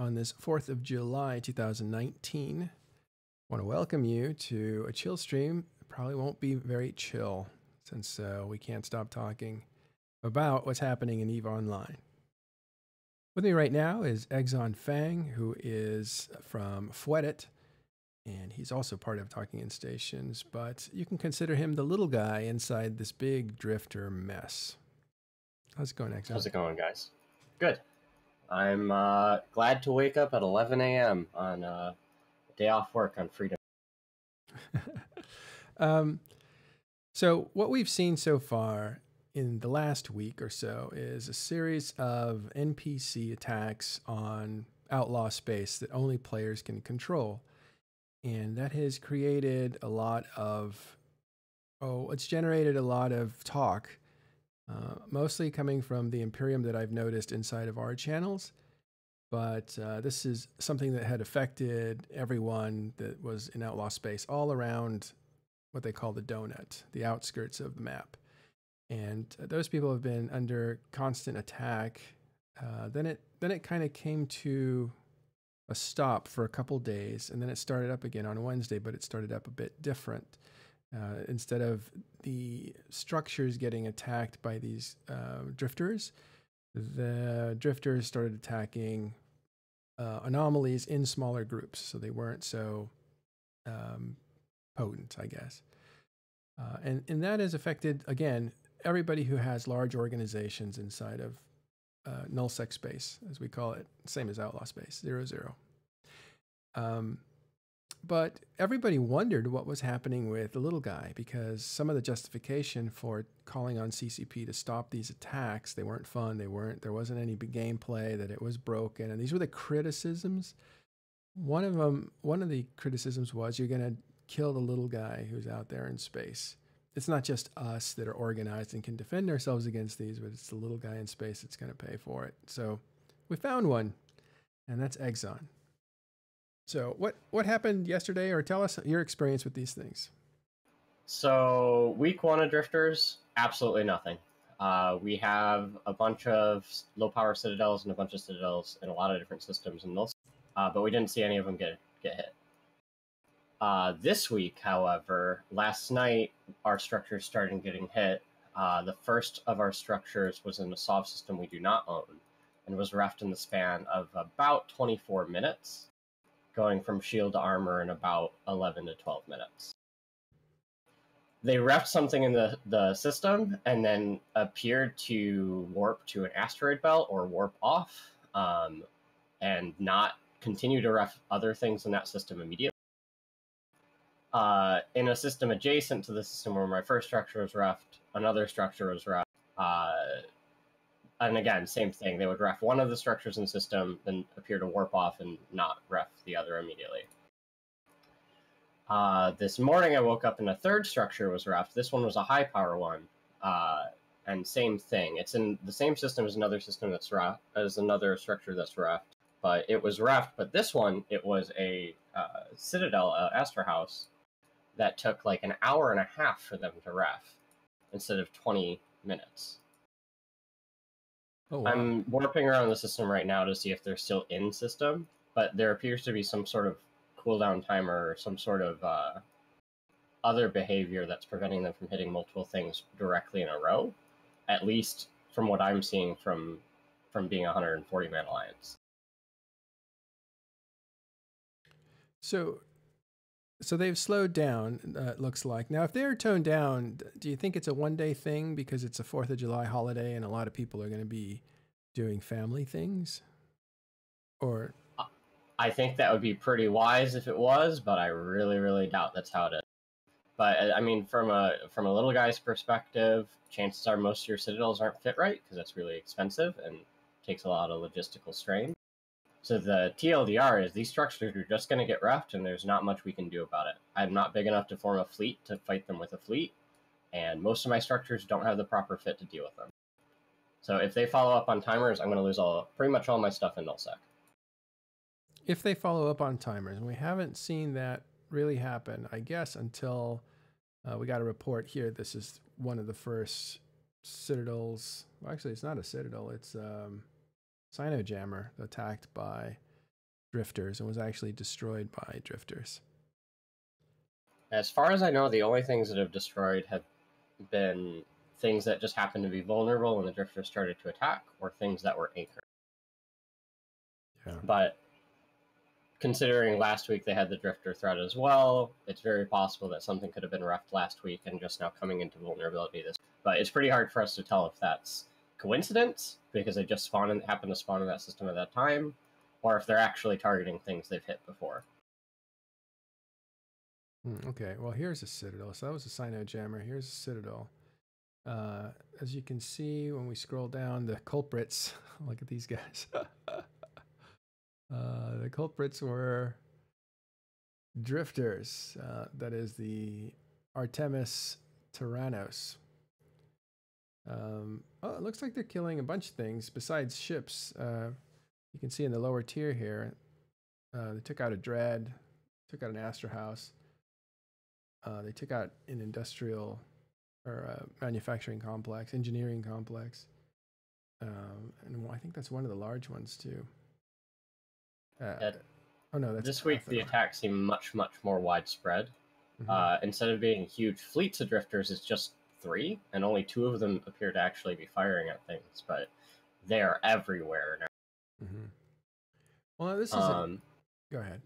on this 4th of July 2019. I want to welcome you to a chill stream. It probably won't be very chill since uh, we can't stop talking about what's happening in EVE Online. With me right now is Exxon Fang, who is from Fwetit, and he's also part of Talking in Stations, but you can consider him the little guy inside this big drifter mess. How's it going, Exxon? How's it going, guys? Good. I'm uh, glad to wake up at 11 a.m. on uh, a day off work on Freedom. um, so, what we've seen so far in the last week or so is a series of NPC attacks on outlaw space that only players can control. And that has created a lot of, oh, it's generated a lot of talk uh, mostly coming from the Imperium that I've noticed inside of our channels. But uh, this is something that had affected everyone that was in Outlaw Space all around what they call the donut, the outskirts of the map. And uh, those people have been under constant attack. Uh, then it then it kind of came to a stop for a couple days, and then it started up again on Wednesday, but it started up a bit different. Uh, instead of the structures getting attacked by these uh, drifters, the drifters started attacking uh, anomalies in smaller groups, so they weren't so um, potent, I guess. Uh, and and that has affected again everybody who has large organizations inside of uh, nullsec space, as we call it, same as outlaw space, zero zero. Um, but everybody wondered what was happening with the little guy because some of the justification for calling on CCP to stop these attacks, they weren't fun, they weren't there wasn't any gameplay that it was broken and these were the criticisms. One of them one of the criticisms was you're going to kill the little guy who's out there in space. It's not just us that are organized and can defend ourselves against these, but it's the little guy in space that's going to pay for it. So, we found one, and that's Exxon. So what what happened yesterday, or tell us your experience with these things? So week one of Drifters, absolutely nothing. Uh, we have a bunch of low power citadels and a bunch of citadels in a lot of different systems, and those, uh, but we didn't see any of them get get hit. Uh, this week, however, last night our structures started getting hit. Uh, the first of our structures was in a soft system we do not own, and was refed in the span of about 24 minutes going from shield to armor in about 11 to 12 minutes. They refed something in the, the system and then appeared to warp to an asteroid belt or warp off um, and not continue to ref other things in that system immediately. Uh, in a system adjacent to the system where my first structure was refed, another structure was refed. Uh, and again, same thing. They would ref one of the structures in the system, then appear to warp off and not ref the other immediately. Uh, this morning, I woke up and a third structure was refed. This one was a high power one, uh, and same thing. It's in the same system as another system that's ref, as another structure that's refed, but it was refed. But this one, it was a uh, Citadel uh, Astrahus that took like an hour and a half for them to ref instead of 20 minutes. Oh, wow. I'm warping around the system right now to see if they're still in system, but there appears to be some sort of cooldown timer or some sort of uh, other behavior that's preventing them from hitting multiple things directly in a row. At least from what I'm seeing from from being a 140 man alliance. So, so they've slowed down. Uh, it looks like now. If they're toned down, do you think it's a one day thing because it's a Fourth of July holiday and a lot of people are going to be doing family things, or? I think that would be pretty wise if it was, but I really, really doubt that's how it is. But uh, I mean, from a from a little guy's perspective, chances are most of your citadels aren't fit right because that's really expensive and takes a lot of logistical strain. So the TLDR is these structures are just going to get refed, and there's not much we can do about it. I'm not big enough to form a fleet to fight them with a fleet, and most of my structures don't have the proper fit to deal with them. So if they follow up on timers, I'm going to lose all pretty much all my stuff in nullsec. If they follow up on timers, and we haven't seen that really happen, I guess, until uh, we got a report here. This is one of the first citadels. Well, actually, it's not a citadel. It's um, Cyno-Jammer attacked by drifters and was actually destroyed by drifters. As far as I know, the only things that have destroyed have been things that just happened to be vulnerable when the drifters started to attack, or things that were anchored. Yeah. But considering last week they had the drifter threat as well, it's very possible that something could have been roughed last week and just now coming into vulnerability this. But it's pretty hard for us to tell if that's coincidence because they just spawn and happened to spawn in that system at that time, or if they're actually targeting things they've hit before. Hmm, okay, well here's a citadel. So that was a Cyno-Jammer. Here's a citadel. Uh, as you can see when we scroll down, the culprits. Look at these guys. Uh, the culprits were drifters. Uh, that is the Artemis Tyrannos. Um, oh, it looks like they're killing a bunch of things besides ships. Uh, you can see in the lower tier here, uh, they took out a dread, took out an Astrahus. Uh, they took out an industrial or uh, manufacturing complex, engineering complex. Um, and I think that's one of the large ones too. Uh, oh no, that's this week. The attacks seem much, much more widespread. Mm-hmm. Uh, instead of being huge fleets of drifters, it's just three, and only two of them appear to actually be firing at things. But they are everywhere now. Mm-hmm. Well, this is. Um, a... Go ahead.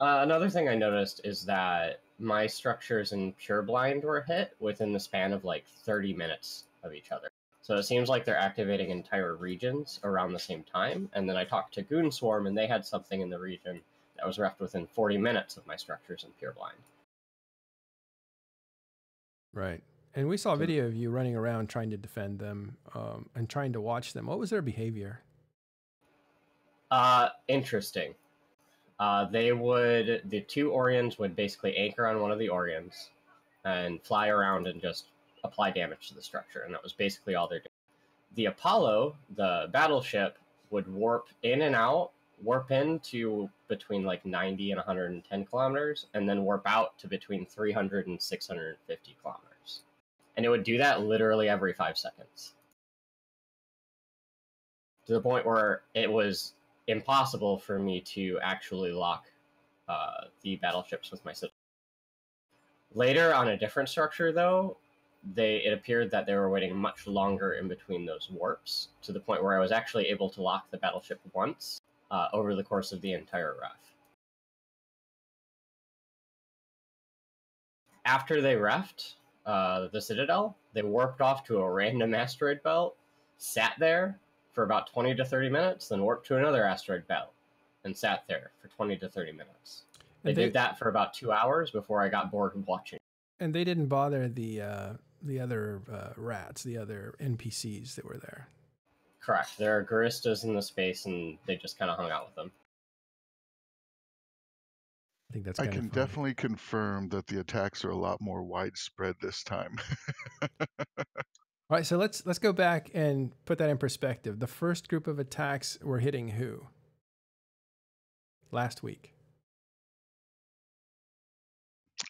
Uh, another thing I noticed is that my structures in Pure Blind were hit within the span of like 30 minutes of each other. So it seems like they're activating entire regions around the same time. And then I talked to Goon Swarm, and they had something in the region that was reft within 40 minutes of my structures in Pure Blind. Right. And we saw a video of you running around trying to defend them um, and trying to watch them. What was their behavior? Uh, interesting. Uh, they would, the two Orions would basically anchor on one of the Orions and fly around and just apply damage to the structure, and that was basically all they're doing. The Apollo, the battleship, would warp in and out, warp in to between like 90 and 110 kilometers, and then warp out to between 300 and 650 kilometers. And it would do that literally every five seconds. To the point where it was impossible for me to actually lock uh, the battleships with my system. Later on a different structure, though, they it appeared that they were waiting much longer in between those warps to the point where I was actually able to lock the battleship once uh, over the course of the entire ref. After they refed uh, the Citadel, they warped off to a random asteroid belt, sat there for about 20 to 30 minutes, then warped to another asteroid belt and sat there for 20 to 30 minutes. They, they did that for about two hours before I got bored of watching. And they didn't bother the uh, the other uh, rats, the other NPCs that were there. Correct. There are Guristas in the space, and they just kind of hung out with them. I think that's. I can definitely confirm that the attacks are a lot more widespread this time. All right, so let's let's go back and put that in perspective. The first group of attacks were hitting who? Last week.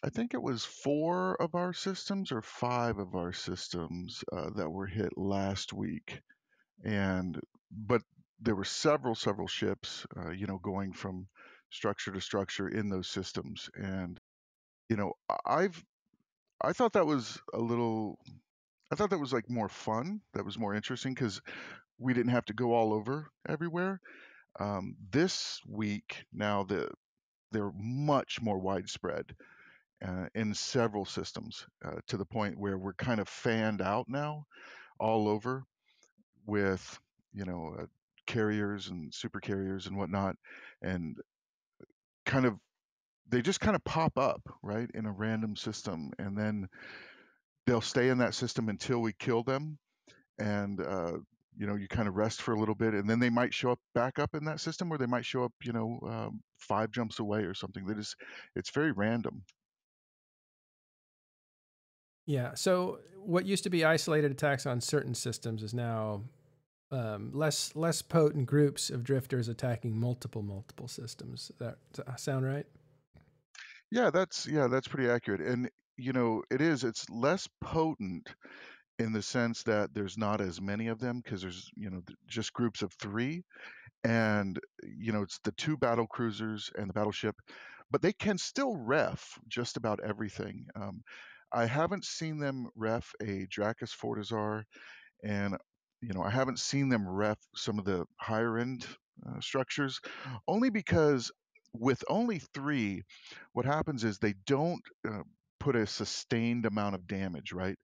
I think it was four of our systems or five of our systems uh, that were hit last week, and but there were several several ships, uh, you know, going from structure to structure in those systems, and you know, I've I thought that was a little, I thought that was like more fun, that was more interesting because we didn't have to go all over everywhere. Um, this week now the they're much more widespread uh, in several systems uh, to the point where we're kind of fanned out now all over with you know uh, carriers and super carriers and whatnot and kind of they just kind of pop up right in a random system and then they'll stay in that system until we kill them and uh, you know you kind of rest for a little bit and then they might show up back up in that system or they might show up you know um, five jumps away or something that is it's very random yeah. So what used to be isolated attacks on certain systems is now um, less less potent groups of drifters attacking multiple multiple systems. That, sound right? Yeah, that's yeah, that's pretty accurate. And you know, it is. It's less potent in the sense that there's not as many of them because there's you know just groups of three, and you know it's the two battle cruisers and the battleship, but they can still ref just about everything. Um, I haven't seen them ref a Draccous Fortizar, and you know I haven't seen them ref some of the higher end uh, structures, only because with only three, what happens is they don't uh, put a sustained amount of damage, right?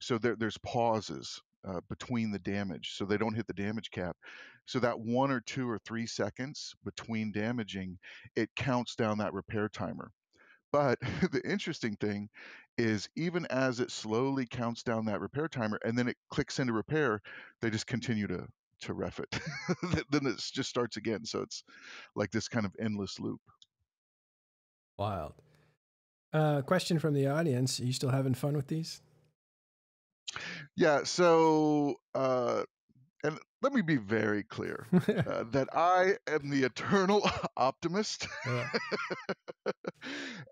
So there, there's pauses uh, between the damage, so they don't hit the damage cap. So that one or two or three seconds between damaging, it counts down that repair timer. But the interesting thing is, even as it slowly counts down that repair timer and then it clicks into repair, they just continue to to ref it. then it just starts again. So it's like this kind of endless loop. Wild. Uh, question from the audience: Are you still having fun with these? Yeah. So, uh, and let me be very clear uh, that I am the eternal optimist.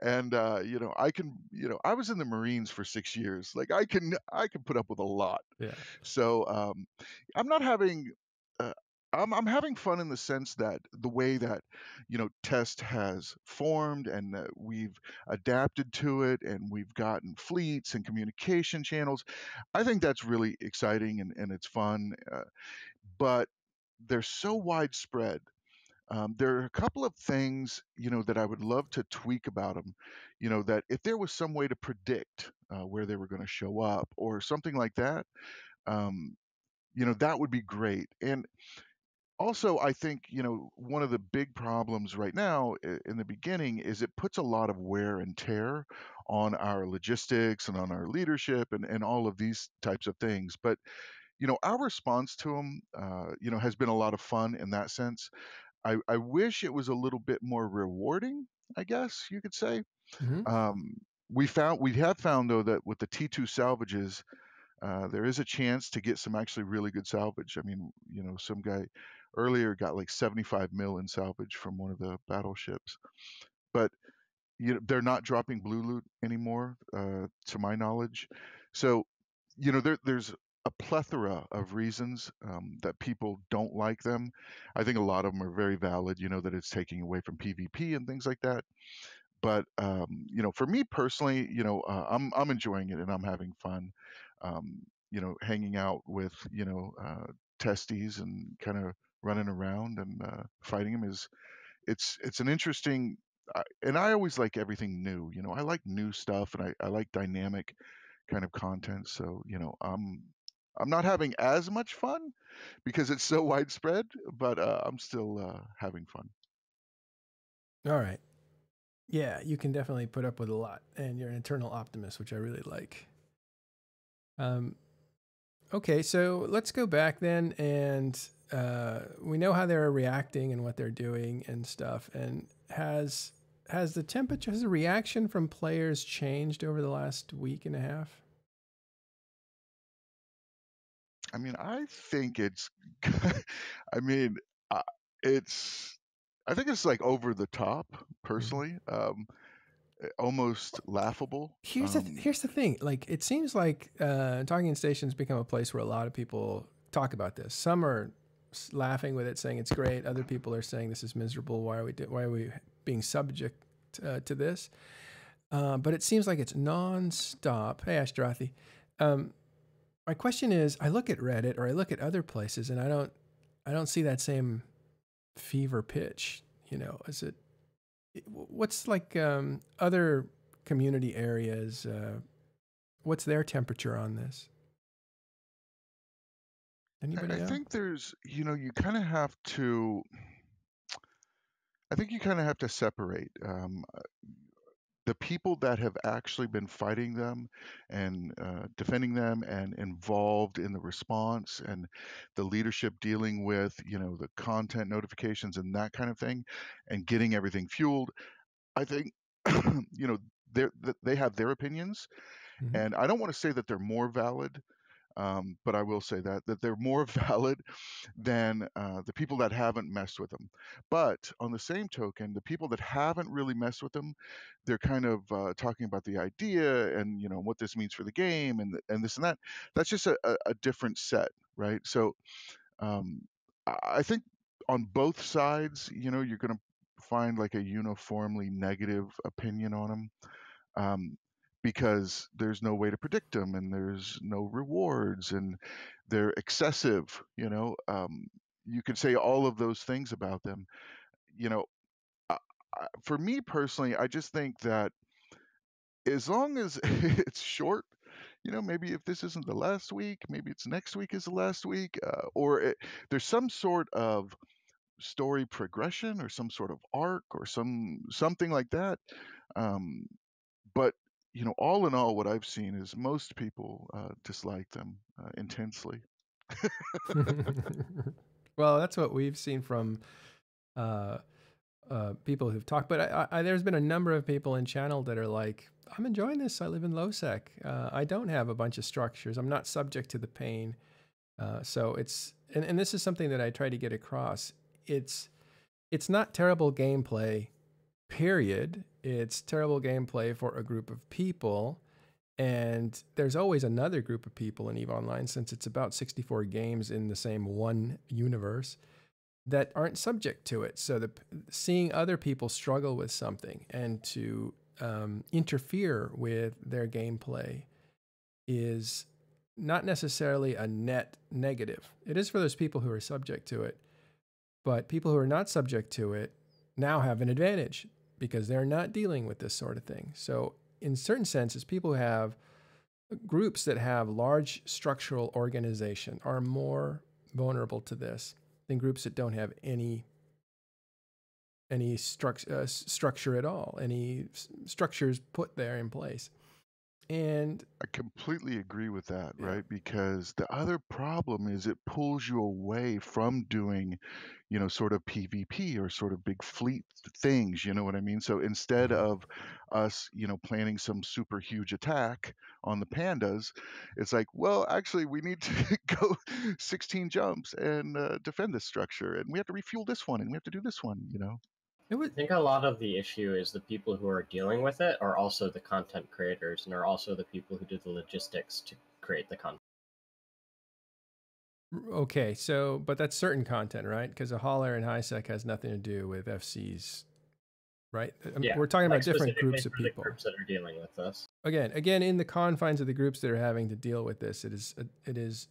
and uh, you know, I can, you know, I was in the Marines for six years. Like I can, I can put up with a lot. Yeah. So um, I'm not having. Uh, I'm, I'm having fun in the sense that the way that you know test has formed and uh, we've adapted to it and we've gotten fleets and communication channels i think that's really exciting and, and it's fun uh, but they're so widespread. Um, there are a couple of things you know that i would love to tweak about them you know that if there was some way to predict uh, where they were going to show up or something like that um, you know that would be great. And also i think you know one of the big problems right now in the beginning is it puts a lot of wear and tear on our logistics and on our leadership and, and all of these types of things but you know our response to them uh, you know has been a lot of fun in that sense I, I wish it was a little bit more rewarding i guess you could say mm-hmm. um, we found we have found though that with the t2 salvages uh, there is a chance to get some actually really good salvage. I mean, you know, some guy earlier got like 75 mil in salvage from one of the battleships. But you know, they're not dropping blue loot anymore, uh, to my knowledge. So, you know, there, there's a plethora of reasons um, that people don't like them. I think a lot of them are very valid. You know that it's taking away from PvP and things like that. But um, you know, for me personally, you know, uh, I'm I'm enjoying it and I'm having fun. Um, you know, hanging out with you know uh, testes and kind of running around and uh, fighting him is it's it's an interesting and I always like everything new. You know, I like new stuff and I, I like dynamic kind of content. So you know, I'm I'm not having as much fun because it's so widespread, but uh, I'm still uh, having fun. All right. Yeah, you can definitely put up with a lot, and you're an eternal optimist, which I really like. Um, okay, so let's go back then and uh, we know how they're reacting and what they're doing and stuff. And has has the temperature, has the reaction from players changed over the last week and a half? I mean, I think it's. I mean, uh, it's. I think it's like over the top, mm-hmm. personally. Um, almost laughable. Here's um, the th- here's the thing. Like, it seems like uh, talking stations become a place where a lot of people talk about this. Some are laughing with it, saying it's great. Other people are saying this is miserable. Why are we do- why are we being subject uh, to this? Uh, but it seems like it's nonstop. Hey, Ashtarothi. Um, my question is, I look at Reddit or I look at other places, and I don't, I don't see that same fever pitch. You know, is it? What's like um, other community areas? Uh, what's their temperature on this? Anybody I know? think there's, you know, you kind of have to. I think you kind of have to separate um, uh, the people that have actually been fighting them and uh, defending them and involved in the response and the leadership dealing with, you know, the content notifications and that kind of thing, and getting everything fueled. I think, you know, they they have their opinions, Mhm. and I don't want to say that they're more valid um, but I will say that that they're more valid than uh, the people that haven't messed with them. But on the same token, the people that haven't really messed with them, they're kind of uh, talking about the idea and you know what this means for the game and and this and that. That's just a, a, different set, right? So um, I think on both sides, you know, you're going to find like a uniformly negative opinion on them. Um, because there's no way to predict them and there's no rewards and they're excessive you know um, you could say all of those things about them. You know uh, for me personally i just think that as long as it's short you know maybe if this isn't the last week maybe it's next week is the last week uh, or it, there's some sort of story progression or some sort of arc or some something like that um, but you know, all in all, what I've seen is most people uh, dislike them uh, intensely. well, that's what we've seen from uh, uh, people who've talked. But I, I, there's been a number of people in channel that are like, "I'm enjoying this. I live in lowsec. Uh, I don't have a bunch of structures. I'm not subject to the pain." Uh, so it's and, and this is something that I try to get across. It's it's not terrible gameplay period. It's terrible gameplay for a group of people. And there's always another group of people in EVE Online, since it's about 64 games in the same one universe, that aren't subject to it. So the, seeing other people struggle with something and to um, interfere with their gameplay is not necessarily a net negative. It is for those people who are subject to it, but people who are not subject to it now have an advantage because they're not dealing with this sort of thing. So, in certain senses, people who have groups that have large structural organization are more vulnerable to this than groups that don't have any any struct, uh, structure at all, any structures put there in place. And I completely agree with that, yeah. right? Because the other problem is it pulls you away from doing, you know, sort of PvP or sort of big fleet things, you know what I mean? So instead mm-hmm. of us, you know, planning some super huge attack on the pandas, it's like, well, actually, we need to go 16 jumps and uh, defend this structure, and we have to refuel this one, and we have to do this one, you know? I think a lot of the issue is the people who are dealing with it are also the content creators and are also the people who do the logistics to create the content. Okay, so but that's certain content, right? Because a hauler in HiSec has nothing to do with FC's, right? Yeah, we're talking like about different groups of people. Groups that are dealing with this. Again, again, in the confines of the groups that are having to deal with this, it is it is,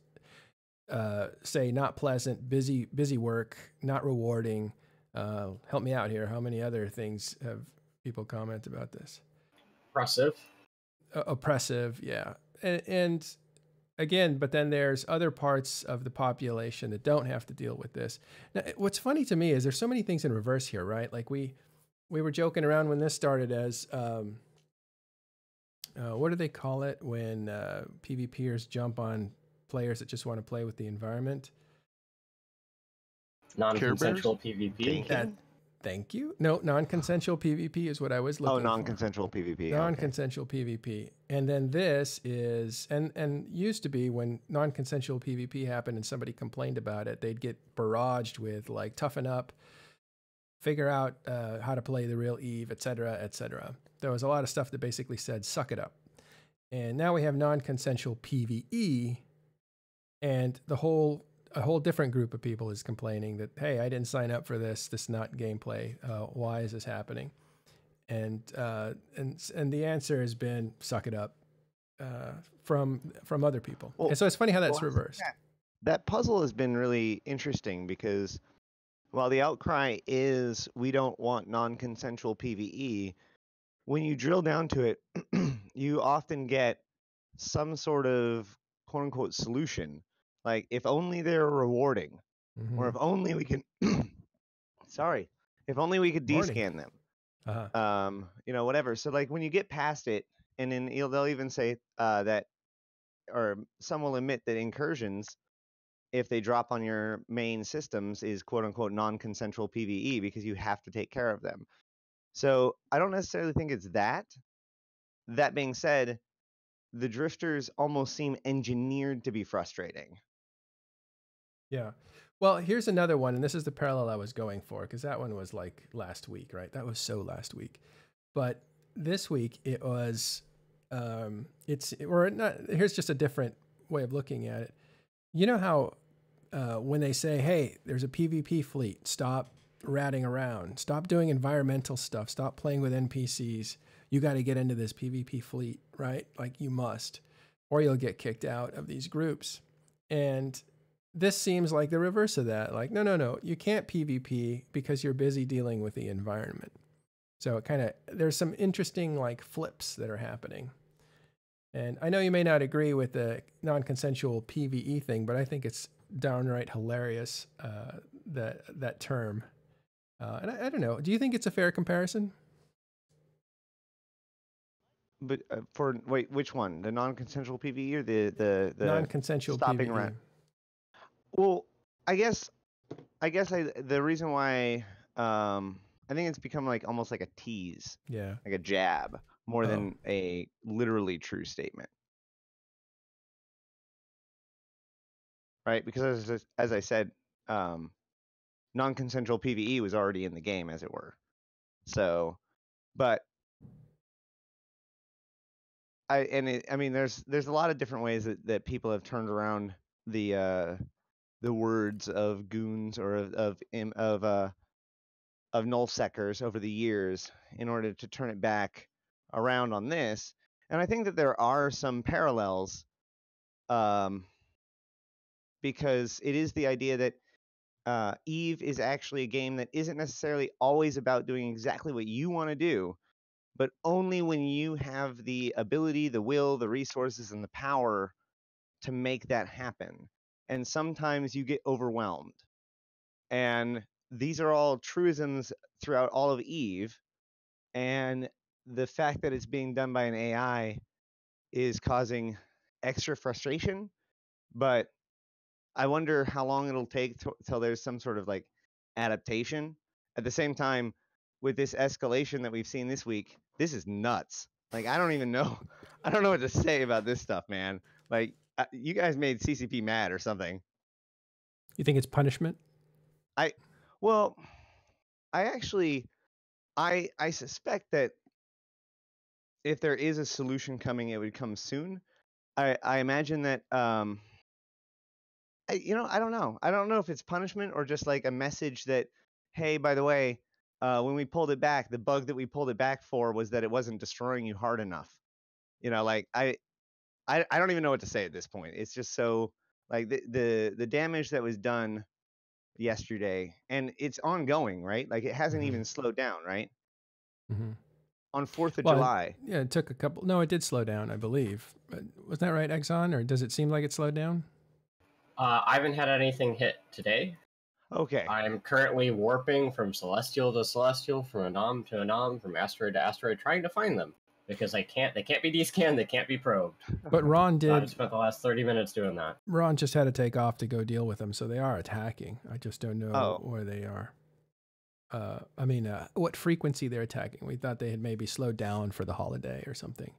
uh, say, not pleasant, busy, busy work, not rewarding uh, help me out here. How many other things have people comment about this? Oppressive. Uh, oppressive, yeah. And, and again, but then there's other parts of the population that don't have to deal with this. Now, what's funny to me is there's so many things in reverse here, right? Like we we were joking around when this started as um, uh, what do they call it when uh, PvPers jump on players that just want to play with the environment? Non-consensual PvP. That, thank you. No, non-consensual PvP is what I was looking. For. Oh, non-consensual for. PvP. Non-consensual okay. PvP, and then this is and and used to be when non-consensual PvP happened and somebody complained about it, they'd get barraged with like toughen up, figure out uh, how to play the real Eve, etc., etc. There was a lot of stuff that basically said suck it up, and now we have non-consensual PVE, and the whole a whole different group of people is complaining that hey i didn't sign up for this. This is not gameplay. Uh, why is this happening? And uh, and and the answer has been suck it up uh, from from other people. Well, and so it's funny how that's well, reversed. that, that puzzle has been really interesting because while the outcry is we don't want non-consensual pve when you drill down to it you often get some sort of quote unquote solution like if only they're rewarding, mm-hmm. or if only we can. sorry, if only we could descan them. Uh-huh. Um, you know, whatever. So like when you get past it, and then they'll even say uh, that, or some will admit that incursions, if they drop on your main systems, is quote unquote non-consensual PVE because you have to take care of them. So I don't necessarily think it's that. That being said, the drifters almost seem engineered to be frustrating. Yeah. Well, here's another one, and this is the parallel I was going for because that one was like last week, right? That was so last week. But this week it was, um, it's, or not, here's just a different way of looking at it. You know how uh, when they say, "Hey, there's a PvP fleet. Stop ratting around. Stop doing environmental stuff. Stop playing with NPCs. You got to get into this PvP fleet, right? Like you must, or you'll get kicked out of these groups." And this seems like the reverse of that. Like, no, no, no, you can't PvP because you're busy dealing with the environment. So it kind of there's some interesting like flips that are happening. And I know you may not agree with the non-consensual PVE thing, but I think it's downright hilarious uh, that that term. Uh, and I, I, don't know. Do you think it's a fair comparison? But uh, for wait, which one? The non-consensual PVE or the the, the non-consensual stopping PVE? Around? Well, I guess I guess I the reason why um I think it's become like almost like a tease. Yeah. Like a jab more oh. than a literally true statement. Right? Because as as I said, um non-consensual PvE was already in the game as it were. So, but I and it, I mean there's there's a lot of different ways that that people have turned around the uh the words of goons or of of of uh of over the years in order to turn it back around on this. And I think that there are some parallels um, because it is the idea that uh, Eve is actually a game that isn't necessarily always about doing exactly what you want to do, but only when you have the ability, the will, the resources, and the power to make that happen and sometimes you get overwhelmed. And these are all truisms throughout all of Eve. And the fact that it's being done by an AI is causing extra frustration. But I wonder how long it'll take till there's some sort of like adaptation. At the same time, with this escalation that we've seen this week, this is nuts. Like I don't even know. I don't know what to say about this stuff, man. Like you guys made CCP mad or something. You think it's punishment? I well, I actually I I suspect that if there is a solution coming, it would come soon. I I imagine that um I you know, I don't know. I don't know if it's punishment or just like a message that hey, by the way, uh, when we pulled it back, the bug that we pulled it back for was that it wasn't destroying you hard enough. You know, like I I I don't even know what to say at this point. It's just so like the the the damage that was done yesterday, and it's ongoing, right? Like it hasn't mm-hmm. even slowed down, right? Mm-hmm. On Fourth of well, July. It, yeah, it took a couple. No, it did slow down, I believe. Was that right, Exxon, or does it seem like it slowed down? Uh, I haven't had anything hit today. Okay. I'm currently warping from celestial to celestial, from Anam to Anam, from asteroid to asteroid, trying to find them because they can't they can't be descanned, they can't be probed. But Ron did. I've spent the last thirty minutes doing that. Ron just had to take off to go deal with them, so they are attacking. I just don't know oh. where they are. Uh, I mean, uh, what frequency they're attacking? We thought they had maybe slowed down for the holiday or something.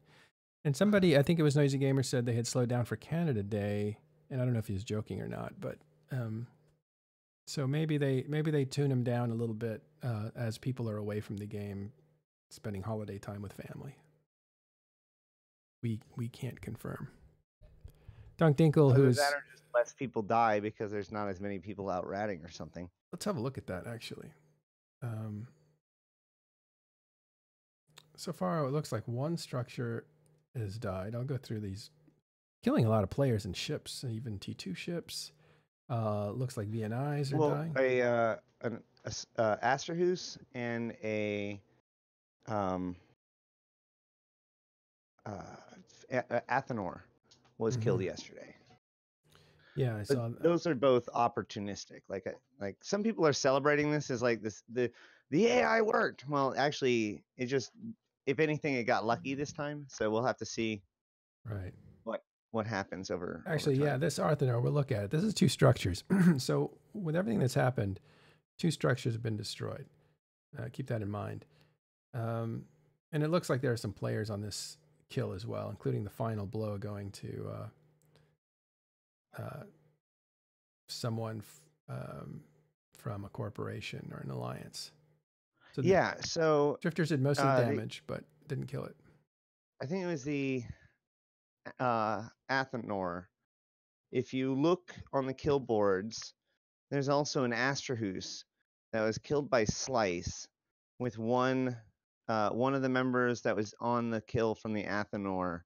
And somebody, I think it was Noisy Gamer, said they had slowed down for Canada Day, and I don't know if he was joking or not, but um, so maybe they maybe they tune them down a little bit uh, as people are away from the game, spending holiday time with family we we can't confirm. Dunk Dinkle, who's that less people die because there's not as many people out ratting or something. Let's have a look at that actually. Um, so far, it looks like one structure has died. I'll go through these, killing a lot of players and ships, even T two ships. Uh, looks like VNIs are well, dying. A uh, an a, uh, Astrahus and a um uh Athanor was mm-hmm. killed yesterday. Yeah, I but saw. That. Those are both opportunistic. Like, uh, like some people are celebrating this as like this the the AI worked. Well, actually, it just if anything, it got lucky this time. So we'll have to see. Right. What what happens over? Actually, over yeah, this Athanor. We'll look at it. This is two structures. so with everything that's happened, two structures have been destroyed. Uh, keep that in mind. Um, and it looks like there are some players on this kill as well, including the final blow going to uh, uh, someone f- um, from a corporation or an alliance. So yeah, so drifters did most of the uh, damage, the, but didn't kill it. I think it was the uh, Athanor if you look on the kill boards, there's also an Astrahus that was killed by Slyce with one uh, one of the members that was on the kill from the Athanor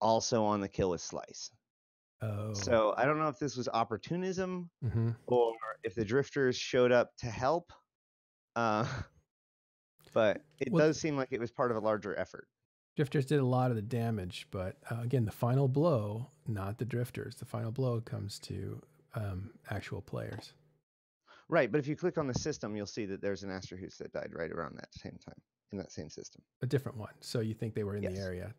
also on the kill with Slyce. Oh. So I don't know if this was opportunism hmm or if the drifters showed up to help. Uh, but it Well- does seem like it was part of a larger effort. Drifters did a lot of the damage, but uh, again, the final blow, not the drifters. The final blow comes to um, actual players. Right, but if you click on the system, you'll see that there's an Astrahus that died right around that same time in that same system. A different one. So you think they were in Yes. the area?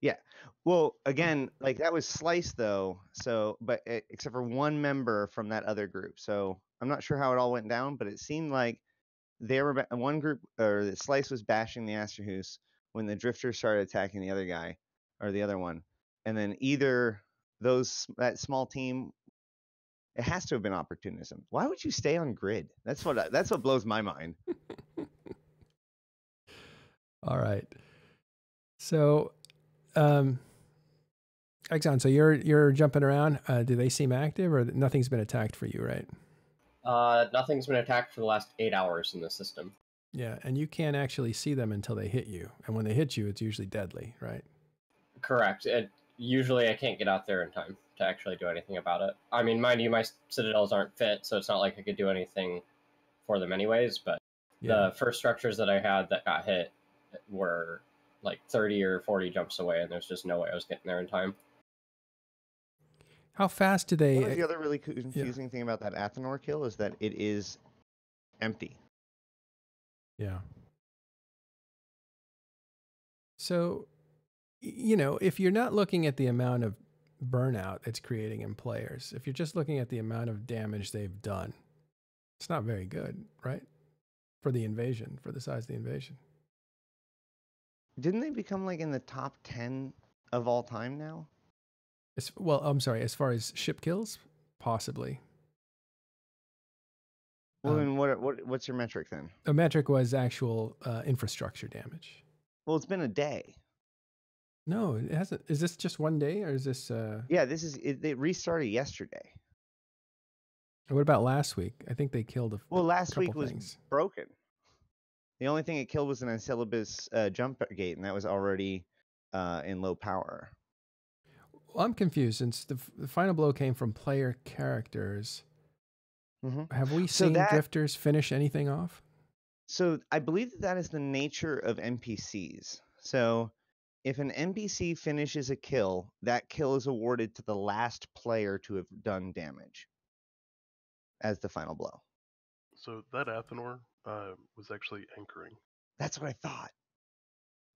Yeah. Well, again, like that was Slyce though, so but e- except for one member from that other group. So I'm not sure how it all went down, but it seemed like there were one group or the Slyce was bashing the Astrahus when the Drifters started attacking the other guy or the other one, and then either those that small team. It has to have been opportunism. Why would you stay on grid? That's what that's what blows my mind. All right. So, um, Exxon, so you're you're jumping around. Uh, do they seem active, or nothing's been attacked for you, right? Uh, nothing's been attacked for the last eight hours in the system. Yeah, and you can't actually see them until they hit you, and when they hit you, it's usually deadly, right? Correct. It, usually, I can't get out there in time to actually do anything about it. I mean, mind you, my citadels aren't fit, so it's not like I could do anything for them anyways. But Yeah. the first structures that I had that got hit were like 30 or 40 jumps away, and there's just no way I was getting there in time. How fast do they? The other really co- confusing thing about that Athanor kill is that it is empty. Yeah. So, you know, if you're not looking at the amount of burnout it's creating in players, if you're just looking at the amount of damage they've done, it's not very good, right? For the invasion, for the size of the invasion. Didn't they become like in the top 10 of all time now? As, well, I'm sorry, as far as ship kills, possibly. Well, Um, then what, what what's your metric then? The metric was actual uh, infrastructure damage. Well, it's been a day. No, it hasn't. Is this just one day, or is this? Uh, Yeah, this is it, it restarted yesterday. what about last week? I think they killed a. Well, last week was things. broken. The only thing it killed was an Ansiblex uh, jump gate, and that was already uh, in low power. Well, I'm confused since the, f- the final blow came from player characters. Mhm. Have we So seen that- drifters finish anything off? So I believe that that is the nature of NPCs. So if an NPC finishes a kill, that kill is awarded to the last player to have done damage as the final blow. So that Athanor uh, was actually anchoring. That's what I thought.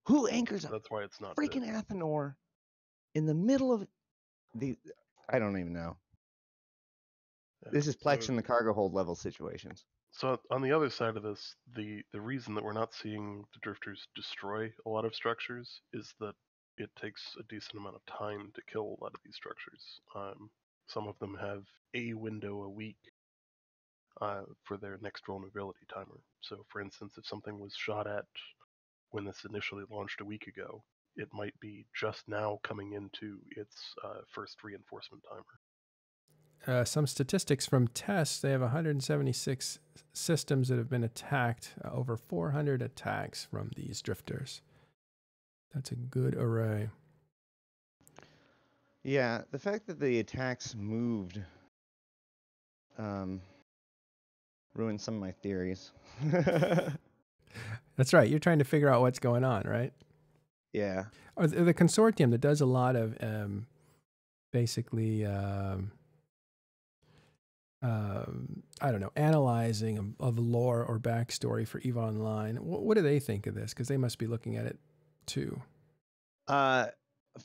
Who anchors a That's why it's not dead. freaking Athanor in the middle of the? I don't even know. Yeah, This is Plex so- in the cargo hold level situations. So on the other side of this, the the reason that we're not seeing the drifters destroy a lot of structures is that it takes a decent amount of time to kill a lot of these structures. Um, some of them have a window a week uh, for their next vulnerability timer. So, for instance, if something was shot at when this initially launched a week ago, it might be just now coming into its uh, first reinforcement timer. Uh, some statistics from tests they have 176 systems that have been attacked, uh, over 400 attacks from these drifters. That's a good array. Yeah, the fact that the attacks moved um, ruined some of my theories. That's right. You're trying to figure out what's going on, right? yeah. Or the, the consortium that does a lot of um, basically, um, um, I don't know, analyzing of, of lore or backstory for EVE Online. What, what do they think of this? Because they must be looking at it too. Uh,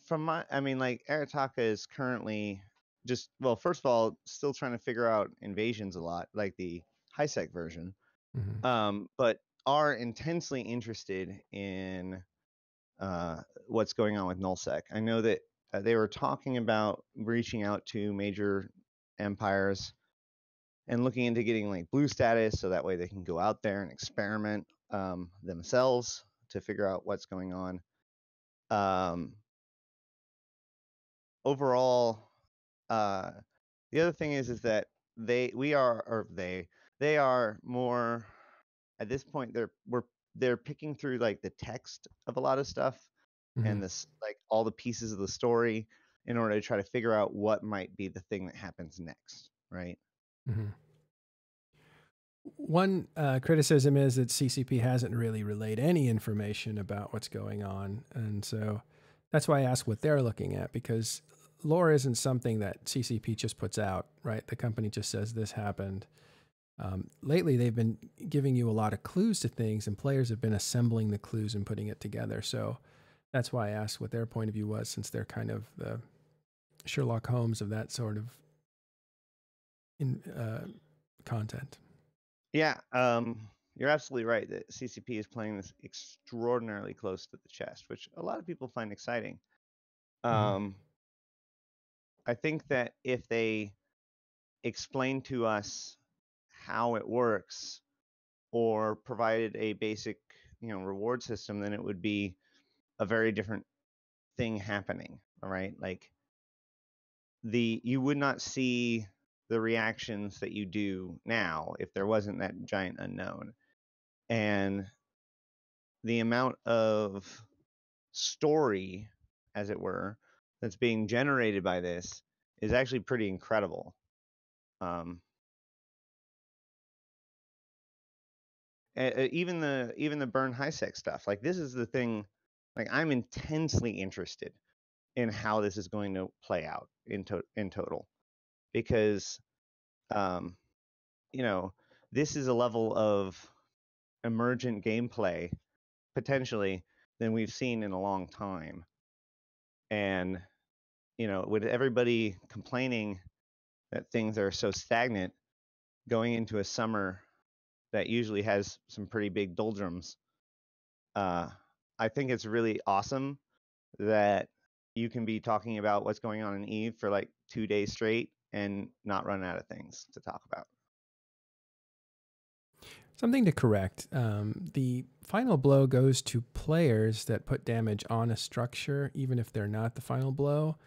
from my, I mean, like Arataka is currently just well, first of all, still trying to figure out invasions a lot, like the high sec version. Mhm. Um, but are intensely interested in uh, what's going on with nullsec. I know that uh, they were talking about reaching out to major empires and looking into getting like blue status, so that way they can go out there and experiment um, themselves to figure out what's going on. Um, overall, uh, the other thing is is that they we are or they they are more at this point they're we're they're picking through like the text of a lot of stuff Mhm. and this like all the pieces of the story in order to try to figure out what might be the thing that happens next, right? Mm-hmm. One uh, criticism is that CCP hasn't really relayed any information about what's going on. And so that's why I ask what they're looking at because lore isn't something that CCP just puts out, right? The company just says this happened. Um, lately, they've been giving you a lot of clues to things, and players have been assembling the clues and putting it together. So that's why I asked what their point of view was, since they're kind of the Sherlock Holmes of that sort of in, uh, content. Yeah, um, you're absolutely right that CCP is playing this extraordinarily close to the chest, which a lot of people find exciting. Mhm. Um, I think that if they explain to us how it works or provided a basic, you know, reward system, then it would be a very different thing happening. All right, like the you would not see the reactions that you do now if there wasn't that giant unknown and the amount of story as it were that's being generated by this is actually pretty incredible um e- even the even the burn high sec stuff like this is the thing like i'm intensely interested in how this is going to play out in to- in total because um you know this is a level of emergent gameplay potentially than we've seen in a long time. And you know with everybody complaining that things are so stagnant going into a summer that usually has some pretty big doldrums uh i think it's really awesome that you can be talking about what's going on in eve for like two days straight and not run out of things to talk about Something to correct. Um, the final blow goes to players that put damage on a structure, even if they're not the final blow,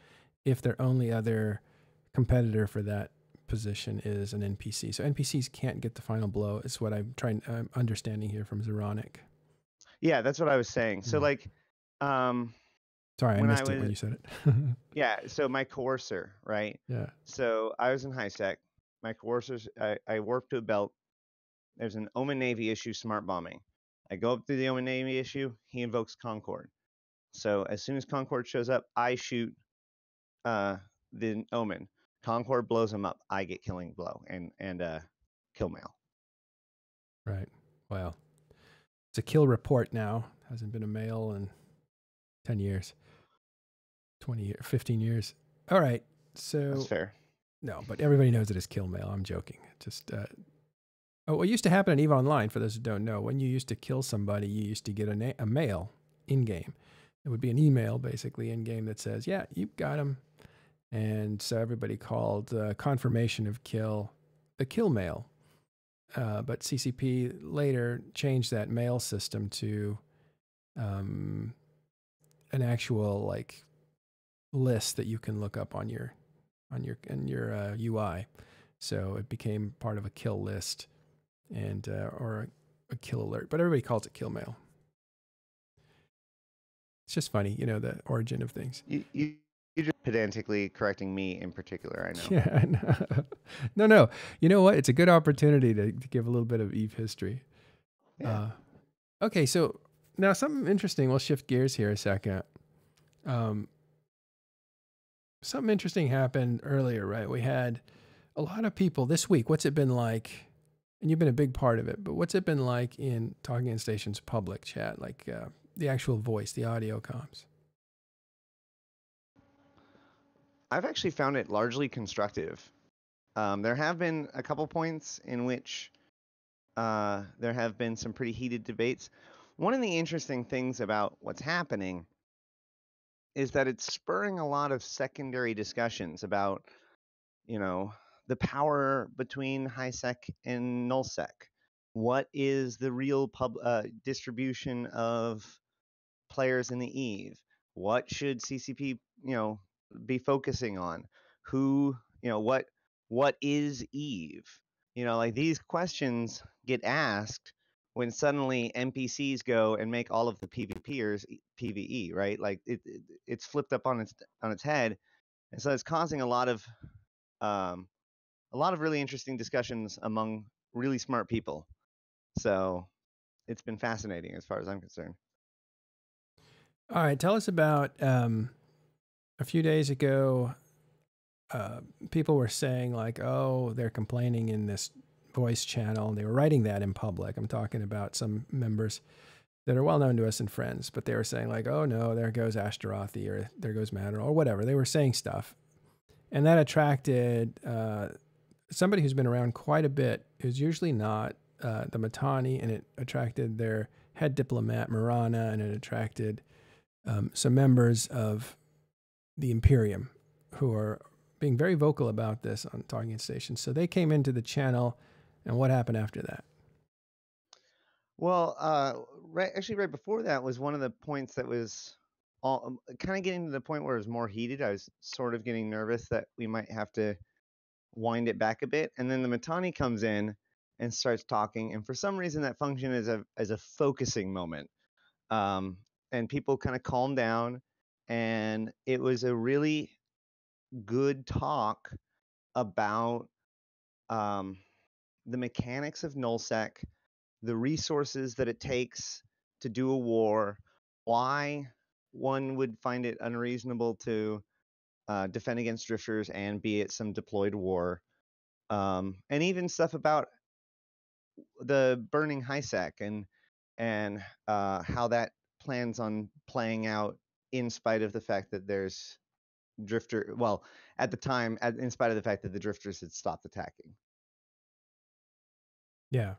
if their only other competitor for that position is an NPC. So NPCs can't get the final blow, is what I'm trying I'm understanding here from Zeronic. yeah that's what i was saying so Hmm. like um Sorry, I When I missed it when you said it. yeah so my coercer right yeah. So I was in high sec. My coercers, I, I warped to a belt. There's an Omen Navy issue smart bombing. I go up through the Omen Navy issue. He invokes Concord. So as soon as Concord shows up, I shoot uh, the Omen. Concord blows him up. I get killing blow and and uh, kill mail. Right. Wow. It's a kill report now. Hasn't been a mail in 10 years, 20 years, 15 years. All right. So That's fair. No, but everybody knows it is kill mail. I'm joking. Just uh, oh, what used to happen in Eve Online, for those who don't know, when you used to kill somebody, you used to get a, na- a mail in game. It would be an email basically in game that says, "Yeah, you got him," and so everybody called uh, confirmation of kill the kill mail. Uh, but CCP later changed that mail system to um, an actual like list that you can look up on your on your in your uh, UI. So it became part of a kill list and uh, or a, a kill alert, but everybody calls it kill mail. It's just funny, you know, the origin of things. You, you you're just pedantically correcting me in particular. I know. Yeah, no. no, no. You know what? It's a good opportunity to, to give a little bit of Eve history. Yeah. Uh, okay, so now something interesting. We'll shift gears here a second. Um, something interesting happened earlier, right? We had a lot of people this week. What's it been like? And you've been a big part of it, but what's it been like in Talking in Station's public chat, like uh, the actual voice, the audio comms? I've actually found it largely constructive. Um, there have been a couple points in which uh, there have been some pretty heated debates. One of the interesting things about what's happening is that it's spurring a lot of secondary discussions about, you know, the power between high sec and null sec. What is the real pub uh, distribution of players in the Eve? What should CCP, you know, be focusing on? who you know what what is eve? You know like these questions get asked when suddenly npcs go and make all of the pvpers pve right? Like it, it it's flipped up on its on its head. And so it's causing a lot of um a lot of really interesting discussions among really smart people. So it's been fascinating as far as i'm concerned. All right, tell us about um, a few days ago. Uh, people were saying like, "Oh, they're complaining in this voice channel." And they were writing that in public. I'm talking about some members that are well known to us and friends, but they were saying like, "Oh no, there goes Ashterothi or there goes Matter or whatever." They were saying stuff, and that attracted uh, somebody who's been around quite a bit, who's usually not uh, the Mittani, and it attracted their head diplomat Marana, and it attracted um, some members of the Imperium who are being very vocal about this on talking stations. So they came into the channel, and what happened after that? Well, uh, right, actually, right before that was one of the points that was all, um, kind of getting to the point where it was more heated. I was sort of getting nervous that we might have to wind it back a bit, and then the Mittani comes in and starts talking, and for some reason that function is a as a focusing moment, um, and people kind of calm down, and it was a really good talk about um, the mechanics of nullsec the resources that it takes to do a war, why one would find it unreasonable to uh, defend against drifters and be it some deployed war, um, and even stuff about the burning HiSec and and uh, how that plans on playing out in spite of the fact that there's drifter. Well, at the time, at, in spite of the fact that the drifters had stopped attacking. Yeah.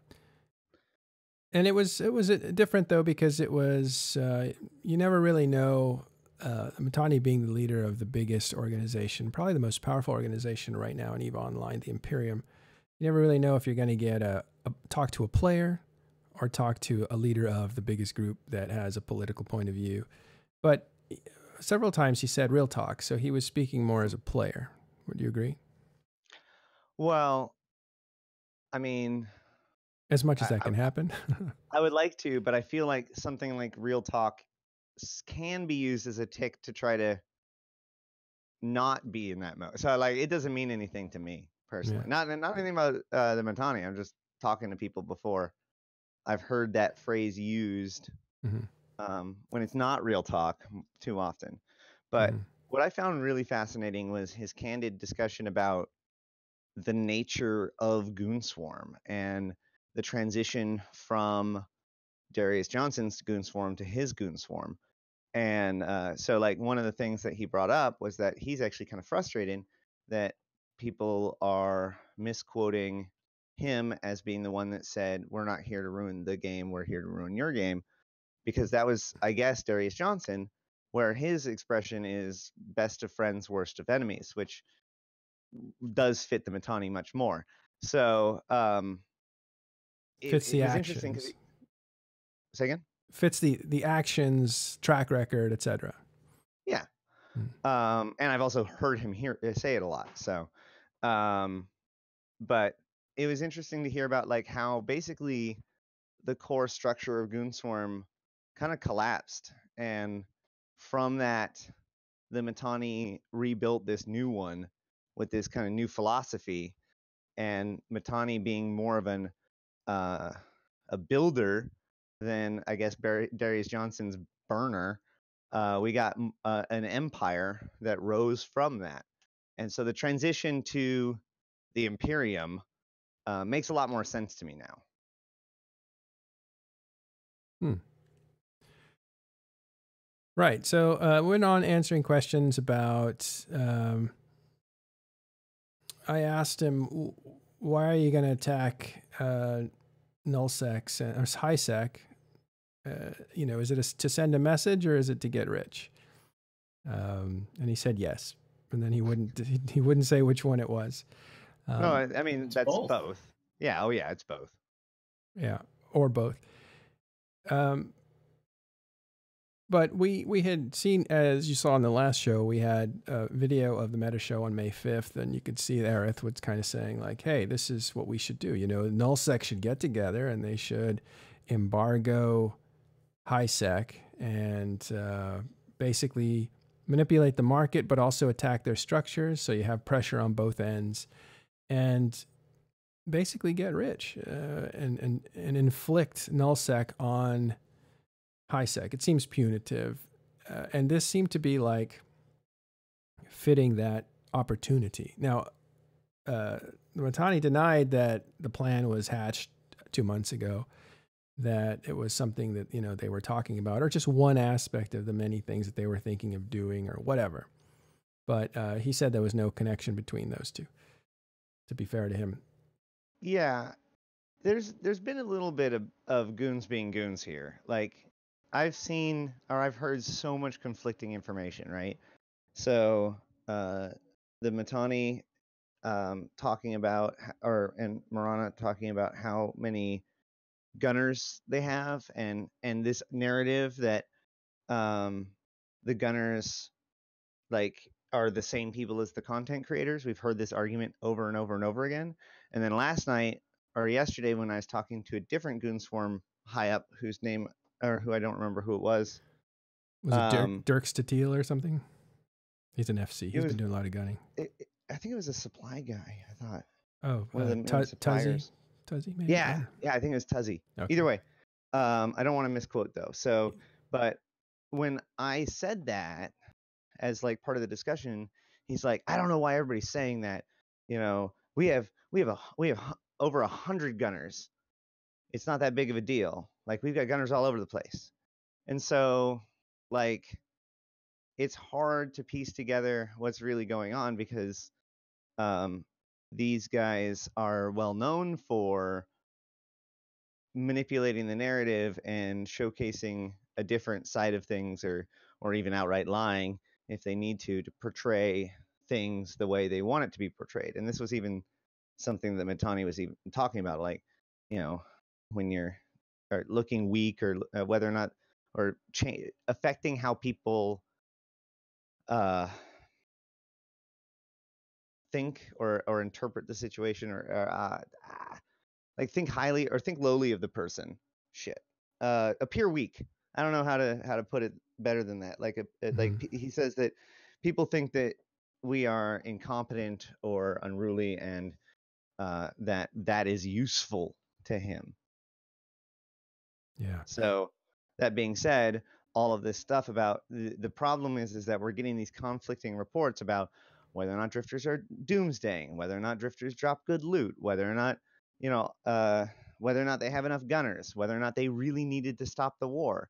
And it was it was uh, different though because it was uh, you never really know uh, Mittani being the leader of the biggest organization, probably the most powerful organization right now in Eve Online, the Imperium. You never really know if you're going to get a, a talk to a player or talk to a leader of the biggest group that has a political point of view. But several times he said real talk, so he was speaking more as a player. Would you agree? Well, I mean, As much as I- that can happen. I would like to, but I feel like something like real talk can be used as a tick to try to not be in that mode. So like it doesn't mean anything to me personally. Not not anything about uh, the Mittani. I'm just talking to people before. I've heard that phrase used Mhm. Um, when it's not real talk too often. But Mhm. what I found really fascinating was his candid discussion about the nature of Goonswarm and the transition from Darius Johnson's Goonswarm to his Goonswarm. And uh, so, like, one of the things that he brought up was that he's actually kind of frustrated that people are misquoting him as being the one that said, We're not here to ruin the game, we're here to ruin your game. Because that was, I guess, Darius Johnson, where his expression is best of friends, worst of enemies, which does fit the Mittani much more. So, um, it- Fits the 'cause actions. Say again? Fits the the actions, track record, etc. Yeah. Um, and I've also heard him hear uh, say it a lot. So, um, but it was interesting to hear about like how basically the core structure of Goonswarm kind of collapsed, and from that, the Mittani rebuilt this new one with this kind of new philosophy, and Mittani being more of an uh, a builder than I guess Barry, Darius Johnson's burner uh, we got uh, an empire that rose from that. And so the transition to the Imperium uh, makes a lot more sense to me now. Right. So uh, went on answering questions about. Um, I asked him, "Why are you going to attack uh, nullsec and- or highsec? Uh, you know, is it a s to send a message or is it to get rich?" Um, and he said yes, and then he wouldn't. He, he wouldn't say which one it was. Um, no, I, I mean that's both. both. Yeah. Oh yeah, it's both. Yeah, or both. Um, but we we had seen as you saw in the last show, we had a video of the meta show on May fifth, and you could see Aerith was kind of saying like, "Hey, this is what we should do." You know, nullsec should get together and they should embargo HiSec and uh, basically manipulate the market, but also attack their structures. So you have pressure on both ends, and basically get rich uh, and and and inflict nullsec on HiSec. It seems punitive. Uh, and this seemed to be like fitting that opportunity. Now, uh, Mittani denied that the plan was hatched two months ago, that it was something that, you know, they were talking about, or just one aspect of the many things that they were thinking of doing or whatever. But uh, he said there was no connection between those two, to be fair to him. Yeah. There's there's been a little bit of, of goons being goons here. Like I've seen or I've heard so much conflicting information, right? So uh, the Mittani um, talking about, or and Marana talking about how many gunners they have, and and this narrative that um, the gunners like are the same people as the content creators. We've heard this argument over and over and over again. And then last night or yesterday, when I was talking to a different goon swarm high up, whose name or who I don't remember who it was. Was it Dirk, um, Dirk Statiel or something? He's an FC. He's was, been doing a lot of gunning. It, it, I think it was a supply guy. I thought. Oh, one uh, of the t- Tuzzy. Tuzzy, maybe. Yeah, yeah. I think it was Tuzzy. Okay. Either way, um, I don't want to misquote though. So, but when I said that as like part of the discussion, he's like, I don't know why everybody's saying that. You know, we have we have a we have over a hundred gunners. It's not that big of a deal. Like we've got gunners all over the place. And so like it's hard to piece together what's really going on because um, these guys are well known for manipulating the narrative and showcasing a different side of things or or even outright lying if they need to to portray things the way they want it to be portrayed and this was even something that Mittani was even talking about like you know when you're or looking weak or uh, whether or not or cha- affecting how people uh, think or or interpret the situation or, or uh, ah, like think highly or think lowly of the person shit uh, appear weak i don't know how to how to put it better than that like a, a, mm-hmm. like he says that people think that we are incompetent or unruly and uh, that that is useful to him yeah. So that being said, all of this stuff about the, the problem is is that we're getting these conflicting reports about whether or not drifters are doomsdaying, whether or not drifters drop good loot, whether or not you know uh, whether or not they have enough gunners, whether or not they really needed to stop the war,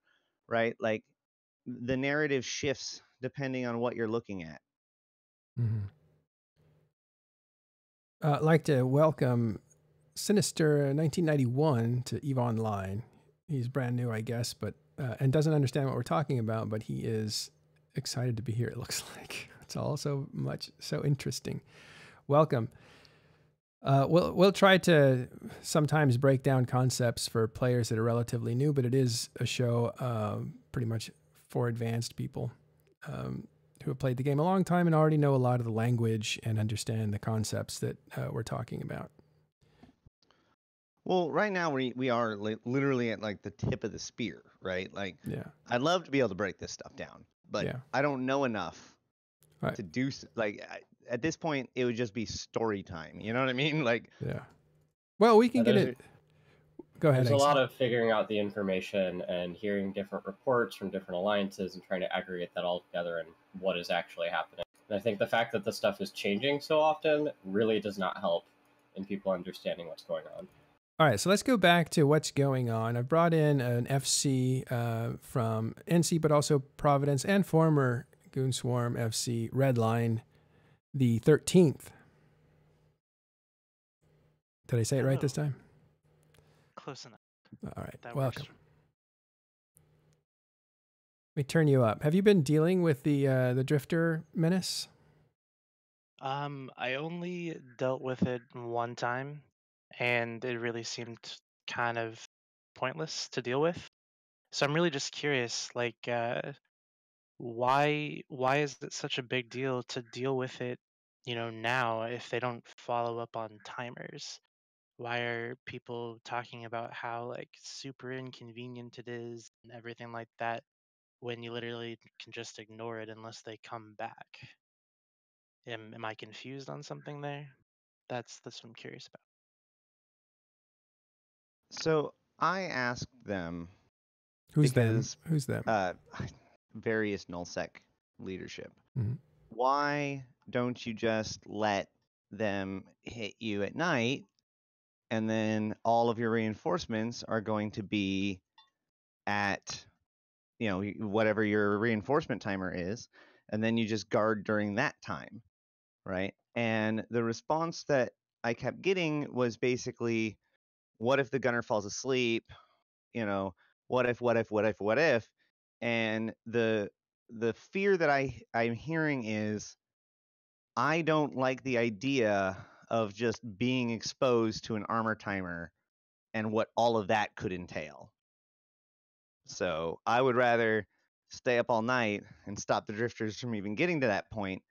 right? Like the narrative shifts depending on what you're looking at. Mm-hmm. Uh, I'd like to welcome Sinister 1991 to EVE Online he's brand new, I guess, but uh, and doesn't understand what we're talking about, but he is excited to be here. It looks like it's all so much so interesting. Welcome. Uh, we'll we'll try to sometimes break down concepts for players that are relatively new, but it is a show uh, pretty much for advanced people um, who have played the game a long time and already know a lot of the language and understand the concepts that uh, we're talking about. Well, right now we we are li- literally at like the tip of the spear, right? Like, yeah, I'd love to be able to break this stuff down, but yeah. I don't know enough right. to do. Like, I, at this point, it would just be story time. You know what I mean? Like, yeah. Well, we can get it. Go ahead. There's a lot of figuring out the information and hearing different reports from different alliances and trying to aggregate that all together and what is actually happening. And I think the fact that the stuff is changing so often really does not help in people understanding what's going on. All right, so let's go back to what's going on. I've brought in an FC uh, from NC, but also Providence and former Goon Swarm FC Redline, the 13th. Did I say it right this time? Close enough. All right, that welcome. Works. Let me turn you up. Have you been dealing with the uh, the Drifter menace? Um, I only dealt with it one time and it really seemed kind of pointless to deal with. So I'm really just curious, like, uh, why why is it such a big deal to deal with it, you know, now if they don't follow up on timers? Why are people talking about how like super inconvenient it is and everything like that when you literally can just ignore it unless they come back? Am am I confused on something there? That's that's what I'm curious about. So I asked them, Who's them? Who's them? uh, various nullsec leadership, Mm-hmm. why don't you just let them hit you at night, and then all of your reinforcements are going to be at, you know, whatever your reinforcement timer is, and then you just guard during that time, right? And the response that I kept getting was basically, what if the gunner falls asleep? You know, what if, what if, what if, what if? And the the fear that I I'm hearing is I don't like the idea of just being exposed to an armor timer and what all of that could entail. So I would rather stay up all night and stop the drifters from even getting to that point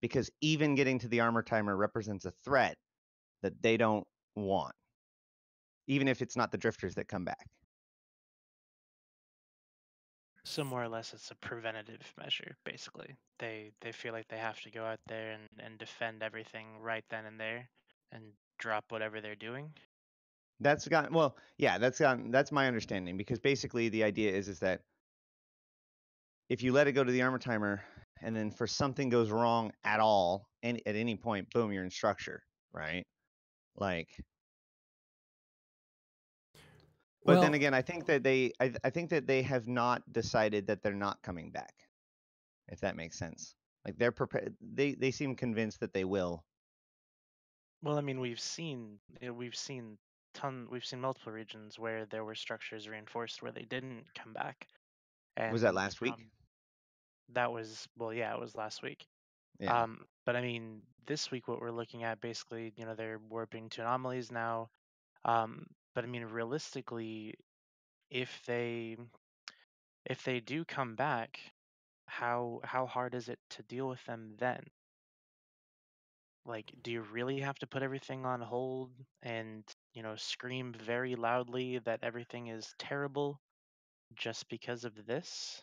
because even getting to the armor timer represents a threat that they don't want, even if it's not the drifters that come back. So more or less, it's a preventative measure. Basically, they they feel like they have to go out there and and defend everything right then and there, and drop whatever they're doing. That's got well, yeah, that's got that's my understanding because basically the idea is is that if you let it go to the armor timer and then for something goes wrong at all and at any point, boom, you're in structure, right? Like But then again, I think that they I, I think that they have not decided that they're not coming back. If that makes sense. Like they're prepared they they seem convinced that they will. Well, I mean, we've seen we've seen ton we've seen multiple regions where there were structures reinforced where they didn't come back. And Was that last week? um, that was well, yeah, it was last week. Yeah. Um, but I mean, this week what we're looking at basically, you know, they're warping to anomalies now. Um, but I mean, realistically, if they if they do come back, how how hard is it to deal with them then? Like, do you really have to put everything on hold and, you know, scream very loudly that everything is terrible just because of this?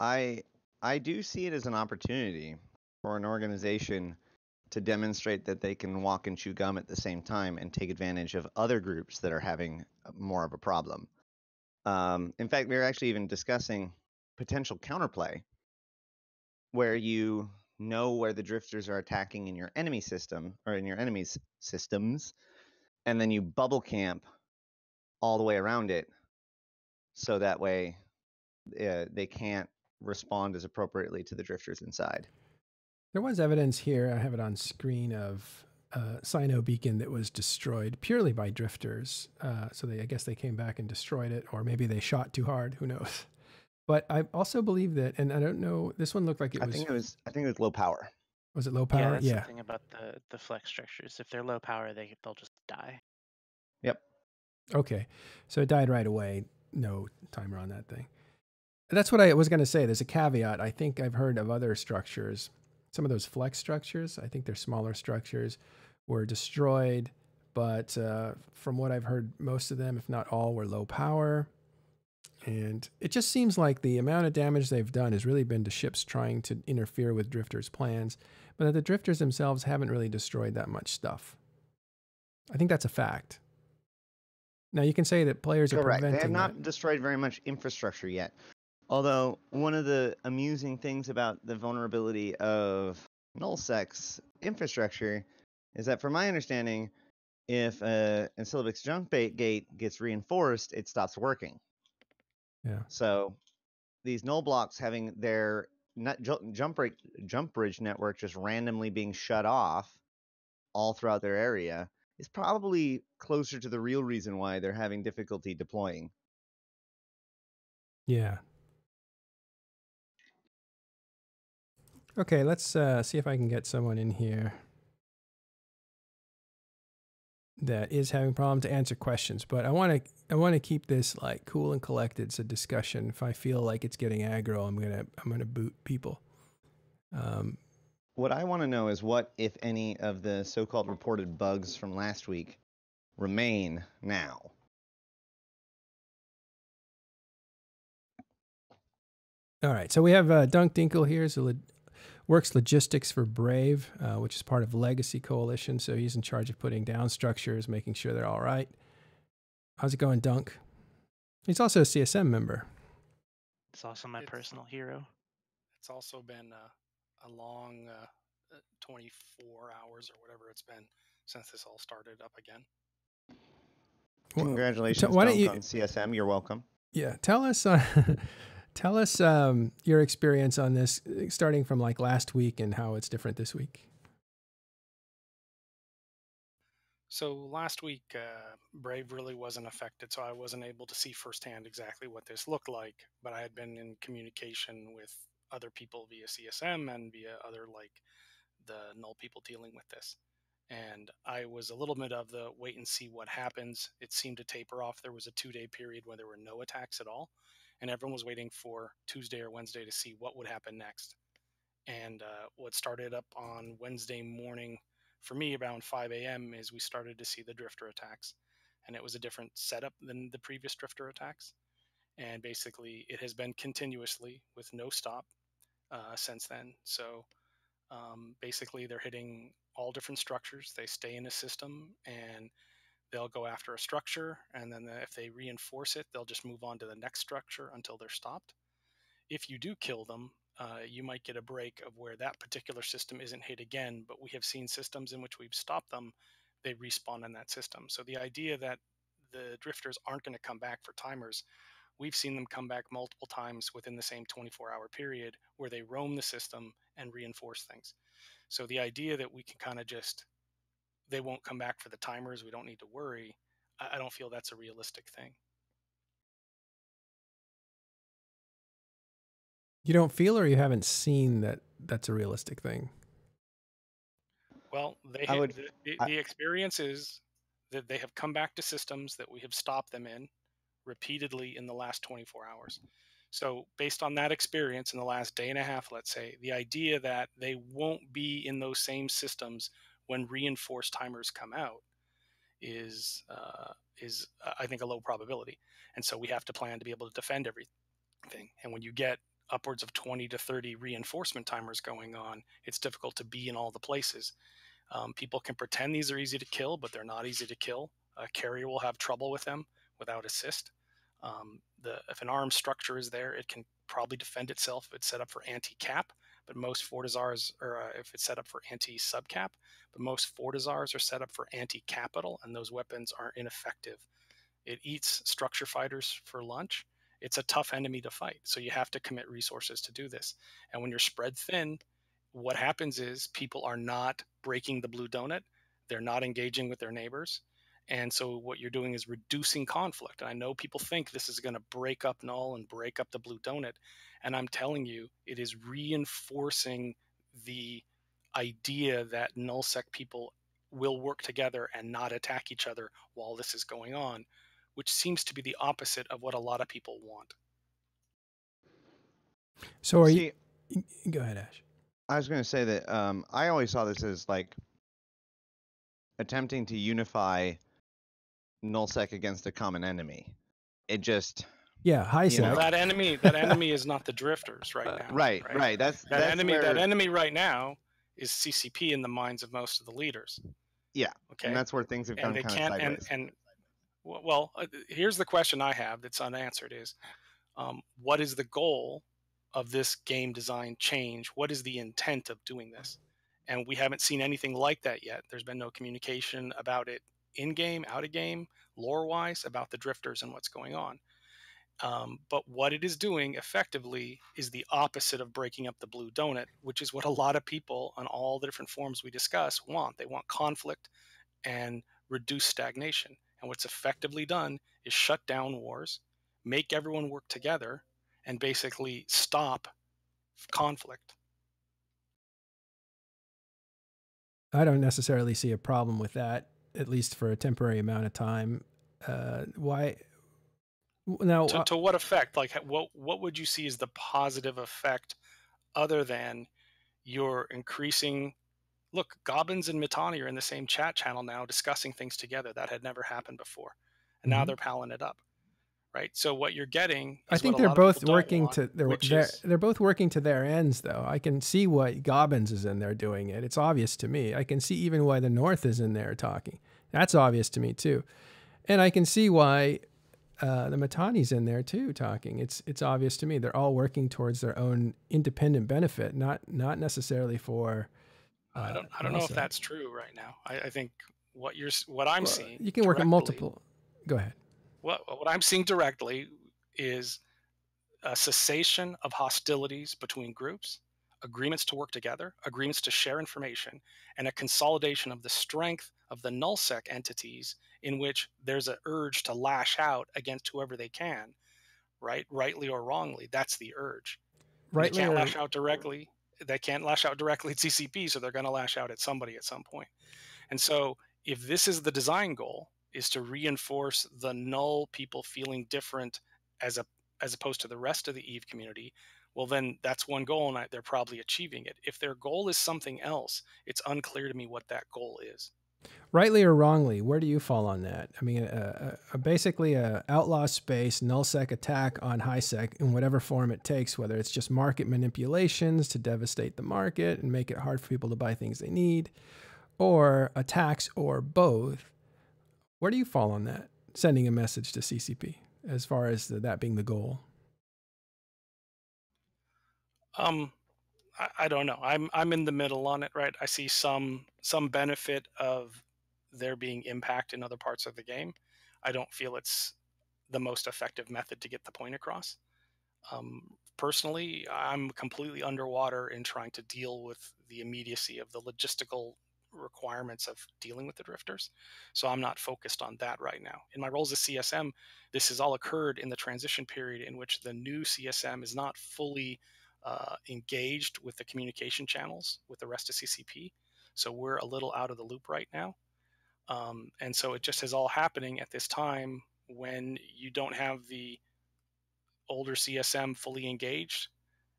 I I do see it as an opportunity for an organization to demonstrate that they can walk and chew gum at the same time and take advantage of other groups that are having more of a problem. Um, in fact, we were actually even discussing potential counterplay, where you know where the drifters are attacking in your enemy system or in your enemy's systems, and then you bubble camp all the way around it, so that way uh, they can't respond as appropriately to the drifters inside. There was evidence here, I have it on screen, of a Cyno beacon that was destroyed purely by drifters. Uh, so they, I guess they came back and destroyed it, or maybe they shot too hard. Who knows? But I also believe that, and I don't know, this one looked like it I was, think it was I think it was low power. was it low power? Yeah, power? that's Yeah. the thing about the the flex structures. If they're low power, they they'll just die. Yep. Okay. So it died right away. No timer on that thing. That's what I was going to say. There's a caveat. I think I've heard of other structures. Some of those flex structures, I think they're smaller structures, were destroyed. But uh, from what I've heard, most of them, if not all, were low power. And it just seems like the amount of damage they've done has really been to ships trying to interfere with drifters' plans, but that the drifters themselves haven't really destroyed that much stuff. I think that's a fact. Now you can say that players are Correct. They have not that. destroyed very much infrastructure yet. Although one of the amusing things about the vulnerability of nullsec's infrastructure is that, from my understanding, if uh, a Ansiblex jump bait gate gets reinforced, it stops working. Yeah. So these null blocks having their jump break, jump bridge network just randomly being shut off all throughout their area is probably closer to the real reason why they're having difficulty deploying. Yeah. Okay, let's uh, see if I can get someone in here. that is having problems to answer questions. But I want to I want to keep this like cool and collected. It's a discussion. If I feel like it's getting aggro, I'm gonna I'm gonna boot people. Um, What I want to know is what, if any, of the so-called reported bugs from last week remain now. all right, so we have uh, Dunk Dinkle here. So lo- works logistics for Brave, uh, which is part of Legacy Coalition. So he's in charge of putting down structures, making sure they're all right. How's it going, Dunk? He's also a CSM member. It's also my It's- personal hero. It's also been uh, a long uh, uh, 24 hours or whatever it's been since this all started up again. Well, Congratulations, why don't Dunk, you- on CSM. You're welcome. Yeah, tell us. Uh, tell us um, your experience on this, starting from like last week and how it's different this week. So last week, uh, Brave really wasn't affected, so I wasn't able to see firsthand exactly what this looked like. But I had been in communication with other people via CSM and via other like the null people dealing with this. And I was a little bit of the wait and see what happens. It seemed to taper off. There was a two day period where there were no attacks at all, and everyone was waiting for Tuesday or Wednesday to see what would happen next. And uh, what started up on Wednesday morning for me around 5 a.m. is we started to see the drifter attacks, and it was a different setup than the previous drifter attacks. And basically, it has been continuously with no stop uh, since then. So um, basically, they're hitting all different structures. They stay in a system and they'll go after a structure, and then if they reinforce it, they'll just move on to the next structure until they're stopped. If you do kill them, uh, you might get a break of where that particular system isn't hit again, but we have seen systems in which we've stopped them, they respawn in that system. So the idea that the drifters aren't going to come back for timers, we've seen them come back multiple times within the same 24 hour period where they roam the system and reinforce things. So the idea that we can kind of just, they won't come back for the timers, we don't need to worry, I, I don't feel that's a realistic thing. You don't feel, or you haven't seen that that's a realistic thing. Well, they I ha- would- the, the, I- the experience is that they have come back to systems that we have stopped them in repeatedly in the last 24 hours. So, based on that experience in the last day and a half, let's say, the idea that they won't be in those same systems when reinforced timers come out is uh, is uh, I think a low probability, and so we have to plan to be able to defend everything. And when you get upwards of 20 to 30 reinforcement timers going on, it's difficult to be in all the places. Um, people can pretend these are easy to kill, but they're not easy to kill. A carrier will have trouble with them without assist. Um, the, if an armed structure is there, it can probably defend itself if it's set up for anti-cap, but most Fortizars, or uh, if it's set up for anti-subcap, but most Fortizars are set up for anti-capital, and those weapons are ineffective. It eats structure fighters for lunch. It's a tough enemy to fight, so you have to commit resources to do this. And when you're spread thin, what happens is people are not breaking the blue donut, they're not engaging with their neighbors. And so what you're doing is reducing conflict. And I know people think this is going to break up null and break up the blue donut. And I'm telling you, it is reinforcing the idea that nullsec people will work together and not attack each other while this is going on, which seems to be the opposite of what a lot of people want. So are See, you? Go ahead, Ash. I was going to say that um, I always saw this as like attempting to unify nullsec against a common enemy. It just Yeah, high You know, that enemy, that enemy is not the drifters right now. right, right, That's That that's enemy, where, that enemy right now is CCP in the minds of most of the leaders. Yeah, Okay. and that's where things have gone and they kind of can't and sideways. and w- well uh, here's the question i have that's unanswered is um, what is the goal of this game design change what is the intent of doing this and we haven't seen anything like that yet there's been no communication about it in game out of game lore wise about the drifters and what's going on um, but what it is doing effectively is the opposite of breaking up the blue donut, which is what a lot of people on all the different forums we discuss want. They want conflict and reduce stagnation. And what's effectively done is shut down wars, make everyone work together, and basically stop conflict. I don't necessarily see a problem with that. at least for a temporary amount of time. Uh, why? Now, to, uh, to what effect? Like, what what would you see as the positive effect, other than you're increasing? Look, Gobbins and Mittani are in the same chat channel now, discussing things together that had never happened before, and now Mhm. they're palling it up, right? So what you're getting, I think they're both working want, to they're they're, is- they're both working to their ends though. I can see why Gobbins is in there doing it. It's obvious to me. I can see even why the North is in there talking. That's obvious to me too. And I can see why uh, the Mittani's in there too talking. It's it's obvious to me. They're all working towards their own independent benefit, not not necessarily for I uh, don't I don't know if that's true right now. I, I think what you're what I'm Well, seeing. You can work at multiple Go ahead. what what I'm seeing directly is a cessation of hostilities between groups, agreements to work together, agreements to share information, and a consolidation of the strength of the nullsec entities in which there's an urge to lash out against whoever they can, right? Rightly or wrongly, that's the urge. Rightly they can't or- lash out directly. They can't lash out directly at CCP, so they're going to lash out at somebody at some point. And so, if this is the design goal, is to reinforce the null people feeling different as a as opposed to the rest of the Eve community, well, then that's one goal, and I, they're probably achieving it. If their goal is something else, it's unclear to me what that goal is. rightly or wrongly, where do you fall on that? I mean, uh, uh, basically, a outlaw space nullsec attack on highsec in whatever form it takes, whether it's just market manipulations to devastate the market and make it hard for people to buy things they need, or attacks or both. Where do you fall on that? Sending a message to CCP as far as the, that being the goal. Um, I, I don't know. I'm I'm in the middle on it, right? I see some some benefit of there being impact in other parts of the game. I don't feel it's the most effective method to get the point across. Um, personally, I'm completely underwater in trying to deal with the immediacy of the logistical requirements of dealing with the drifters. So I'm not focused on that right now. In my roles as CSM, this has all occurred in the transition period in which the new CSM is not fully uh, engaged with the communication channels with the rest of CCP. So we're a little out of the loop right now. Um, and so it just is all happening at this time when you don't have the older CSM fully engaged,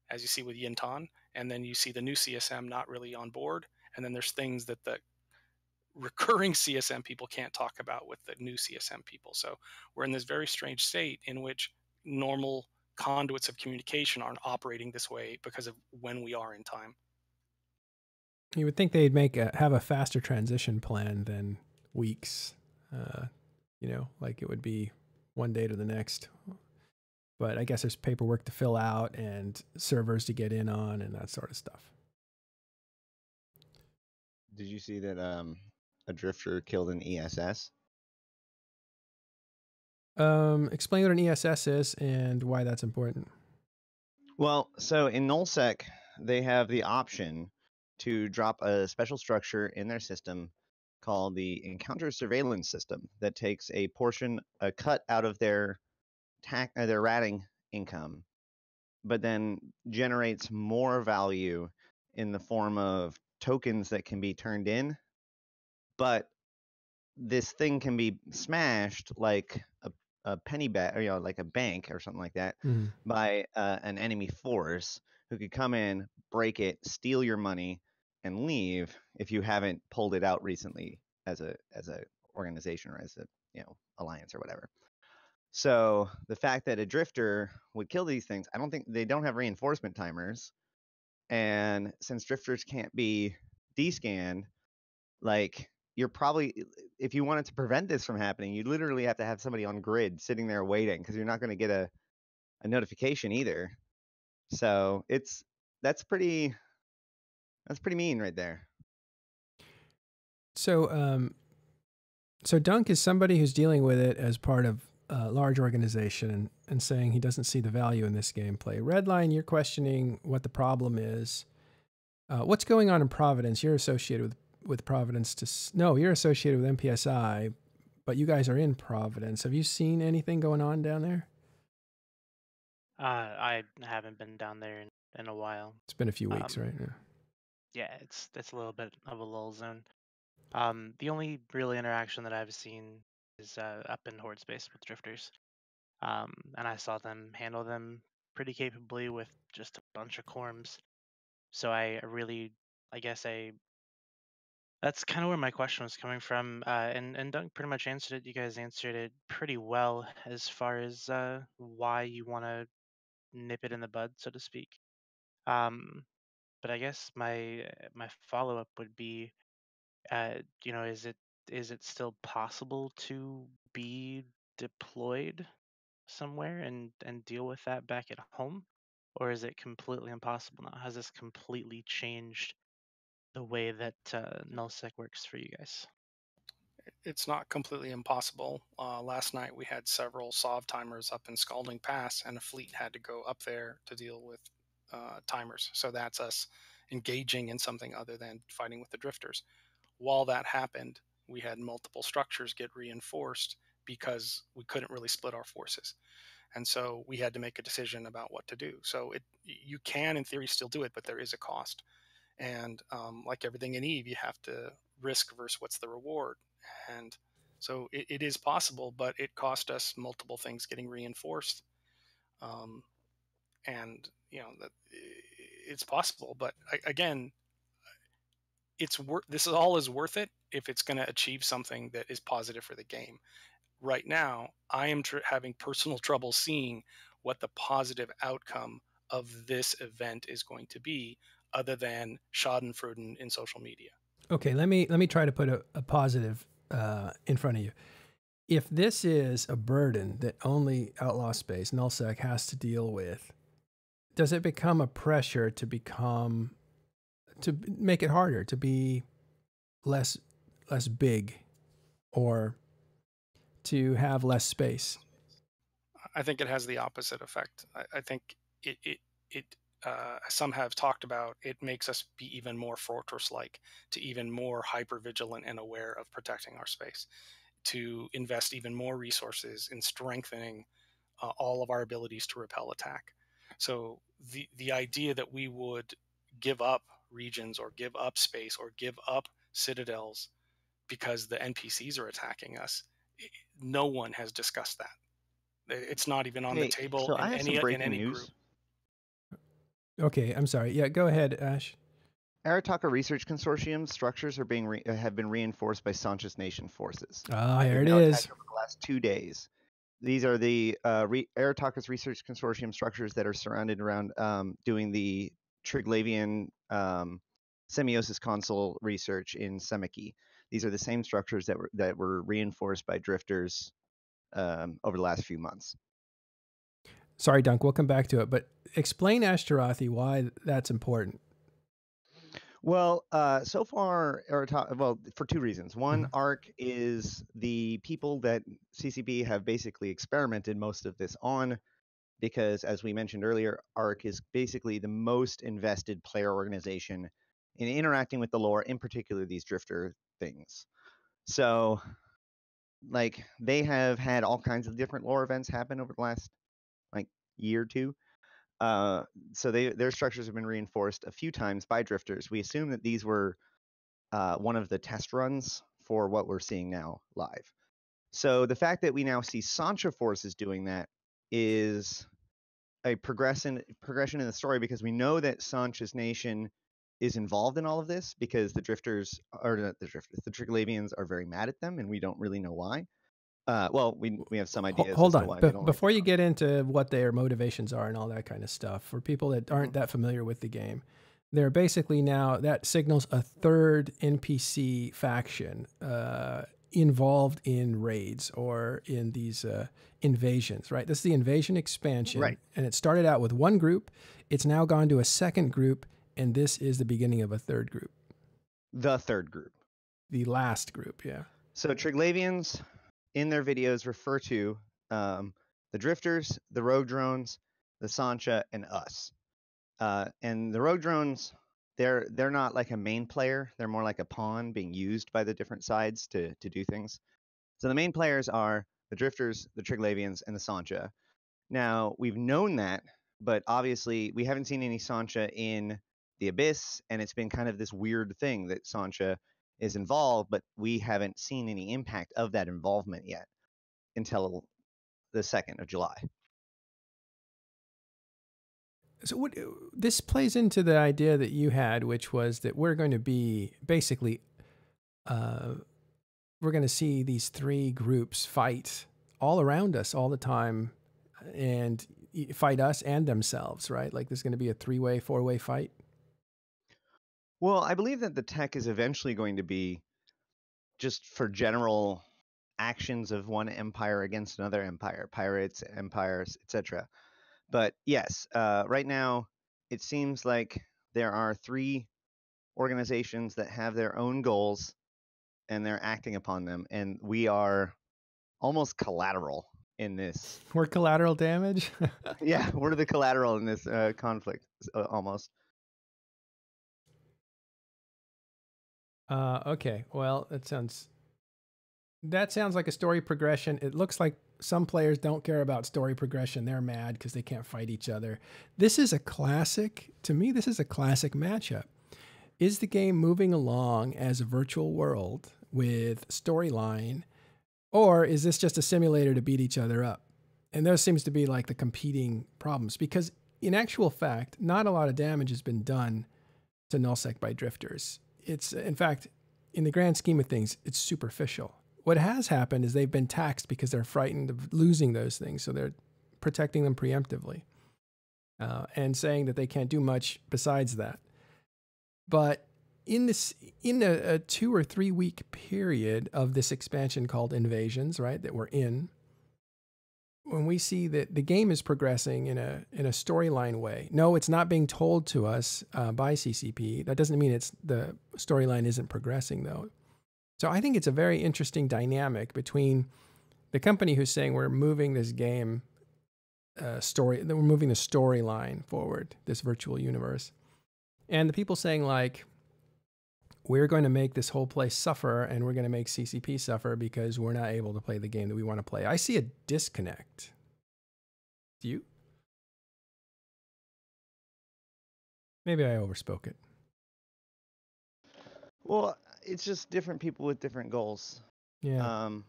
as you see with Yintan, and then you see the new CSM not really on board. And then there's things that the recurring CSM people can't talk about with the new CSM people. So we're in this very strange state in which normal conduits of communication aren't operating this way because of when we are in time. You would think they'd make a, have a faster transition plan than weeks. Uh, you know, like it would be one day to the next. But I guess there's paperwork to fill out and servers to get in on and that sort of stuff. Did you see that um, a drifter killed an ESS? Um, explain what an ESS is and why that's important. Well, so in nullsec, they have the option to drop a special structure in their system called the encounter surveillance system that takes a portion, a cut out of their tax, uh, their ratting income, but then generates more value in the form of tokens that can be turned in. But this thing can be smashed like a, a penny bank, or you know, like a bank or something like that Mhm. by uh, an enemy force who could come in, break it, steal your money, and leave if you haven't pulled it out recently as a as a organization or as a you know alliance or whatever. So the fact that a drifter would kill these things, I don't think they don't have reinforcement timers, and since drifters can't be descanned, like you're probably if you wanted to prevent this from happening, you literally have to have somebody on grid sitting there waiting because you're not going to get a a notification either. So it's that's pretty that's pretty mean right there. So, um, so Dunk is somebody who's dealing with it as part of a large organization and, and saying he doesn't see the value in this gameplay. Redline, you're questioning what the problem is. Uh, what's going on in Providence? You're associated with with Providence to no, you're associated with MPSI, but you guys are in Providence. Have you seen anything going on down there? Uh, I haven't been down there in, in a while. It's been a few weeks, Um, right? Yeah. Yeah, it's it's a little bit of a lull zone. Um, the only real interaction that I've seen is uh, up in Horde space with drifters, um, and I saw them handle them pretty capably with just a bunch of corms. So I really, I guess I. That's kind of where my question was coming from, uh, and and Dunk pretty much answered it. You guys answered it pretty well as far as uh, why you want to nip it in the bud, so to speak. Um, but I guess my my follow up would be, uh, you know, is it is it still possible to be deployed somewhere and and deal with that back at home, or is it completely impossible now? Has this completely changed the way that uh, nullsec works for you guys? It's not completely impossible. Uh, last night we had several SOV timers up in Scalding Pass, and a fleet had to go up there to deal with uh, timers. So that's us engaging in something other than fighting with the drifters. While that happened, we had multiple structures get reinforced because we couldn't really split our forces. And so we had to make a decision about what to do. So it you can in theory still do it, but there is a cost. And um, like everything in Eve, you have to risk versus what's the reward. And so it, it is possible, but it cost us multiple things getting reinforced. Um, and you know that it's possible, but again, it's worth. This is all is worth it if it's going to achieve something that is positive for the game. Right now, I am tr- having personal trouble seeing what the positive outcome of this event is going to be, other than Schadenfreude in social media. Okay, let me let me try to put a, a positive uh, in front of you. If this is a burden that only Outlaw Space Nullsec has to deal with, does it become a pressure to become to make it harder to be less less big or to have less space i think it has the opposite effect i, I think it it, it uh, some have talked about it makes us be even more fortress like to even more hyper vigilant and aware of protecting our space to invest even more resources in strengthening uh, all of our abilities to repel attack so the the idea that we would give up regions or give up space or give up citadels because the NPCs are attacking us, no one has discussed that. It's not even on Hey, the table so in I have some any in any news. group. Okay i'm sorry yeah go ahead ash Arataka Research Consortium structures are being re- uh, have been reinforced by Sansha's Nation forces. ah They've here it is Over the last two days. These are the uh, re- Arataka's Research Consortium structures that are surrounded around um, doing the Triglavian um, semiosis console research in Semiki. These are the same structures that were that were reinforced by drifters um, over the last few months. Sorry dunk we'll come back to it but explain Ashterothi why that's important Well, uh, so far, well, for two reasons. One, Mhm. ARC is the people that CCP have basically experimented most of this on, because as we mentioned earlier, ARC is basically the most invested player organization in interacting with the lore, in particular these drifter things. So, like, they have had all kinds of different lore events happen over the last year or two. Uh, so they their structures have been reinforced a few times by drifters. We assume that these were uh, one of the test runs for what we're seeing now live. So the fact that we now see Sansha forces doing that is a progression progression in the story because we know that Sansha's nation is involved in all of this because the drifters or the drifters the Triglavians are very mad at them and we don't really know why. Uh, well, we we have some ideas. hold on why Be- they like before you get into what their motivations are and all that kind of stuff for people that aren't that familiar with the game they're basically now that signals a third npc faction uh, involved in raids or in these uh, invasions right this is the invasion expansion Right. and it started out with one group it's now gone to a second group and this is the beginning of a third group the third group. the last group yeah So Triglavians in their videos refer to um, the drifters, the rogue drones, the Sansha, and us. Uh, and the rogue drones, they're they're not like a main player. They're more like a pawn being used by the different sides to to do things. So the main players are the drifters, the Triglavians, and the Sansha. Now we've known that, but obviously we haven't seen any Sansha in the Abyss, and it's been kind of this weird thing that Sansha is involved, but we haven't seen any impact of that involvement yet until the 2nd of July. So what this plays into the idea that you had, which was that we're going to be basically, uh, we're going to see these three groups fight all around us all the time, and fight us and themselves, right? Like there's going to be a three-way, four-way fight. Well, I believe that the tech is eventually going to be just for general actions of one empire against another empire, pirates, empires, etc. But yes, uh, right now it seems like there are three organizations that have their own goals and they're acting upon them, and we are almost collateral in this. We're collateral damage. yeah, we're the collateral in this uh, conflict, uh, almost. Uh, okay. Well, that sounds that sounds like a story progression. It looks like some players don't care about story progression. They're mad because they can't fight each other. This is a classic. To me, this is a classic matchup. Is the game moving along as a virtual world with storyline, or is this just a simulator to beat each other up? And there seems to be like the competing problems because, in actual fact, not a lot of damage has been done to nullsec by drifters. It's, in fact, in the grand scheme of things, it's superficial. What has happened is they've been taxed because they're frightened of losing those things. So they're protecting them preemptively uh, and saying that they can't do much besides that. But in this, in a, a two or three week period of this expansion called Invasions, right, that we're in, when we see that the game is progressing in a in a storyline way. No, it's not being told to us uh, by CCP. That doesn't mean it's the storyline isn't progressing though. So I think it's a very interesting dynamic between the company who's saying we're moving this game uh, story, that we're moving the storyline forward, this virtual universe, and the people saying like, we're going to make this whole place suffer, and we're going to make CCP suffer because we're not able to play the game that we want to play. I see a disconnect. Do you? Maybe I overspoke it. Well, it's just different people with different goals. Yeah. Um,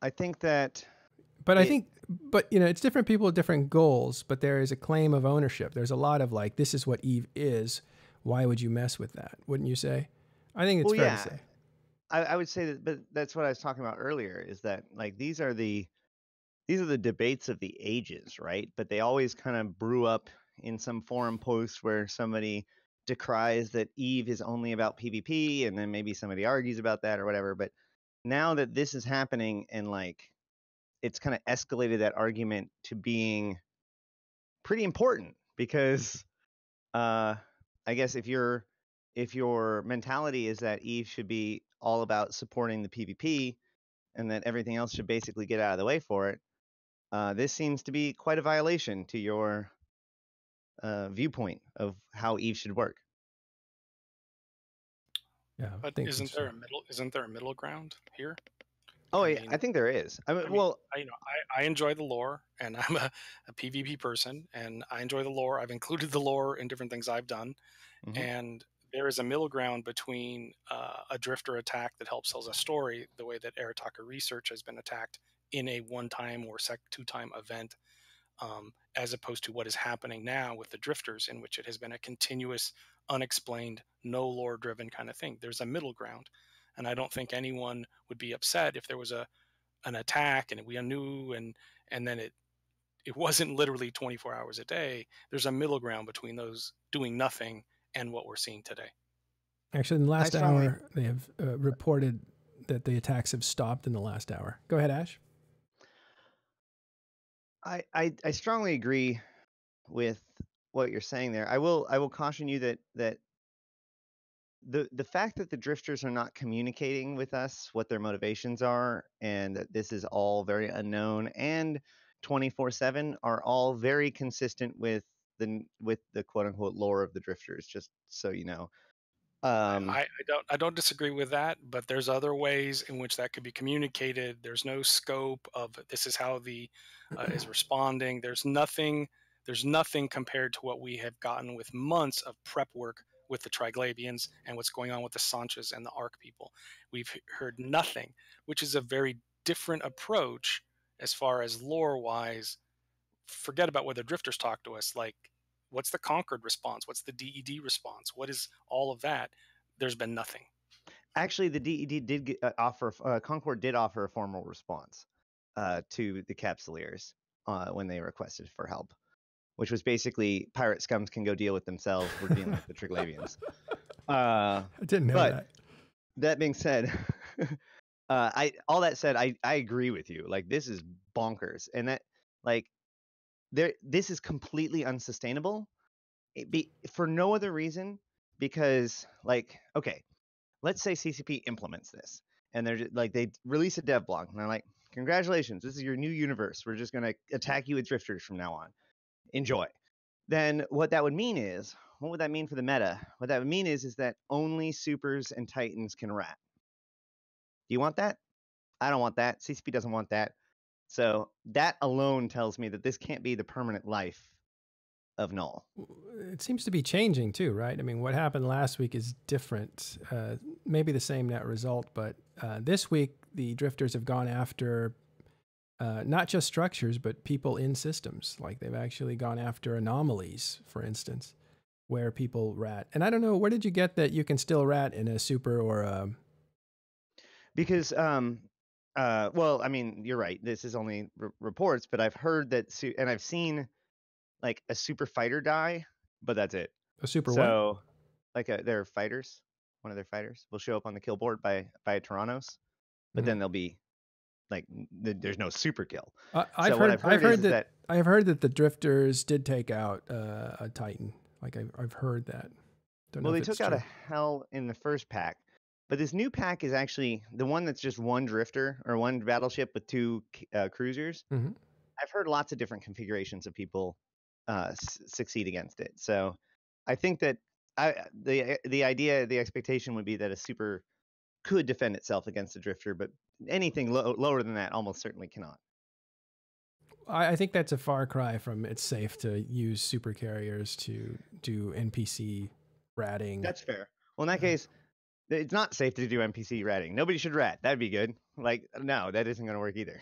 I think that. But it, I think, but you know, it's different people with different goals. But there is a claim of ownership. There's a lot of like, this is what Eve is. Why would you mess with that? Wouldn't you say? I think it's well, fair yeah. to say. I, I would say that, but that's what I was talking about earlier. Is that like these are the these are the debates of the ages, right? But they always kind of brew up in some forum post where somebody decries that Eve is only about PvP, and then maybe somebody argues about that or whatever. But now that this is happening, and like it's kind of escalated that argument to being pretty important because uh, I guess if your if your mentality is that Eve should be all about supporting the PvP and that everything else should basically get out of the way for it, uh, this seems to be quite a violation to your uh, viewpoint of how Eve should work. Yeah, but isn't there a middle? Isn't there a middle ground here? Oh I yeah, mean, I think there is. I mean, I mean well, I, you know, I, I enjoy the lore, and I'm a, a, PvP person, and I enjoy the lore. I've included the lore in different things I've done, mm-hmm. and there is a middle ground between uh, a drifter attack that helps tell a story, the way that Arataka research has been attacked in a one-time or sec- two-time event, um, as opposed to what is happening now with the drifters, in which it has been a continuous, unexplained, no lore-driven kind of thing. There's a middle ground, and I don't think anyone would be upset if there was a an attack and we knew and and then it it wasn't literally 24 hours a day. There's a middle ground between those doing nothing and what we're seeing today. Actually, in the last hour, they have uh, reported that the attacks have stopped in the last hour. Go ahead, Ash. I, I, I strongly agree with what you're saying there. I will I will caution you that that the the fact that the drifters are not communicating with us what their motivations are and that this is all very unknown and 24/7 are all very consistent with the with the quote unquote lore of the drifters just so you know um, I, I, don't I don't disagree with that, but there's other ways in which that could be communicated. There's no scope of this is how the uh, is responding. There's nothing there's nothing compared to what we have gotten with months of prep work with the Triglavians and what's going on with the Sanshas and the ARC people. We've heard nothing, which is a very different approach as far as lore wise. Forget about whether drifters talk to us. Like, what's the Concord response? What's the DED response? What is all of that? There's been nothing. Actually, the DED did get, uh, offer uh, Concord did offer a formal response uh, to the Capsuleers uh, when they requested for help, which was basically pirate scums can go deal with themselves. We're dealing with the Triglavians. Uh, I didn't know but- that. that being said, uh, I all that said, I I agree with you. Like this is bonkers, and that like there this is completely unsustainable. It be for no other reason because like okay, let's say CCP implements this, and they're just, like they release a dev blog, and they're like, congratulations, this is your new universe. We're just gonna attack you with drifters from now on. Enjoy. Then what that would mean is, what would that mean for the meta? What that would mean is, is that only supers and titans can rat. Do you want that? I don't want that. CCP doesn't want that. So that alone tells me that this can't be the permanent life of Null. It seems to be changing too, right? I mean, what happened last week is different. Uh, maybe the same net result, but uh, this week the drifters have gone after uh, not just structures, but people in systems. Like they've actually gone after anomalies, for instance, where people rat. And I don't know, where did you get that you can still rat in a super or a. Because, um, uh, well, I mean, you're right. This is only r- reports, but I've heard that, su- and I've seen like a super fighter die, but that's it. A super what? so, like a, their fighters, one of their fighters will show up on the kill board by by Tyrannos, but Mhm. then they'll be like, th- there's no super kill. I, I've so heard, I've heard, I've heard that, that I have heard that the drifters did take out uh, a Titan. Like I've, I've heard that. Don't know Well, they took out a hell in the first pack, but this new pack is actually the one that's just one drifter or one battleship with two uh, cruisers. Mhm. I've heard lots of different configurations of people uh, s- succeed against it. So I think that I, the the idea, the expectation would be that a super could defend itself against a drifter, but anything lo- lower than that almost certainly cannot. I, I think that's a far cry from it's safe to use super carriers to do NPC ratting. That's fair. Well, in that case, it's not safe to do NPC ratting. Nobody should rat. That'd be good. Like, no, that isn't going to work either.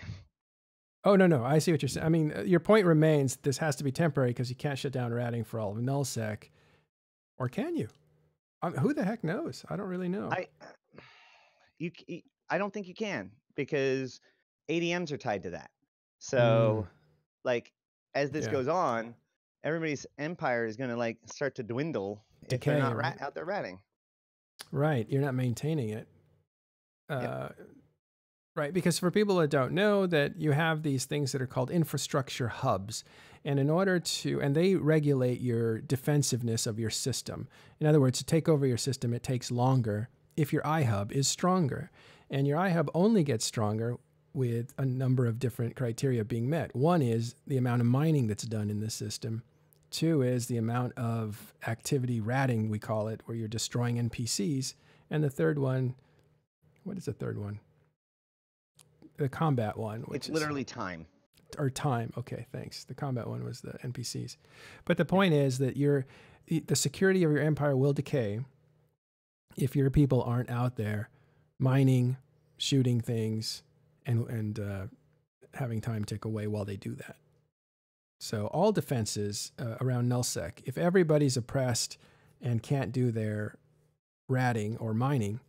oh no, no, I see what you're saying. I mean, uh, your point remains. This has to be temporary because you can't shut down ratting for all of nullsec, or can you? I who the heck knows? I don't really know. I you c- y- I don't think you can because ADMs are tied to that. So like as this Mm. Yeah. goes on, everybody's empire is going to like start to dwindle if they're not right? out there ratting. Right. You're not maintaining it. Uh, Yep. Right. Because for people that don't know, that you have these things that are called infrastructure hubs. And in order to, and they regulate your defensiveness of your system. In other words, to take over your system, it takes longer if your iHub is stronger. And your iHub only gets stronger with a number of different criteria being met. One is the amount of mining that's done in the system. Two is the amount of activity ratting, we call it, where you're destroying NPCs. And the third one, what is the third one? The combat one, which It's is literally time. or time. Okay, thanks. The combat one was the NPCs. But the point is that your the security of your empire will decay if your people aren't out there mining, shooting things, and and uh, having time tick away while they do that. So all defenses uh, around nullsec, if everybody's oppressed and can't do their ratting or mining,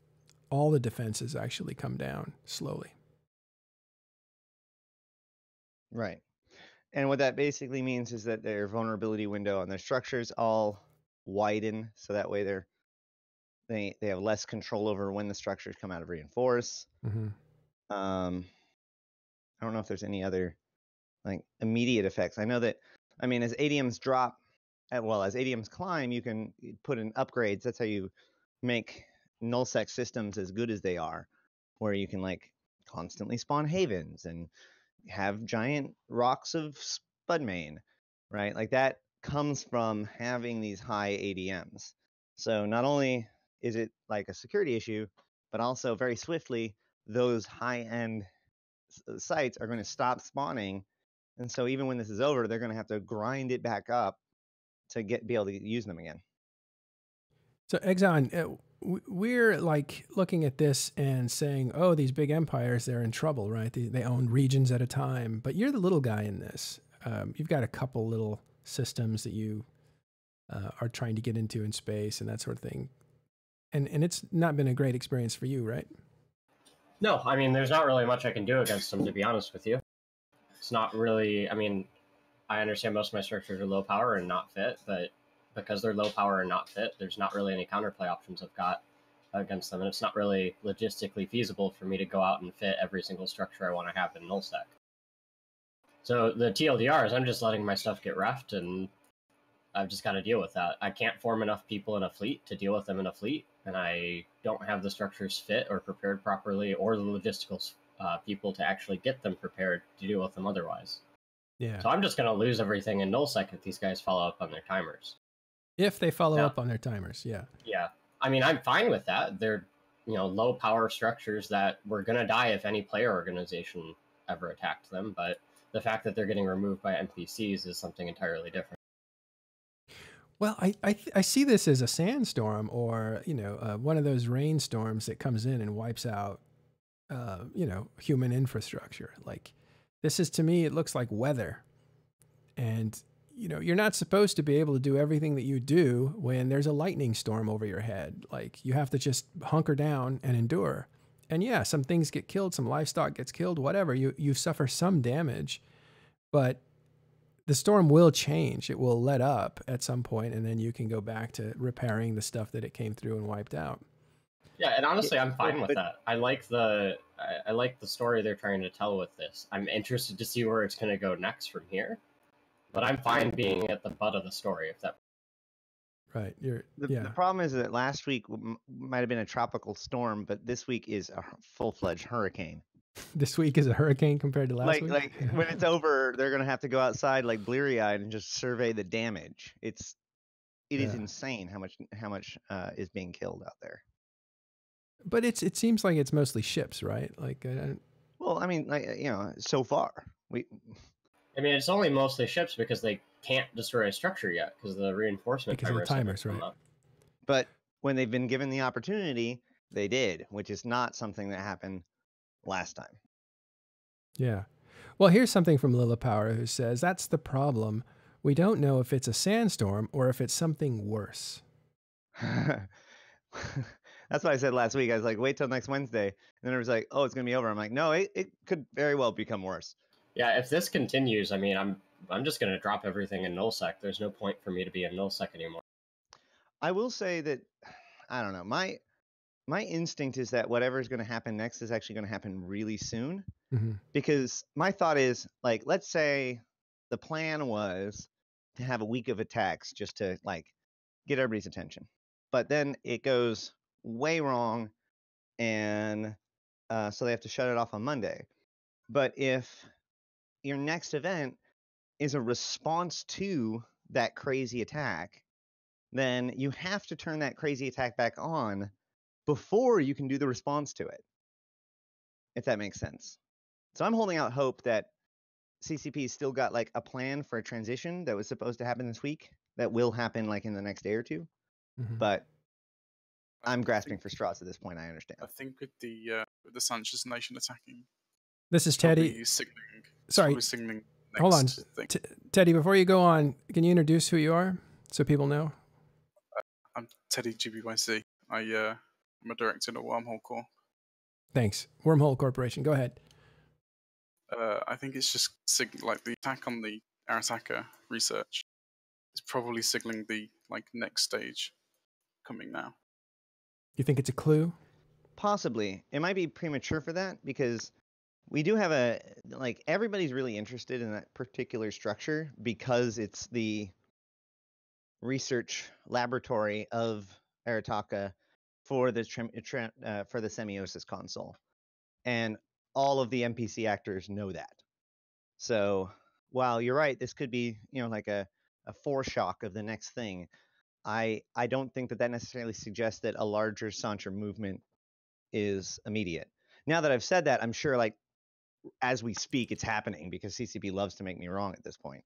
all the defenses actually come down slowly. Right. And what that basically means is that their vulnerability window on their structures all widen so that way they're they they have less control over when the structures come out of reinforce. hmm Um, I don't know if there's any other like immediate effects. I know that I mean as ADMs drop, uh, well as ADMs climb, you can put in upgrades. That's how you make nullsec systems as good as they are, where you can like constantly spawn havens and have giant rocks of Spodumain, right? Like that comes from having these high ADMs. So not only is it like a security issue, but also very swiftly those high-end s- uh, sites are going to stop spawning, and so even when this is over, they're going to have to grind it back up to get be able to use them again. So Exxon, uh, we're like looking at this and saying, "Oh, these big empires, they're in trouble, right? They, they own regions at a time." But you're the little guy in this. Um, you've got a couple little systems that you uh, are trying to get into in space and that sort of thing, and and it's not been a great experience for you, right? No, I mean, there's not really much I can do against them, to be honest with you. It's not really. I mean, I understand most of my structures are low power and not fit, but because they're low power and not fit, there's not really any counterplay options I've got against them, and it's not really logistically feasible for me to go out and fit every single structure I want to have in nullsec. So the TLDR is I'm just letting my stuff get refed, and I've just got to deal with that. I can't form enough people in a fleet to deal with them in a fleet, and I don't have the structures fit or prepared properly, or the logistical uh, people to actually get them prepared to deal with them otherwise. Yeah. So I'm just going to lose everything in nullsec if these guys follow up on their timers. If they follow Yeah. up on their timers, yeah. Yeah. I mean, I'm fine with that. They're, you know, low power structures that were going to die if any player organization ever attacked them. But the fact that they're getting removed by NPCs is something entirely different. Well, I I, th- I see this as a sandstorm or you know uh, one of those rainstorms that comes in and wipes out uh, you know human infrastructure. Like this is to me, it looks like weather, and you know you're not supposed to be able to do everything that you do when there's a lightning storm over your head. Like you have to just hunker down and endure. And yeah, some things get killed, some livestock gets killed, whatever. You you suffer some damage, but the storm will change. It will let up at some point, and then you can go back to repairing the stuff that it came through and wiped out. Yeah, and honestly, I'm fine with that. I like the I, I like the story they're trying to tell with this. I'm interested to see where it's going to go next from here. But I'm fine being at the butt of the story if that. Right? You're The, yeah. the problem is that last week might have been a tropical storm, but this week is a full fledged hurricane. this week is a hurricane compared to last like week. like when it's over, they're gonna have to go outside like bleary eyed and just survey the damage. It's it is Yeah. insane how much how much uh, is being killed out there. but it's it seems like it's mostly ships, right? Like I don't, Well, I mean, like you know, so far we I mean, it's only mostly ships because they can't destroy a structure yet because the reinforcement Because of the timers come right. up. but when they've been given the opportunity, they did, which is not something that happened last time. yeah. Well, here's something from Lila Power who says that's the problem. We don't know if it's a sandstorm or if it's something worse. That's what I said last week. I was like, wait till next Wednesday. And then it was like, oh, it's going to be over. I'm like, no, it, it could very well become worse. Yeah, if this continues, I mean, I'm I'm just gonna drop everything in nullsec. There's no point for me to be in nullsec anymore. I will say that, I don't know, my my instinct is that whatever is going to happen next is actually going to happen really soon. Mhm. Because my thought is, like, let's say the plan was to have a week of attacks just to, like, get everybody's attention. But then it goes way wrong. And uh, so they have to shut it off on Monday. But if your next event is a response to that crazy attack, then you have to turn that crazy attack back on before you can do the response to it. If that makes sense. So I'm holding out hope that CCP still got like a plan for a transition that was supposed to happen this week that will happen like in the next day or two. Mhm. But I I'm think- grasping for straws at this point. I understand. I think with the uh, with the Sansha's Nation attacking, This is Teddy. signaling. Sorry. signaling next Hold on. Thing. T- Teddy, before you go on, can you introduce who you are so people know? I'm Teddy GBYC. I uh, I'm a director at Wormhole Corp. Thanks. Wormhole Corporation. Go ahead. Uh, I think it's just sig- like the attack on the Arataka research is probably signaling the like next stage coming now. You think it's a clue? Possibly. It might be premature for that because we do have a like everybody's really interested in that particular structure because it's the research laboratory of Arataka for the tra- uh, for the semiosis console, and all of the NPC actors know that. So while you're right, this could be you know like a a foreshock of the next thing. I I don't think that that necessarily suggests that a larger Sansha movement is immediate. Now that I've said that, I'm sure like as we speak, it's happening because CCP loves to make me wrong at this point.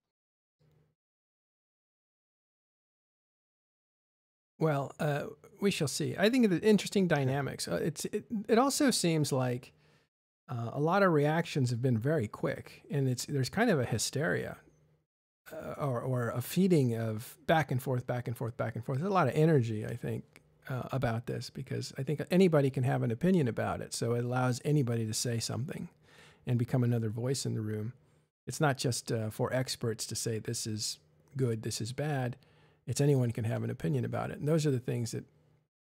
Well, uh, we shall see. I think the interesting dynamics. Uh, it's it, it also seems like uh, a lot of reactions have been very quick, and it's there's kind of a hysteria uh, or or a feeding of back and forth, back and forth, back and forth. There's a lot of energy, I think, uh, about this because I think anybody can have an opinion about it. So it allows anybody to say something and become another voice in the room. It's not just uh, for experts to say this is good, this is bad it's anyone can have an opinion about it. And those are the things that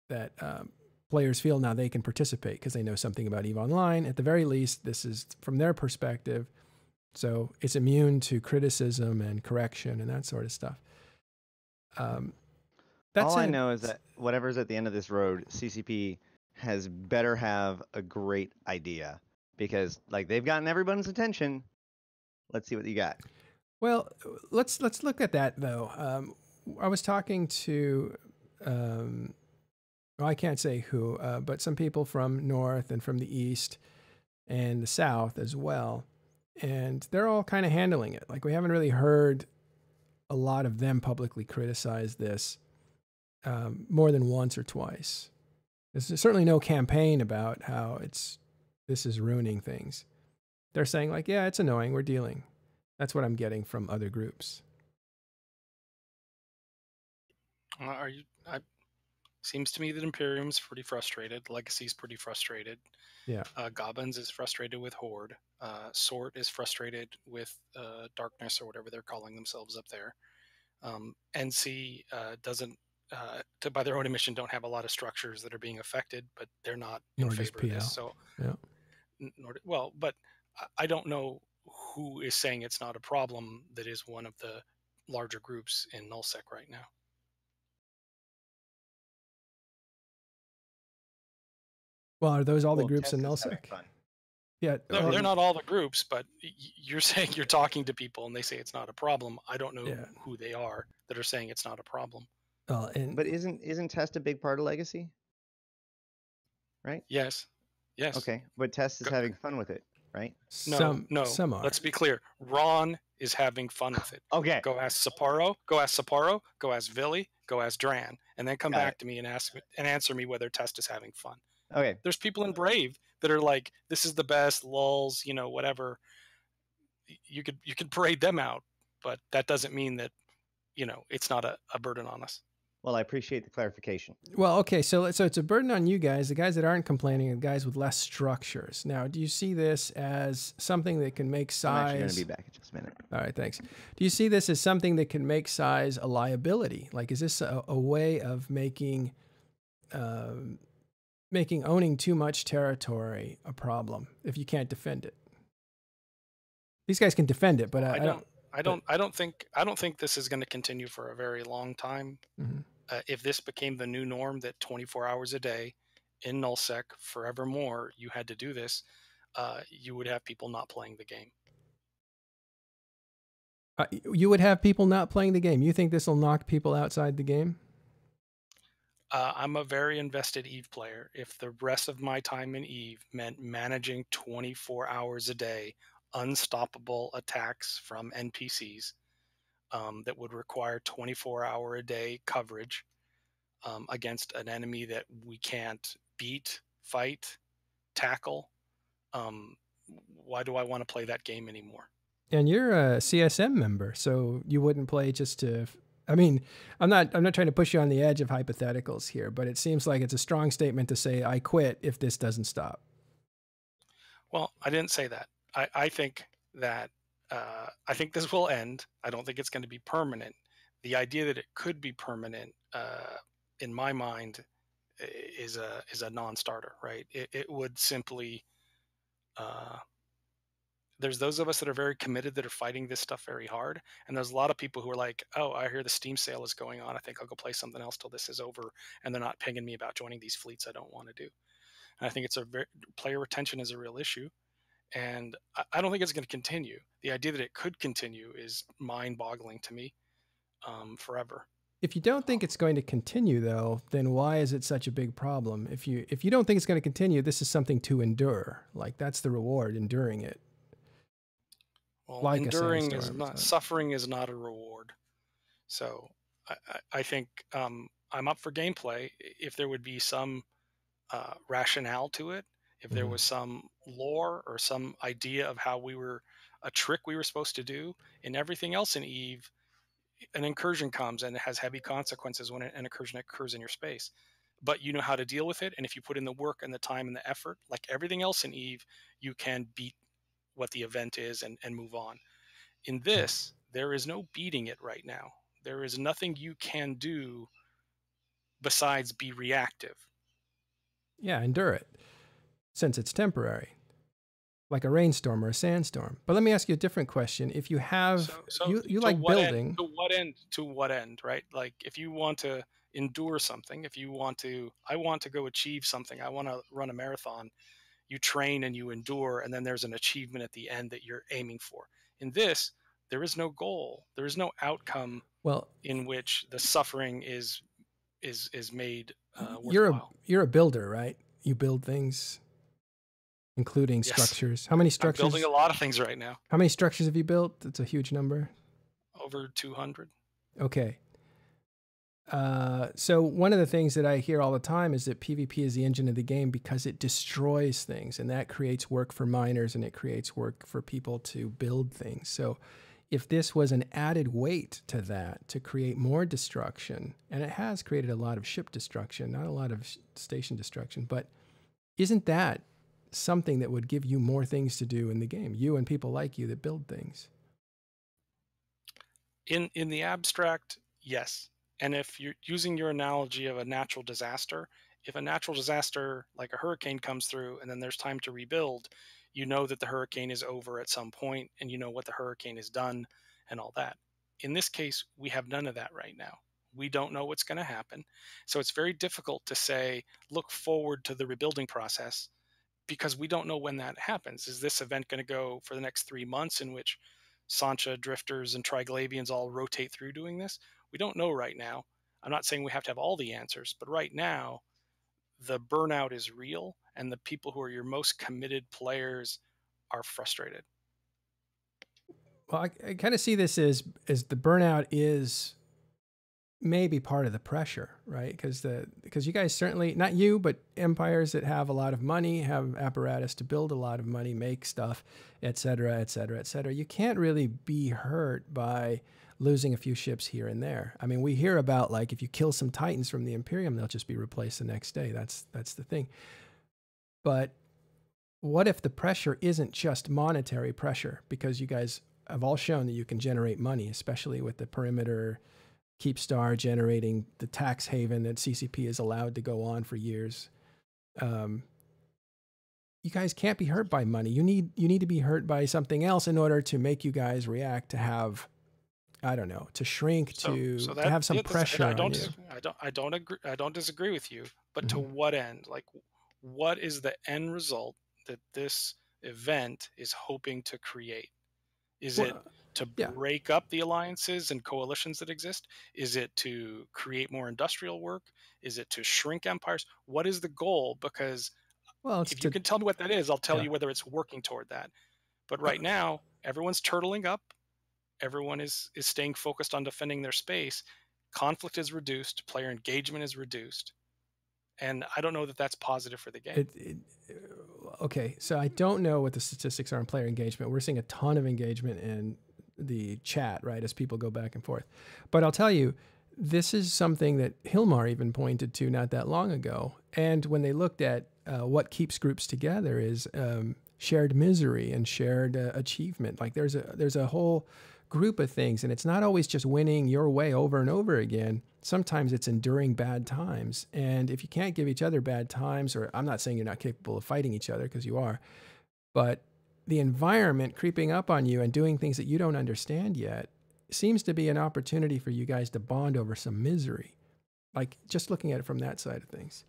that um, players feel now they can participate because they know something about Eve Online. At the very least, this is from their perspective. So it's immune to criticism and correction and that sort of stuff. Um, that's All I know is that whatever's at the end of this road, CCP has better have a great idea because like they've gotten everyone's attention. Let's see what you got. Well, let's let's look at that though. Um, I was talking to, um, well, I can't say who, uh, but some people from North and from the East and the South as well. And they're all kind of handling it. Like, we haven't really heard a lot of them publicly criticize this um, more than once or twice. There's certainly no campaign about how it's this is ruining things. They're saying like, yeah, it's annoying. We're dealing. That's what I'm getting from other groups. Uh, are you? I, seems to me that Imperium's pretty frustrated. Legacy's pretty frustrated. Yeah. Uh, Goblins is frustrated with Horde. Uh, Sort is frustrated with uh, Darkness or whatever they're calling themselves up there. Um, NC uh, doesn't, uh, to, by their own admission, don't have a lot of structures that are being affected, but they're not in favor of this. So, yeah. Nor, well, but I don't know who is saying it's not a problem that is one of the larger groups in nullsec right now. Well, are those all well, the groups in nullsec? Yeah, they're, um, they're, not all the groups, but you're saying you're talking to people and they say it's not a problem. I don't know yeah. who they are that are saying it's not a problem. Well, and but isn't isn't test a big part of legacy? Right. Yes. Yes. Okay, but test is Go. having fun with it, right? No, some, no. Some are. Let's be clear. Ron is having fun with it. Okay. Go ask Sapporo. Go ask Sapporo. Go ask Villy. Go ask Dran, and then come Got back it. to me and ask and answer me whether test is having fun. Okay. There's people in Brave that are like, this is the best, lulls, you know, whatever. You could you could parade them out, but that doesn't mean that, you know, it's not a, a burden on us. Well, I appreciate the clarification. Well, okay, so so it's a burden on you guys, the guys that aren't complaining, the guys with less structures. Now, do you see this as something that can make size? I'm going to be back in just a minute. All right, thanks. Do you see this as something that can make size a liability? Like, is this a, a way of making um, making owning too much territory a problem if you can't defend it. These guys can defend it, but I, I don't. I don't. But, I don't think. I don't think this is going to continue for a very long time. Mm-hmm. Uh, if this became the new norm, that 24 hours a day in nullsec forevermore, you had to do this, uh, you would have people not playing the game. Uh, you would have people not playing the game. You think this will knock people outside the game? Uh, I'm a very invested Eve player. If the rest of my time in Eve meant managing 24 hours a day, unstoppable attacks from NPCs um, that would require 24 hour a day coverage um, against an enemy that we can't beat, fight, tackle, um, why do I want to play that game anymore? And you're a CSM member, so you wouldn't play just to I mean, I'm not I'm not trying to push you on the edge of hypotheticals here, but it seems like it's a strong statement to say I quit if this doesn't stop. Well, I didn't say that. I, I think that uh, I think this will end. I don't think it's going to be permanent. The idea that it could be permanent, uh, in my mind, is a is a non-starter. Right? It, it would simply uh, there's those of us that are very committed that are fighting this stuff very hard and there's a lot of people who are like oh i hear the steam sale is going on i think i'll go play something else till this is over and they're not pinging me about joining these fleets i don't want to do. And i think it's a very player retention is a real issue and i, I don't think it's going to continue. The idea that it could continue is mind boggling to me um, forever. If you don't think it's going to continue though then why is it such a big problem? If you if you don't think it's going to continue this is something to endure. Like that's the reward enduring it well, like enduring is not suffering is not a reward. So I, I think um, I'm up for gameplay if there would be some uh, rationale to it, if there Mhm. was some lore or some idea of how we were a trick we were supposed to do. In everything else in Eve, an incursion comes and it has heavy consequences when an incursion occurs in your space. But you know how to deal with it, and if you put in the work and the time and the effort, like everything else in Eve, you can beat what the event is and, and move on. In hmm. this, there is no beating it right now. There is nothing you can do besides be reactive. Yeah, endure it, since it's temporary, like a rainstorm or a sandstorm. But let me ask you a different question. If you have, So, so you, you to like building, End, to what end? To what end? Right? Like if you want to endure something, if you want to, I want to go achieve something. I want to run a marathon. You train and you endure, and then there's an achievement at the end that you're aiming for. In this, there is no goal. There is no outcome well, in which the suffering is is is made uh, you're a you're a builder, right? You build things, including Yes. structures. How many I'm structures? building a lot of things right now. How many structures have you built? It's a huge number. Over 200. Okay. Uh, so one of the things that I hear all the time is that PvP is the engine of the game because it destroys things, and that creates work for miners and it creates work for people to build things. So if this was an added weight to that to create more destruction, and it has created a lot of ship destruction, not a lot of station destruction, but isn't that something that would give you more things to do in the game? You and people like you that build things. in in the abstract yes and if you're using your analogy of a natural disaster if a natural disaster like a hurricane comes through and then there's time to rebuild you know that the hurricane is over at some point and you know what the hurricane has done and all that. In this case we have none of that right now. We don't know what's going to happen. So it's very difficult to say look forward to the rebuilding process because we don't know when that happens. Is this event going to go for the next three months in which Sansha, drifters, and triglavians all rotate through doing this? We don't know right now. I'm not saying we have to have all the answers, but right now, the burnout is real, and the people who are your most committed players are frustrated. Well, I, I kind of see this as as the burnout is maybe part of the pressure, right? Because the because you guys certainly not you, but empires that have a lot of money, have apparatus to build a lot of money, make stuff, et cetera, et cetera, et cetera. You can't really be hurt by losing a few ships here and there. I mean, we hear about like if you kill some titans from the Imperium, they'll just be replaced the next day. That's that's the thing. But what if the pressure isn't just monetary pressure? Because you guys have all shown that you can generate money, especially with the perimeter Keepstar generating the tax haven that CCP is allowed to go on for years. Um, you guys can't be hurt by money. You need you need to be hurt by something else in order to make you guys react to have, I don't know, to shrink So, to so to have some yeah, pressure I on don't, dis- I don't, I don't agree. I don't disagree with you. But to Mhm. what end? Like, what is the end result that this event is hoping to create? Is it to yeah. break up the alliances and coalitions that exist? Is it to create more industrial work? Is it to shrink empires? What is the goal? Because well, if to you can tell me what that is, I'll tell Yeah. you whether it's working toward that. But right now, everyone's turtling up. Everyone is is staying focused on defending their space. Conflict is reduced. Player engagement is reduced, and I don't know that that's positive for the game. It, it, okay, so I don't know what the statistics are on player engagement. We're seeing a ton of engagement in the chat, right, as people go back and forth. But I'll tell you, this is something that Hilmar even pointed to not that long ago. And when they looked at uh, what keeps groups together is um, shared misery and shared uh, achievement. Like there's a there's a whole group of things, and it's not always just winning your way over and over again. Sometimes it's enduring bad times, and if you can't give each other bad times, or I'm not saying you're not capable of fighting each other because you are, but the environment creeping up on you and doing things that you don't understand yet seems to be an opportunity for you guys to bond over some misery. Like just looking at it from that side of things.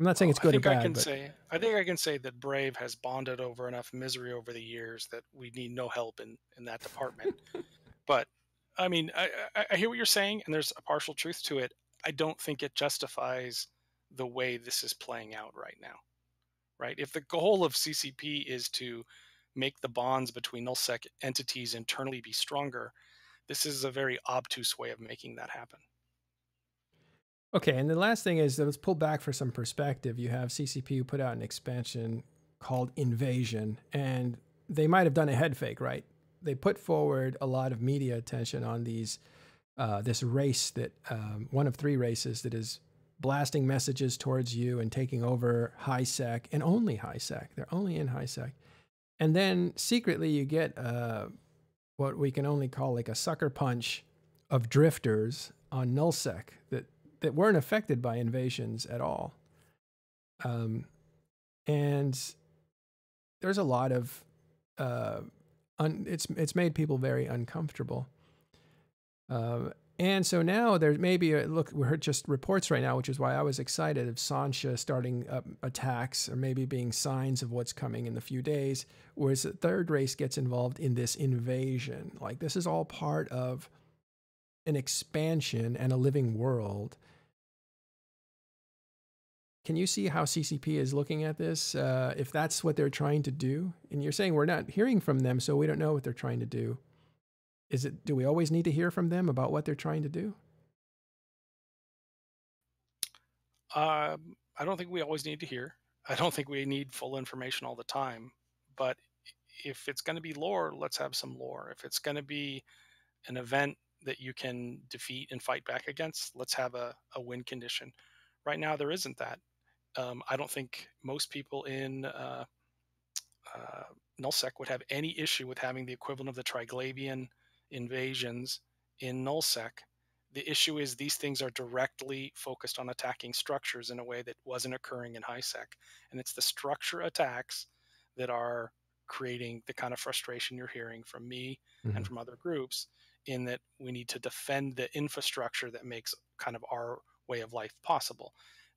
I'm not saying Well, it's oh, good I or think I bad, can but say I think I can say that Brave has bonded over enough misery over the years that we need no help in in that department. but I mean, I, I, I hear what you're saying, and there's a partial truth to it. I don't think it justifies the way this is playing out right now. Right? If the goal of CCP is to make the bonds between nullsec entities internally be stronger, this is a very obtuse way of making that happen. Okay, and the last thing is let's pull back for some perspective. You have CCP who put out an expansion called Invasion, and they might have done a head fake, right? They put forward a lot of media attention on these uh, this race that um, one of three races that is blasting messages towards you and taking over high sec and only high sec. They're only in high sec, and then secretly you get uh, what we can only call like a sucker punch of drifters on nullsec that that weren't affected by invasions at all. Um, and there's a lot of uh, it's it's made people very uncomfortable. Uh, and so now there's maybe a, look we heard just reports right now, which is why I was excited of Sansha starting up attacks or maybe being signs of what's coming in the few days. Whereas the third race gets involved in this invasion. Like this is all part of an expansion and a living world can you see how CCP is looking at this? Uh, if that's what they're trying to do, and you're saying we're not hearing from them, so we don't know what they're trying to do. Is it? Do we always need to hear from them about what they're trying to do? Um, I don't think we always need to hear. I don't think we need full information all the time. But if it's going to be lore, let's have some lore. If it's going to be an event that you can defeat and fight back against, let's have a, a win condition. Right now, there isn't that um, I don't think most people in uh, uh, nullsec would have any issue with having the equivalent of the Triglavian invasions in nullsec. The issue is these things are directly focused on attacking structures in a way that wasn't occurring in HiSec. And it's the structure attacks that are creating the kind of frustration you're hearing from me mm-hmm. and from other groups in that we need to defend the infrastructure that makes kind of our way of life possible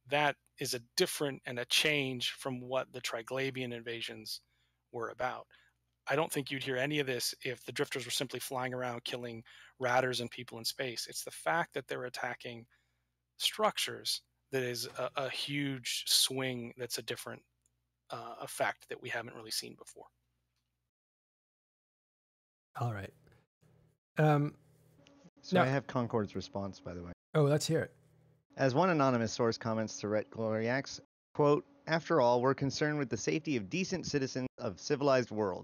that is a different and a change from what the Triglavian invasions were about. I don't think you'd hear any of this if the drifters were simply flying around killing ratters and people in space. It's the fact that they're attacking structures that is a, a huge swing that's a different uh, effect that we haven't really seen before. All right. Um, so now, I have Concord's response, by the way. Oh, let's hear it. As one anonymous source comments to Rhett Gloriax, quote, After all, we're concerned with the safety of decent citizens of civilized world.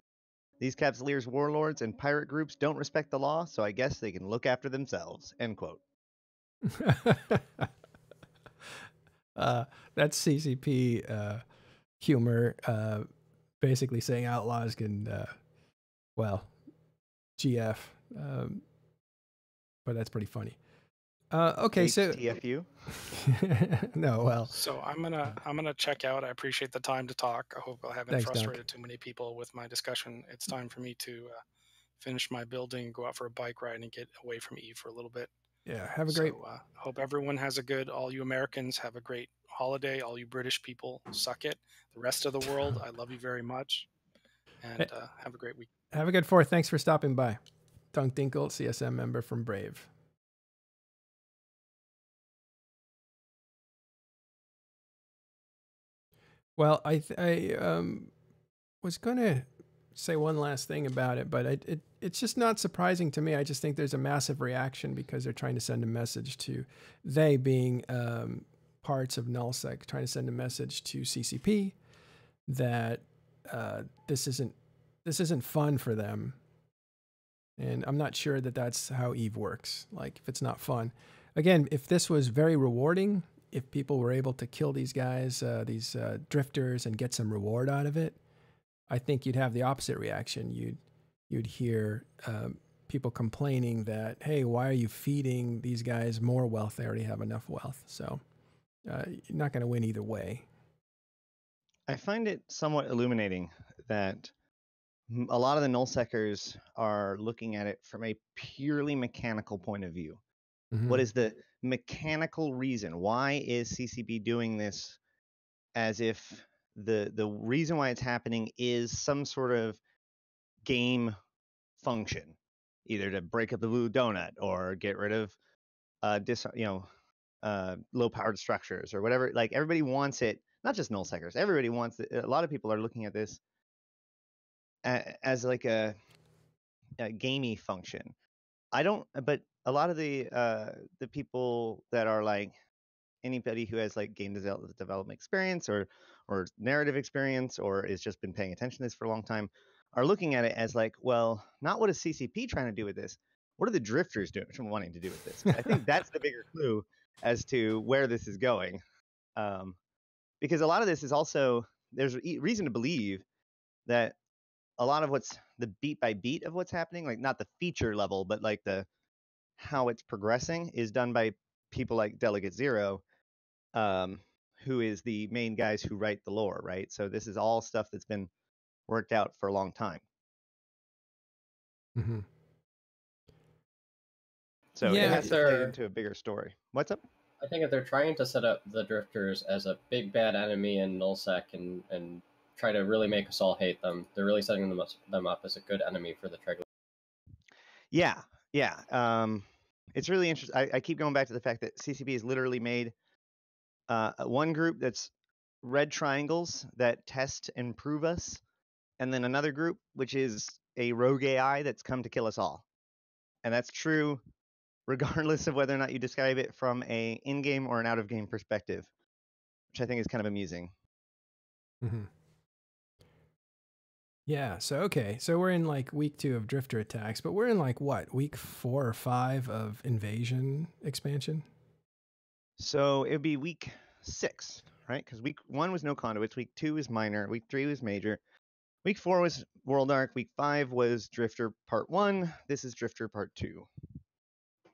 These Capsuleers warlords and pirate groups don't respect the law, so I guess they can look after themselves. End quote. uh, that's CCP uh, humor, uh, basically saying outlaws can, uh, well, GF. Um, but that's pretty funny. Uh, okay, so TFU. no, well. So I'm gonna I'm gonna check out. I appreciate the time to talk. I hope I haven't Thanks, frustrated too many people with my discussion. It's time for me to uh, finish my building, go out for a bike ride, and get away from Eve for a little bit. Yeah, have a great. So, uh, hope everyone has a good. All you Americans have a great holiday. All you British people, suck it. The rest of the world, I love you very much, and uh, have a great week. Have a good fourth. Thanks for stopping by. Dunk Dinkle, CSM member from Brave. Well, I I um, was going to say one last thing about it, but it, it it's just not surprising to me. I just think there's a massive reaction because they're trying to send a message to they being um, parts of nullsec, trying to send a message to CCP that uh, this isn't this isn't fun for them. And I'm not sure that that's how Eve works. Like if it's not fun, again, if this was very rewarding, if people were able to kill these guys, uh, these uh, drifters, and get some reward out of it, I think you'd have the opposite reaction. You'd you'd hear um, people complaining that, "Hey, why are you feeding these guys more wealth? They already have enough wealth." So uh, you're not going to win either way. I find it somewhat illuminating that a lot of the nullsecers are looking at it from a purely mechanical point of view. Mm-hmm. What is the mechanical reason. Why is CCP doing this as if the the reason why it's happening is some sort of game function, either to break up the blue donut or get rid of uh dis you know uh low powered structures or whatever. Like everybody wants it, not just null nullsecers. Everybody wants it. A lot of people are looking at this as like a, a gamey function. I don't, but a lot of the uh, the people that are like anybody who has like game devel- development experience or or narrative experience or has just been paying attention to this for a long time are looking at it as like, well, not what is CCP trying to do with this? What are the drifters doing wanting to do with this? I think that's the bigger clue as to where this is going. Um, because a lot of this is also there's reason to believe that a lot of what's the beat by beat of what's happening, like not the feature level, but like the how it's progressing, is done by people like Delegate Zero, um, who is the main guys who write the lore, right? So this is all stuff that's been worked out for a long time. Mm-hmm. So Yeah, it has to play into a bigger story. What's up? I think if they're trying to set up the drifters as a big bad enemy in nullsec and and try to really make us all hate them, they're really setting them up, them up as a good enemy for the Triglav. Yeah, yeah. Um, it's really interesting. I, keep going back to the fact that CCP has literally made uh, one group that's red triangles that test and prove us, and then another group which is a rogue AI that's come to kill us all. And that's true regardless of whether or not you describe it from a in-game or an out-of-game perspective, which I think is kind of amusing. hmm Yeah. So okay. So we're in like week two of drifter attacks, but we're in like what week four or five of invasion expansion. So it would be week six, right? Because week one was no conduits. Week two was minor. Week three was major. Week four was World Ark. Week five was Drifter Part One. This is Drifter Part Two.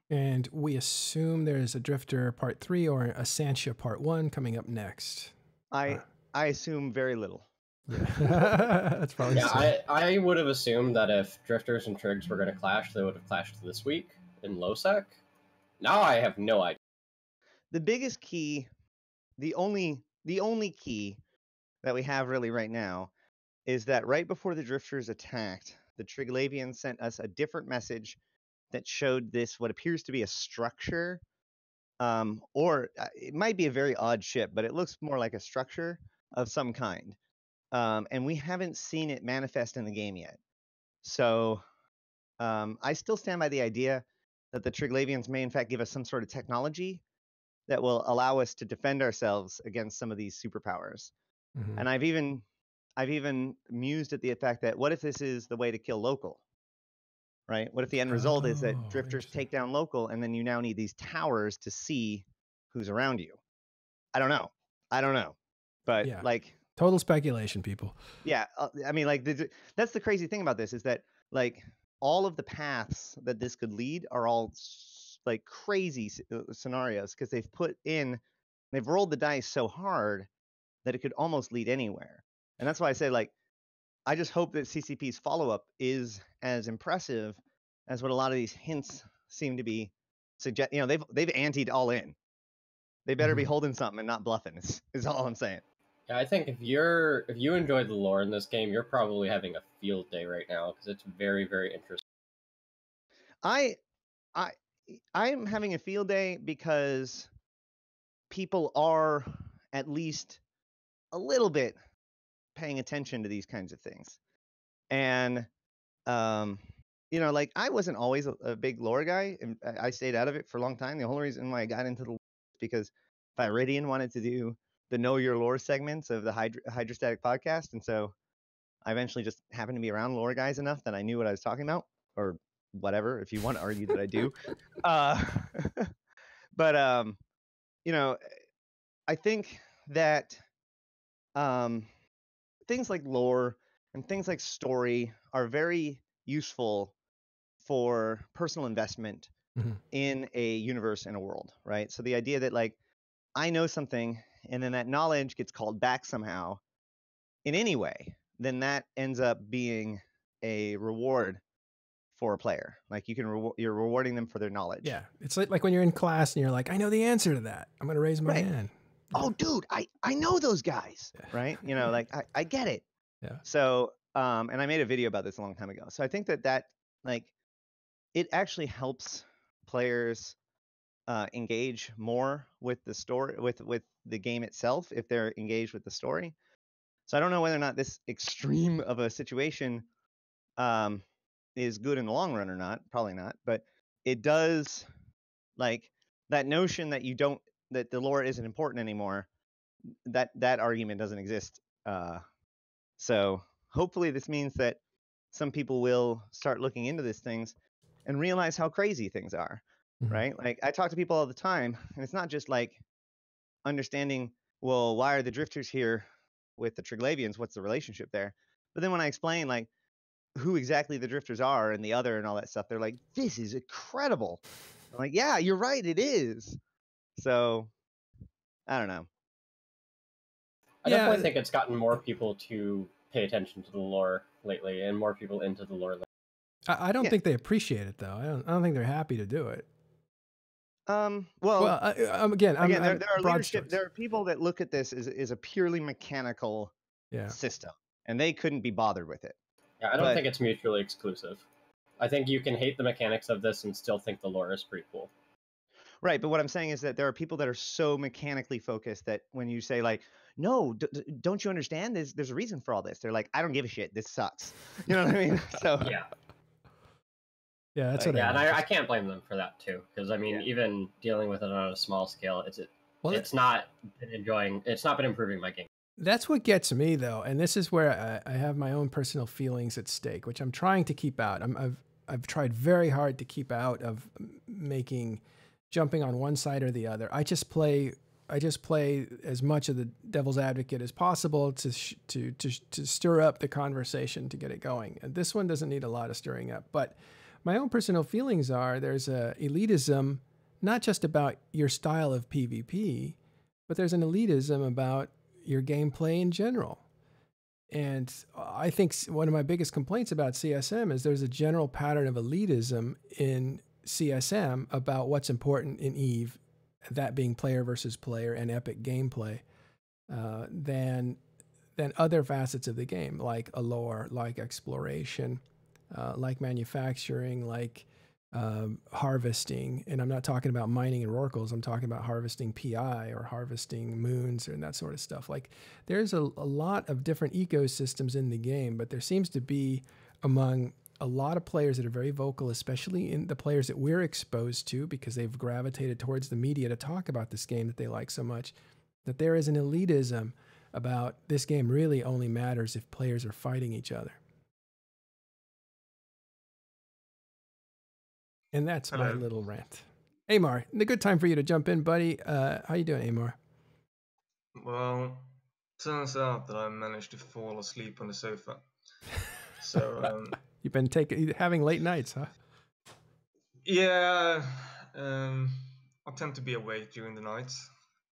And we assume there's a drifter part three or a Sansha part one coming up next. I Uh, I assume very little. Yeah. That's probably Yeah. I, I would have assumed that if drifters and trigs were going to clash, they would have clashed this week in lowsec. Now I have no idea. The biggest key, the only the only key that we have really right now, is that right before the Drifters attacked, the Triglavians sent us a different message that showed this what appears to be a structure, um, or uh, it might be a very odd ship, but it looks more like a structure of some kind. Um, and we haven't seen it manifest in the game yet. So um, I still stand by the idea that the Triglavians may in fact give us some sort of technology that will allow us to defend ourselves against some of these superpowers. Mhm. And I've even I've even mused at the fact that what if this is the way to kill local? Right? What if the end result is that Oh, drifters take down local and then you now need these towers to see who's around you? I don't know. I don't know. But Yeah. like Total speculation, people. yeah, uh, I mean, like that's the crazy thing about this is that like all of the paths that this could lead are all like crazy uh, scenarios because they've put in, they've rolled the dice so hard that it could almost lead anywhere, and that's why I say like, I just hope that CCP's follow up is as impressive as what a lot of these hints seem to be suggest. You know, they've they've anteed all in. They better be Mhm. holding something and not bluffing. Is, is all I'm saying. Yeah, I think if you're if you enjoy the lore in this game, you're probably having a field day right now because it's very very interesting. I I I'm having a field day because people are at least a little bit paying attention to these kinds of things. And um you know, like I wasn't always a, a big lore guy and I stayed out of it for a long time. The only reason why I got into the because Viridian wanted to do the know your lore segments of the Hydro- hydrostatic podcast and so I eventually just happened to be around lore guys enough that I knew what I was talking about or whatever if you want to argue that I do. Uh, but um, you know, I think that um, things like lore and things like story are very useful for personal investment Mhm. in a universe and a world, right? So the idea that like I know something and then that knowledge gets called back somehow in any way, then that ends up being a reward for a player. Like you can reward you're rewarding them for their knowledge. Yeah. It's like, like when you're in class and you're like, I know the answer to that. I'm going to raise my Right. hand. Oh, dude, I I know those guys, Yeah. right? You know, like I I get it. Yeah. So um, and I made a video about this a long time ago. So I think that that like it actually helps players uh, engage more with the story with with the game itself if they're engaged with the story. So I don't know whether or not this extreme of a situation um, is good in the long run or not. Probably not, but it does like that notion that you don't that the lore isn't important anymore, that that argument doesn't exist. Uh, so hopefully this means that some people will start looking into these things and realize how crazy things are, Mhm. right? Like I talk to people all the time, and it's not just like understanding, well, why are the drifters here with the Triglavians? What's the relationship there? But then when I explain like who exactly the drifters are and the other and all that stuff, they're like, this is incredible. I'm like, yeah, you're right, it is. So I don't know. I Yeah, definitely think it's gotten more people to pay attention to the lore lately, and more people into the lore. lately. I, I don't Yeah. think they appreciate it though. I don't. I don't think they're happy to do it. Um, well, Well, I, I'm, again, I'm, again, there, I'm there are broad leadership. strokes. There are people that look at this as, as a purely mechanical Yeah. system, and they couldn't be bothered with it. Yeah, I don't But- think it's mutually exclusive. I think you can hate the mechanics of this and still think the lore is pretty cool. Right, but what I'm saying is that there are people that are so mechanically focused that when you say like, "No, d- d- don't you understand? There's there's a reason for all this." They're like, "I don't give a shit. This sucks." You know what I mean? So Yeah, Yeah, that's Uh, what yeah, I and mean. I, I can't blame them for that too, because I mean, Yeah. even dealing with it on a small scale, it's it, Well, it's not been enjoying. It's not been improving my game. That's what gets me though, and this is where I, I have my own personal feelings at stake, which I'm trying to keep out. I'm, I've I've tried very hard to keep out of making jumping on one side or the other. I just play I just play as much of the devil's advocate as possible to sh- to to to stir up the conversation to get it going. And this one doesn't need a lot of stirring up, but my own personal feelings are there's a elitism not just about your style of PvP, but there's an elitism about your gameplay in general. And I think one of my biggest complaints about CSM is there's a general pattern of elitism in CSM about what's important in Eve, that being player versus player and epic gameplay, uh, than than other facets of the game, like a lore, like exploration, uh, like manufacturing, like um, harvesting. And I'm not talking about mining and oracles. I'm talking about harvesting PI or harvesting moons and that sort of stuff. Like there's a, a lot of different ecosystems in the game, but there seems to be among a lot of players that are very vocal, especially in the players that we're exposed to because they've gravitated towards the media to talk about this game that they like so much, that there is an elitism about this game really only matters if players are fighting each other. And that's my little rant. Amar, a good time for you to jump in, buddy. Uh, how you doing, Amar? Well, turns out that I managed to fall asleep on the sofa. So, um, You've been taking having late nights, huh? yeah, um, I tend to be awake during the night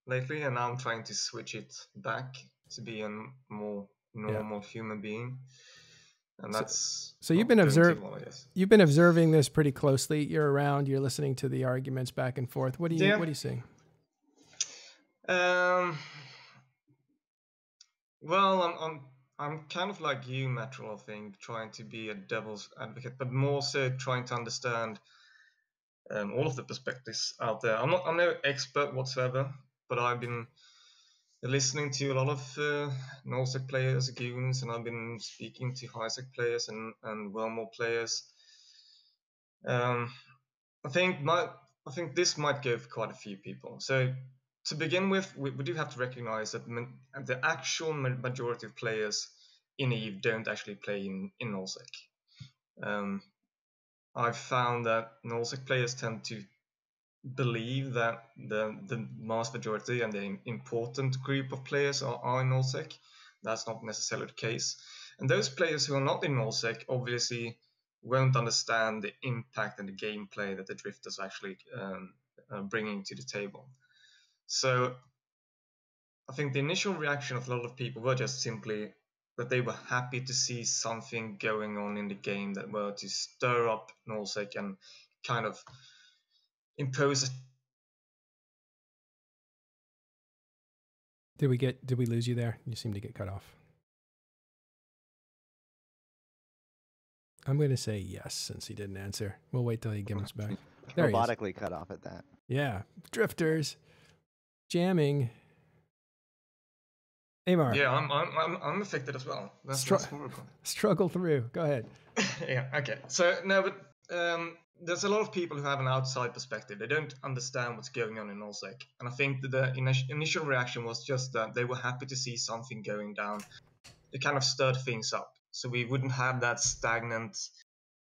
lately, and now I'm trying to switch it back to be a more normal human being. And So- that's so you've been doing too observ- well, I guess. You've been observing this pretty closely. You're around. You're listening to the arguments back and forth. What do you Yeah. What are you seeing? Um. Well, I'm I'm I'm kind of like you, Matterall. I think trying to be a devil's advocate, but more so trying to understand um, all of the perspectives out there. I'm not I'm no expert whatsoever, but I've been listening to a lot of uh, Nullsec players, goons, and I've been speaking to Hisec players and and Wormhole players. Um, I think my I think this might for quite a few people. So to begin with, we, we do have to recognize that the actual majority of players in Eve don't actually play in in Nullsec. Um, I've found that Nullsec players tend to believe that the the vast majority and the important group of players are, are in Nullsec. That's not necessarily the case. And those players who are not in Nullsec obviously won't understand the impact and the gameplay that the drifters actually um, are bringing to the table. So I think the initial reaction of a lot of people were just simply that they were happy to see something going on in the game that were to stir up Nullsec and kind of impose a Did we get? Did we lose you there? You seem to get cut off. I'm going to say yes since he didn't answer. We'll wait till he comes back. There he is. robotically cut off at that. Yeah, drifters, jamming. Amar, Yeah, I'm I'm I'm, I'm affected as well. That's, Stru- that's horrible. struggle through. Go ahead. yeah, okay. So no, but um, there's a lot of people who have an outside perspective. They don't understand what's going on in Nullsec, and I think that the init- initial reaction was just that they were happy to see something going down. It kind of stirred things up, so we wouldn't have that stagnant,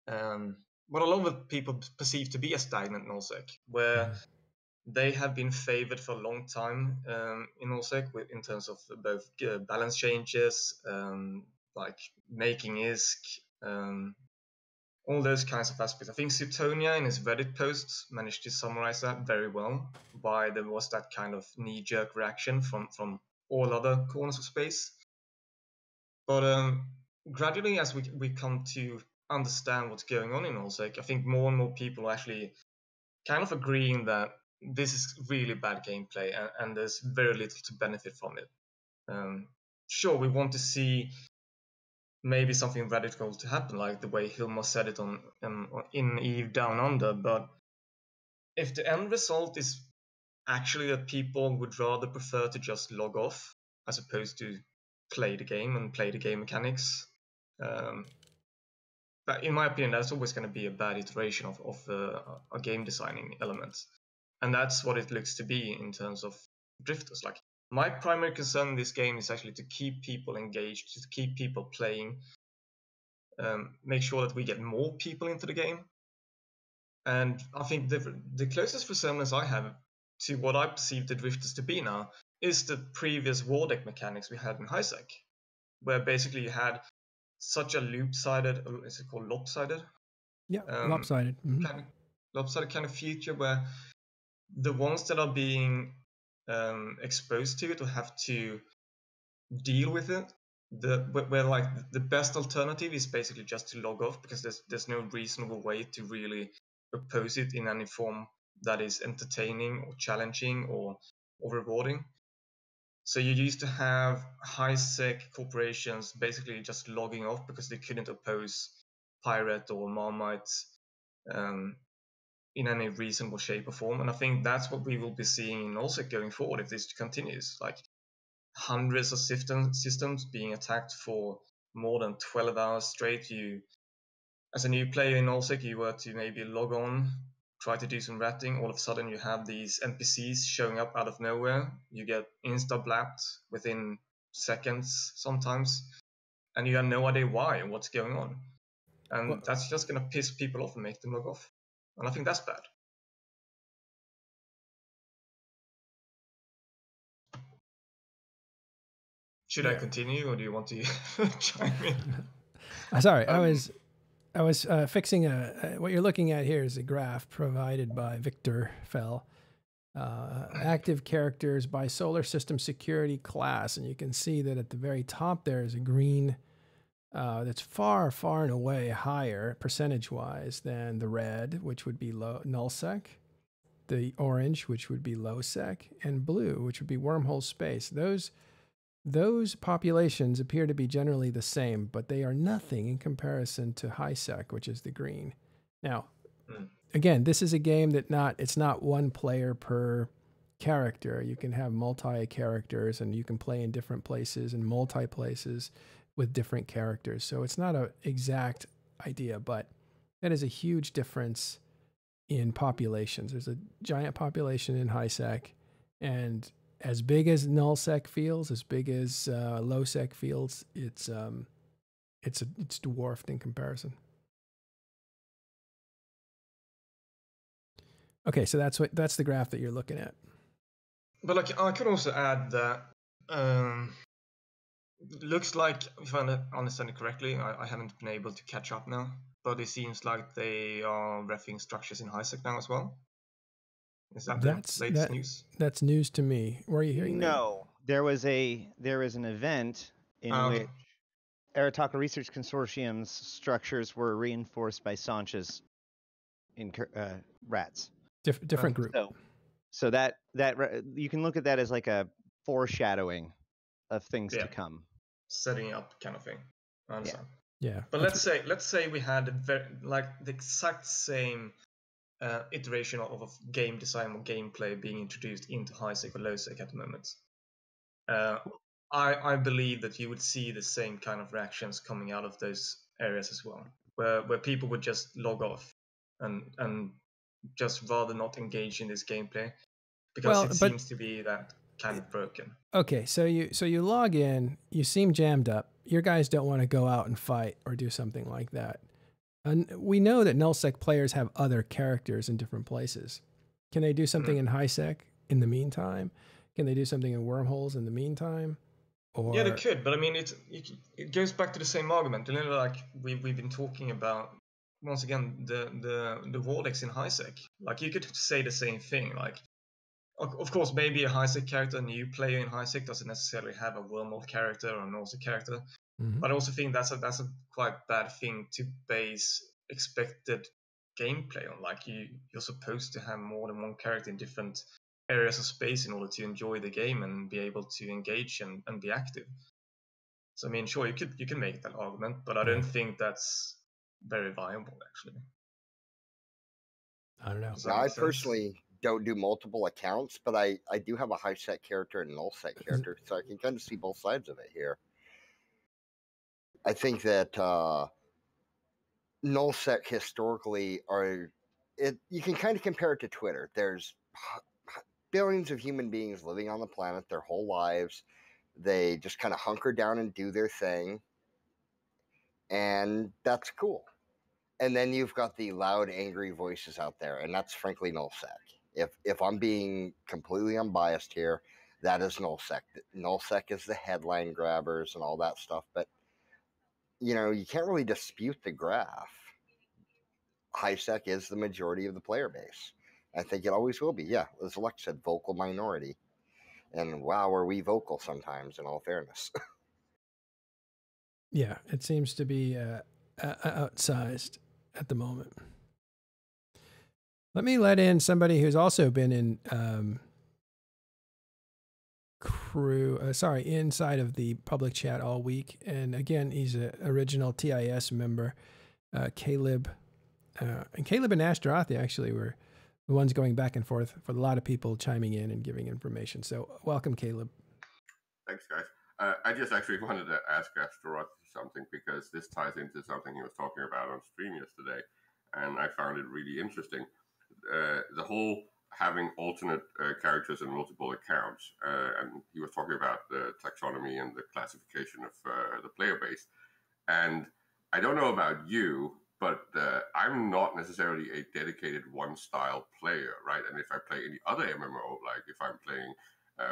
um, what a lot of people perceive to be a stagnant Nullsec, where they have been favored for a long time um, in Nullsec with, in terms of both uh, balance changes, um, like making ISK, um, all those kinds of aspects. I think Suitonia in his Reddit posts managed to summarize that very well. Why there was that kind of knee-jerk reaction from from all other corners of space. But um, gradually, as we we come to understand what's going on in Nullsec, I think more and more people are actually kind of agreeing that this is really bad gameplay and, and there's very little to benefit from it. Um, sure, we want to see maybe something radical to happen, like the way Hilmar said it on, um, in Eve Down Under. But if the end result is actually that people would rather prefer to just log off as opposed to play the game and play the game mechanics, um, but in my opinion, that's always going to be a bad iteration of, of uh, a game designing element, and that's what it looks to be in terms of drifters. Like my primary concern in this game is actually to keep people engaged, to keep people playing, um, make sure that we get more people into the game. And I think the, the closest resemblance I have to what I perceive the drifters to be now is the previous war dec mechanics we had in HiSec, where basically you had such a loop-sided, is it called lopsided? Yeah, um, lopsided. Mm-hmm. Kind of, lopsided kind of future where the ones that are being um, exposed to it or have to deal with it. The where like the best alternative is basically just to log off because there's there's no reasonable way to really oppose it in any form that is entertaining or challenging or or rewarding. So you used to have high sec corporations basically just logging off because they couldn't oppose pirate or marmite um, in any reasonable shape or form. And I think that's what we will be seeing in also going forward if this continues. Like hundreds of system, systems being attacked for more than 12 hours straight. You, as a new player in Nullsec, you were to maybe log on, try to do some ratting. All of a sudden, you have these NPCs showing up out of nowhere. You get insta blapped within seconds sometimes, and you have no idea why and what's going on. And well, that's just going to piss people off and make them log off. And I think that's bad. Should yeah. I continue, or do you want to chime in? Uh, sorry, um, I was I was uh, fixing a, a, What you're looking at here is a graph provided by Victor Fell. Uh, active characters by solar system security class, and you can see that at the very top there is a green uh, that's far, far and away higher percentage wise than the red, which would be low null sec, the orange, which would be low sec, and blue, which would be wormhole space. Those those populations appear to be generally the same, but they are nothing in comparison to high sec, which is the green. Now, mm. again, this is a game that not it's not one player per character. You can have multi characters and you can play in different places and multi places with different characters. So it's not an exact idea, but that is a huge difference in populations. There's a giant population in high sec, and as big as null sec feels, as big as uh, low sec feels, it's um, it's a, it's dwarfed in comparison. Okay, so that's what that's the graph that you're looking at. But like I could also add that um, looks like, if I understand it correctly, I, I, haven't been able to catch up now, but it seems like they are refing structures in HiSec now as well. Is that that's, the latest that, news? That's news to me. Where are you hearing No, that? there was a there was an event in um, which Arataka Research Consortium's structures were reinforced by Sansha's in uh, rats. Dif- different group. So, so that that you can look at that as like a foreshadowing of things yeah. to come. Setting up kind of thing. I understand. Yeah. yeah. But let's say let's say we had very, like the exact same uh, iteration of, of game design or gameplay being introduced into high sec or low sec at the moment. Uh, I I believe that you would see the same kind of reactions coming out of those areas as well, where where people would just log off and and just rather not engage in this gameplay because Well, it but- seems to be that kind of broken. Okay, so you so you log in, you seem jammed up. Your guys don't want to go out and fight or do something like that. And we know that nullsec players have other characters in different places. Can they do something hmm. in highsec in the meantime? Can they do something in wormholes in the meantime? Or Yeah, they could, but I mean, it it, it goes back to the same argument. You know, like we we've been talking about once again the the the Vortex in Highsec. Like you could say the same thing. Like, of, of course, maybe a Highsec character, a new player in Highsec, doesn't necessarily have a wormhole character or an Nullsec character. Mhm. But I also think that's a that's a quite bad thing to base expected gameplay on. Like you you're supposed to have more than one character in different areas of space in order to enjoy the game and be able to engage and, and be active. So I mean, sure, you could you can make that argument, but I don't think that's very viable actually. I don't know. Does I make sense? personally don't do multiple accounts, but I, I do have a high sec character and null sec character, so I can kind of see both sides of it here. I think that uh, null sec historically are it. You can kind of compare it to Twitter. There's billions of human beings living on the planet their whole lives. They just kind of hunker down and do their thing, and that's cool. And then you've got the loud, angry voices out there, and that's frankly nullsec. If if I'm being completely unbiased here, that is nullsec. Nullsec is the headline grabbers and all that stuff, but you know you can't really dispute the graph. Highsec is the majority of the player base. I think it always will be. Yeah, as Lex said, vocal minority. And wow, are we vocal sometimes? In all fairness. Yeah, it seems to be uh, uh, outsized at the moment. Let me let in somebody who's also been in um, crew, uh, sorry, inside of the public chat all week. And again, he's an original TIS member, uh, Caleb. Uh, and Caleb and Ashterothi actually were the ones going back and forth for a lot of people chiming in and giving information. So welcome, Caleb. Thanks, guys. Uh, I just actually wanted to ask Astaroth something because this ties into something he was talking about on stream yesterday, and I found it really interesting. Uh, the whole having alternate uh, characters and multiple accounts, uh, and he was talking about the taxonomy and the classification of uh, the player base. And I don't know about you, but I'm not necessarily a dedicated one style player, right? And if I play any other MMO, like if I'm playing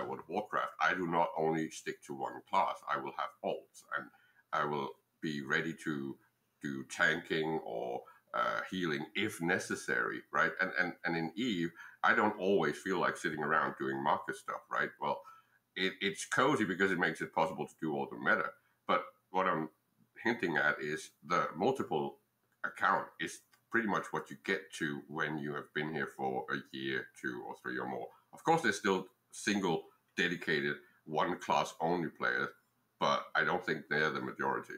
World of Warcraft, I do not only stick to one class. I will have alts, and I will be ready to do tanking or uh, healing if necessary, right? And and and in Eve, I don't always feel like sitting around doing market stuff, right? Well, it, it's cozy because it makes it possible to do all the meta. But what I'm hinting at is the multiple account is pretty much what you get to when you have been here for a year, two or three or more. Of course, there's still single dedicated one class only players, but I don't think they're the majority.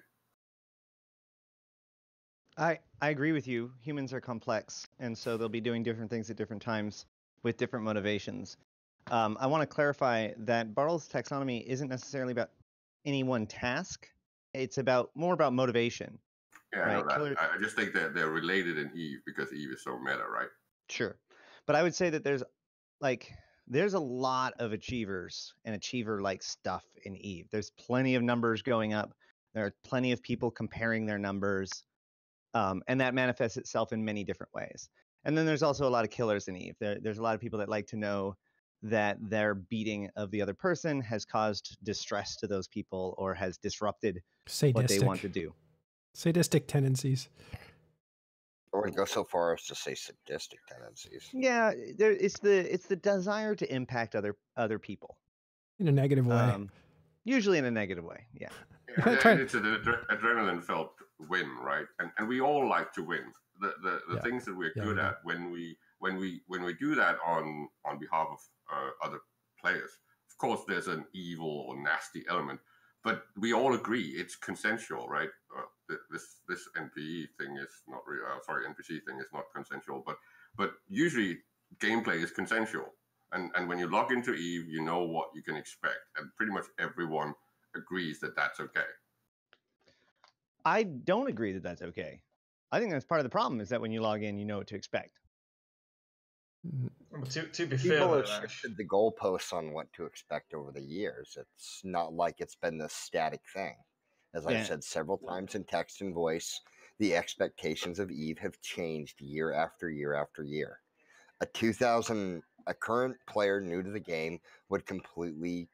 I, I agree with you. Humans are complex, and so they'll be doing different things at different times with different motivations. Um, I want to clarify that Bartle's taxonomy isn't necessarily about any one task. It's about more about motivation. Yeah, I know that. killer- I just think that they're related in Eve because Eve is so meta, right? Sure. But I would say that there's like there's a lot of achievers and achiever like stuff in Eve. There's plenty of numbers going up. There are plenty of people comparing their numbers. Um, and that manifests itself in many different ways. And then there's also a lot of killers in Eve. There, there's a lot of people that like to know that their beating of the other person has caused distress to those people or has disrupted Sadistic. what they want to do. Sadistic tendencies. I wouldn't go so far as to say sadistic tendencies. Yeah, there, it's the it's the desire to impact other other people. In a negative way. Um, usually in a negative way. Yeah. Yeah, it's an adre- adrenaline felt win, right? And and we all like to win. The the, the Yeah. things that we're Yeah, good do. at when we when we when we do that on on behalf of uh, other players. Of course, there's an evil or nasty element, but we all agree it's consensual, right? Uh, this this NPE thing is not real. Uh, sorry, NPC thing is not consensual, but but usually gameplay is consensual. And and when you log into Eve, you know what you can expect, and pretty much everyone agrees that that's okay. I don't agree that that's okay. I think that's part of the problem is that when you log in, you know what to expect. Mm-hmm. But to, to be People though, have shifted the goalposts on what to expect over the years. It's not like it's been this static thing. As I've said several times in text and voice, the expectations of Eve have changed year after year after year. A 2000, a current player new to the game would completely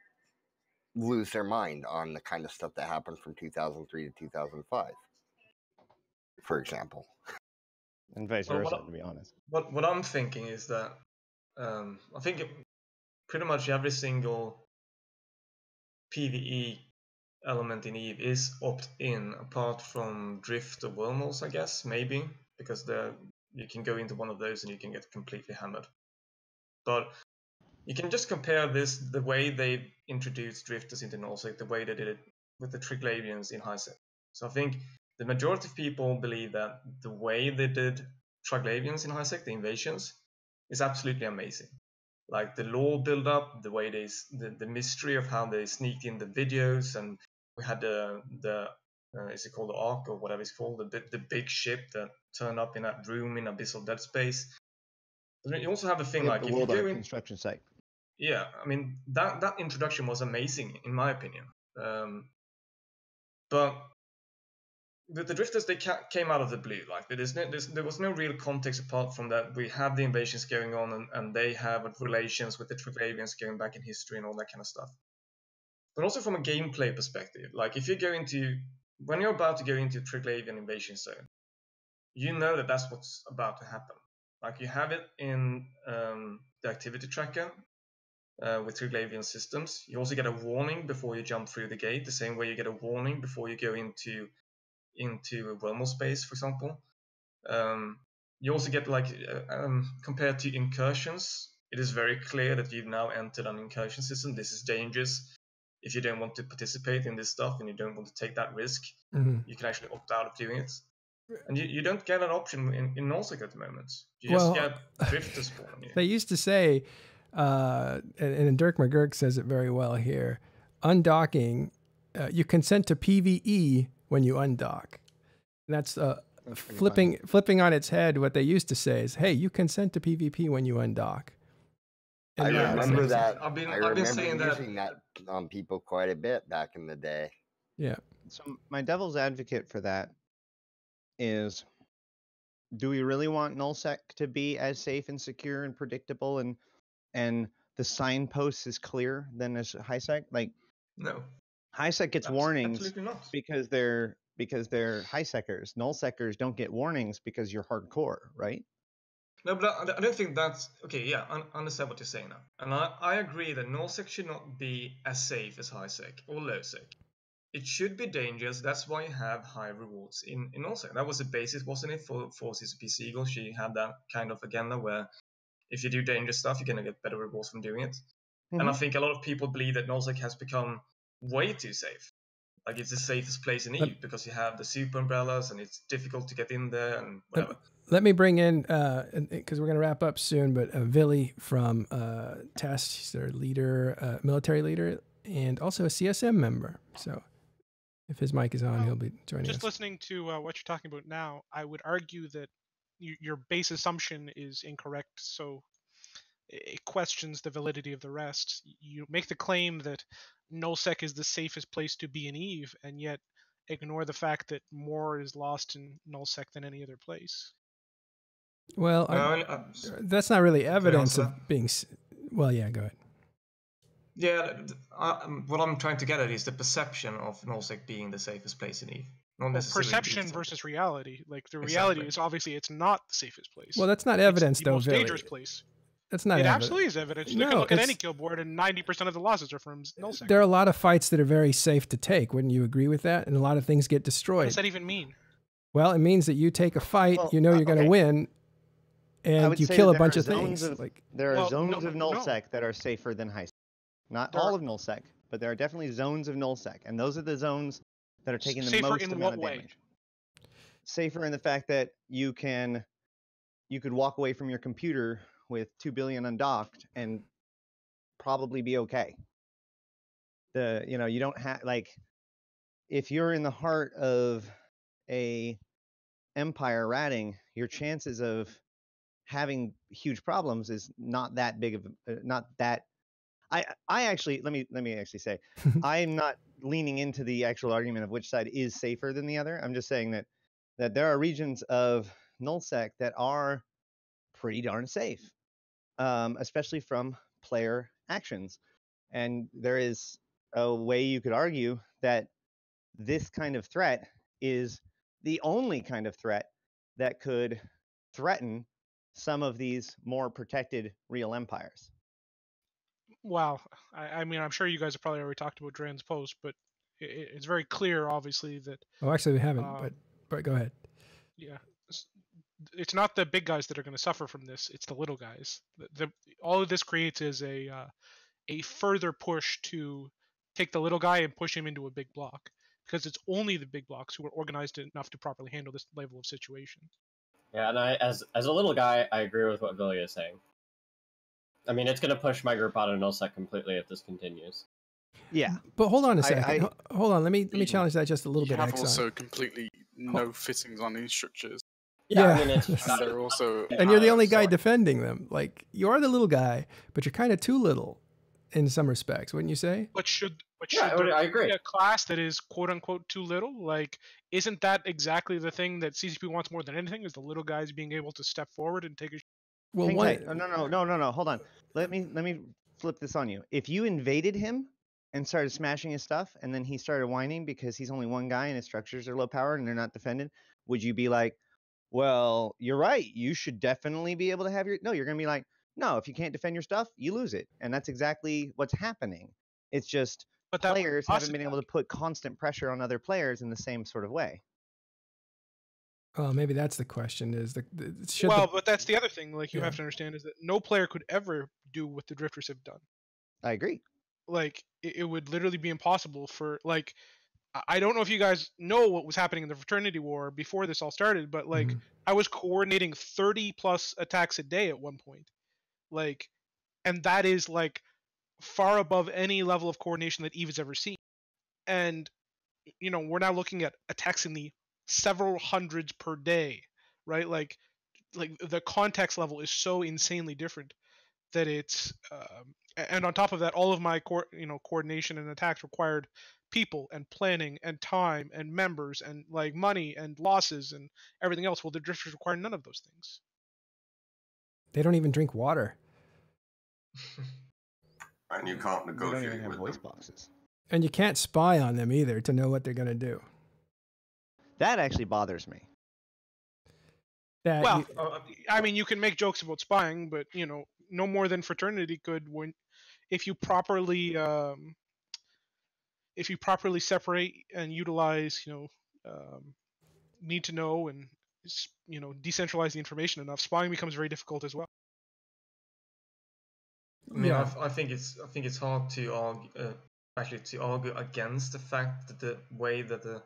lose their mind on the kind of stuff that happened from 2003 to 2005, for example. And vice Well, what versa, I- to be honest. what what I'm thinking is that um, I think it, pretty much every single PVE element in Eve is opt-in, apart from Drift or Wormholes, I guess, maybe because the you can go into one of those and you can get completely hammered. But you can just compare this the way they introduced drifters into Nullsec, the way they did it with the Triglavians in Highsec. So I think the majority of people believe that the way they did Triglavians in Highsec, the invasions, is absolutely amazing. Like the lore build up, the way they, the, the mystery of how they sneaked in the videos, and we had the the uh, is it called the Ark or whatever it's called, the big- the big ship that turned up in that room in Abyssal Dead Space. But you also have a thing Yeah, like the if you World go Art in, construction site. Yeah, I mean that that introduction was amazing in my opinion. Um, but the, the drifters they ca- came out of the blue. Like there's no, there's, there was no real context apart from that. We have the invasions going on, and, and they have relations with the Triglavians going back in history and all that kind of stuff. But also from a gameplay perspective, like if you go into when you're about to go into Triglavian invasion zone, you know that that's what's about to happen. Like you have it in um, the activity tracker uh, with Triglavian systems. You also get a warning before you jump through the gate, the same way you get a warning before you go into into a Wormhole space, for example. Um, you also get like uh, um, compared to incursions, it is very clear that you've now entered an incursion system. This is dangerous. If you don't want to participate in this stuff and you don't want to take that risk, Mhm. you can actually opt out of doing it. And you, you don't get an option in, in Nullsec at the moment. You just Well, get drifters spawn you. They used to say, uh, and, and Dirk MacGirk says it very well here undocking, uh, you consent to PvE when you undock. And that's uh, That's pretty flipping flipping on its head what they used to say is, hey, you consent to PvP when you undock. I And now it's remember that. I've been- I I've been remember saying that- using that on people quite a bit back in the day. Yeah. So my devil's advocate for that is do we really want nullsec to be as safe and secure and predictable and and the signpost is clear than as highsec? Like No. highsec gets Abs- warnings Absolutely not. because they're because they're highsecers. Nullsecers don't get warnings because you're hardcore, right? No, but I, don't think that's okay. Yeah, I understand what you're saying now, and I, I agree that nullsec should not be as safe as highsec or lowsec. It should be dangerous. That's why you have high rewards in in nullsec. That was the basis, wasn't it, for for CCP Seagull? She had that kind of agenda where if you do dangerous stuff, you're gonna get better rewards from doing it. And I Mhm. think a lot of people believe that nullsec has become way too safe. Like it's the safest place in Let- Eve because you have the super umbrellas and it's difficult to get in there and whatever. Let me bring in, because we're going to wrap up soon, but uh, Vily from uh, Test, he's their leader, uh, military leader, and also a CSM member. So if his mic is on, Well, he'll be joining Just us. listening to uh, what you're talking about now, I would argue that y- your base assumption is incorrect. So it questions the validity of the rest. You make the claim that nullsec is the safest place to be in Eve, and yet ignore the fact that more is lost in nullsec than any other place. Well, No, I- uh, that's not really evidence of being. Well, yeah, go ahead. Yeah, th- th- I, um, what I'm trying to get at is the perception of Nullsec being the safest place in Eve. Not Well, perception versus reality. Like the reality Exactly. is obviously it's not the safest place. Well, that's not It's evidence, the though, most Vily. dangerous place. That's not it evidence. absolutely is evidence. You No, can look at any kill board, and ninety percent of the losses are from nullsec. There are a lot of fights that are very safe to take. Wouldn't you agree with that? And a lot of things get destroyed. What destroyed. does that even mean? Well, it means that you take a fight, Well, you know uh, you're going to okay. win, and you kill a bunch of things. of- like There are Well, zones no, of no. that are safer than highsec. Not There all are- of nullsec, but there are definitely zones of nullsec, and those are the zones that are taking the Safer most in amount what of way? damage. Safer in the fact that you can, you could walk away from your computer with two billion undocked and probably be okay. The you know you don't have like if you're in the heart of a empire ratting, your chances of having huge problems is not that big of uh, not that I I actually let me let me actually say I'm not leaning into the actual argument of which side is safer than the other. I'm just saying that that there are regions of nullsec that are pretty darn safe, um, especially from player actions. And there is a way you could argue that this kind of threat is the only kind of threat that could threaten some of these more protected real empires. Well, I, I mean, I'm sure you guys have probably already talked about Dran's post, but i i- it's very clear, obviously, that Oh, actually, we haven't. Um, but but go ahead. yeah, it's not the big guys that are going to suffer from this; it's the little guys. The, the all of this creates is a uh, a further push to take the little guy and push him into a big block because it's only the big blocks who are organized enough to properly handle this level of situation. Yeah, and I, as as a little guy, I agree with what Billy is saying. I mean, it's going to push my group out of nullsec completely if this continues. Yeah. Mm, but hold on a second. I- Ho- hold on. Let me let me mm. challenge that just a little You bit. have Exxon. also completely no fittings on these structures. Yeah, Yeah. I mean, it's And they're also and you're the only guy sorry. defending them. Like you are the little guy, but you're kind of too little in some respects, wouldn't you say? But should but Yeah, should I there I be agree. a class that is quote unquote too little? Like, isn't that exactly the thing that CCP wants more than anything? Is the little guys being able to step forward and take a Well, Hang one, tight. Oh, no, no, no, no, no, no. Hold on. Let me let me flip this on you. If you invaded him and started smashing his stuff, and then he started whining because he's only one guy and his structures are low power and they're not defended, would you be like, "Well, you're right. You should definitely be able to have your"? No, you're gonna be like, "No. If you can't defend your stuff, you lose it." And that's exactly what's happening. It's just but players haven't been able to put constant pressure on other players in the same sort of way. Oh, maybe that's the question: is the, the should well, the, but that's the other thing. Like you Yeah. have to understand is that no player could ever do what the drifters have done. I agree. Like it, it would literally be impossible for like. I- I don't know if you guys know what was happening in the fraternity war before this all started, but like Mhm. I was coordinating 30 plus attacks a day at one point. Like and that is like far above any level of coordination that Eve has ever seen. And you know, we're now looking at attacks in the several hundreds per day, right? Like like the context level is so insanely different that it's um, and on top of that all of my co- you know coordination and attacks required people and planning and time and members and like money and losses and everything else well the drifters require none of those things they don't even drink water, and you can't We don't even negotiate have with voice them. boxes. and you can't spy on them either to know what they're gonna do. That actually bothers me. That well you- Uh, i mean you can make jokes about spying but you know no more than fraternity could when if you properly um if you properly separate and utilize you know um, need to know and you know decentralize the information enough spying becomes very difficult as well I mean, Yeah. I, th- I think it's I think it's hard to argue uh, actually to argue against the fact that the way that the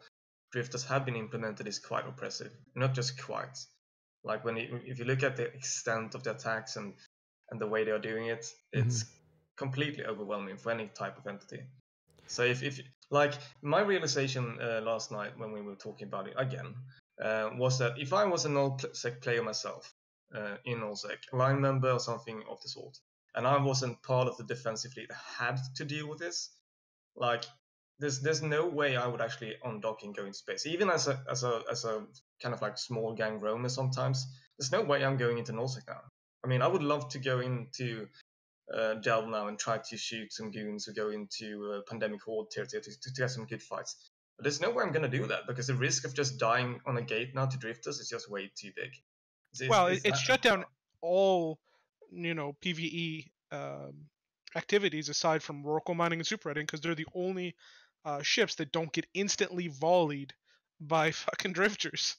drifters have been implemented is quite oppressive. Not just quite. Like when you, if you look at the extent of the attacks and and the way they are doing it, it's completely overwhelming for any type of entity. So if, if like my realization uh, last night when we were talking about it again uh, was that if I was an null-sec player myself uh, in null-sec, line member or something of the sort, and I wasn't part of the defensive fleet that had to deal with this, like there's there's no way I would actually undock and go into space. Even as a as a as a kind of like small gang roamer sometimes, there's no way I'm going into nullsec now. I mean, I would love to go into uh, Delve now and try to shoot some goons or go into uh, Pandemic Horde tier to, to, to get some good fights. But there's no way I'm going to do that because the risk of just dying on a gate now to drifters is just way too big. It's- well it's it, it's shut down all you know pve um, activities aside from Rorqual mining and super because they're the only uh, ships that don't get instantly volleyed by fucking drifters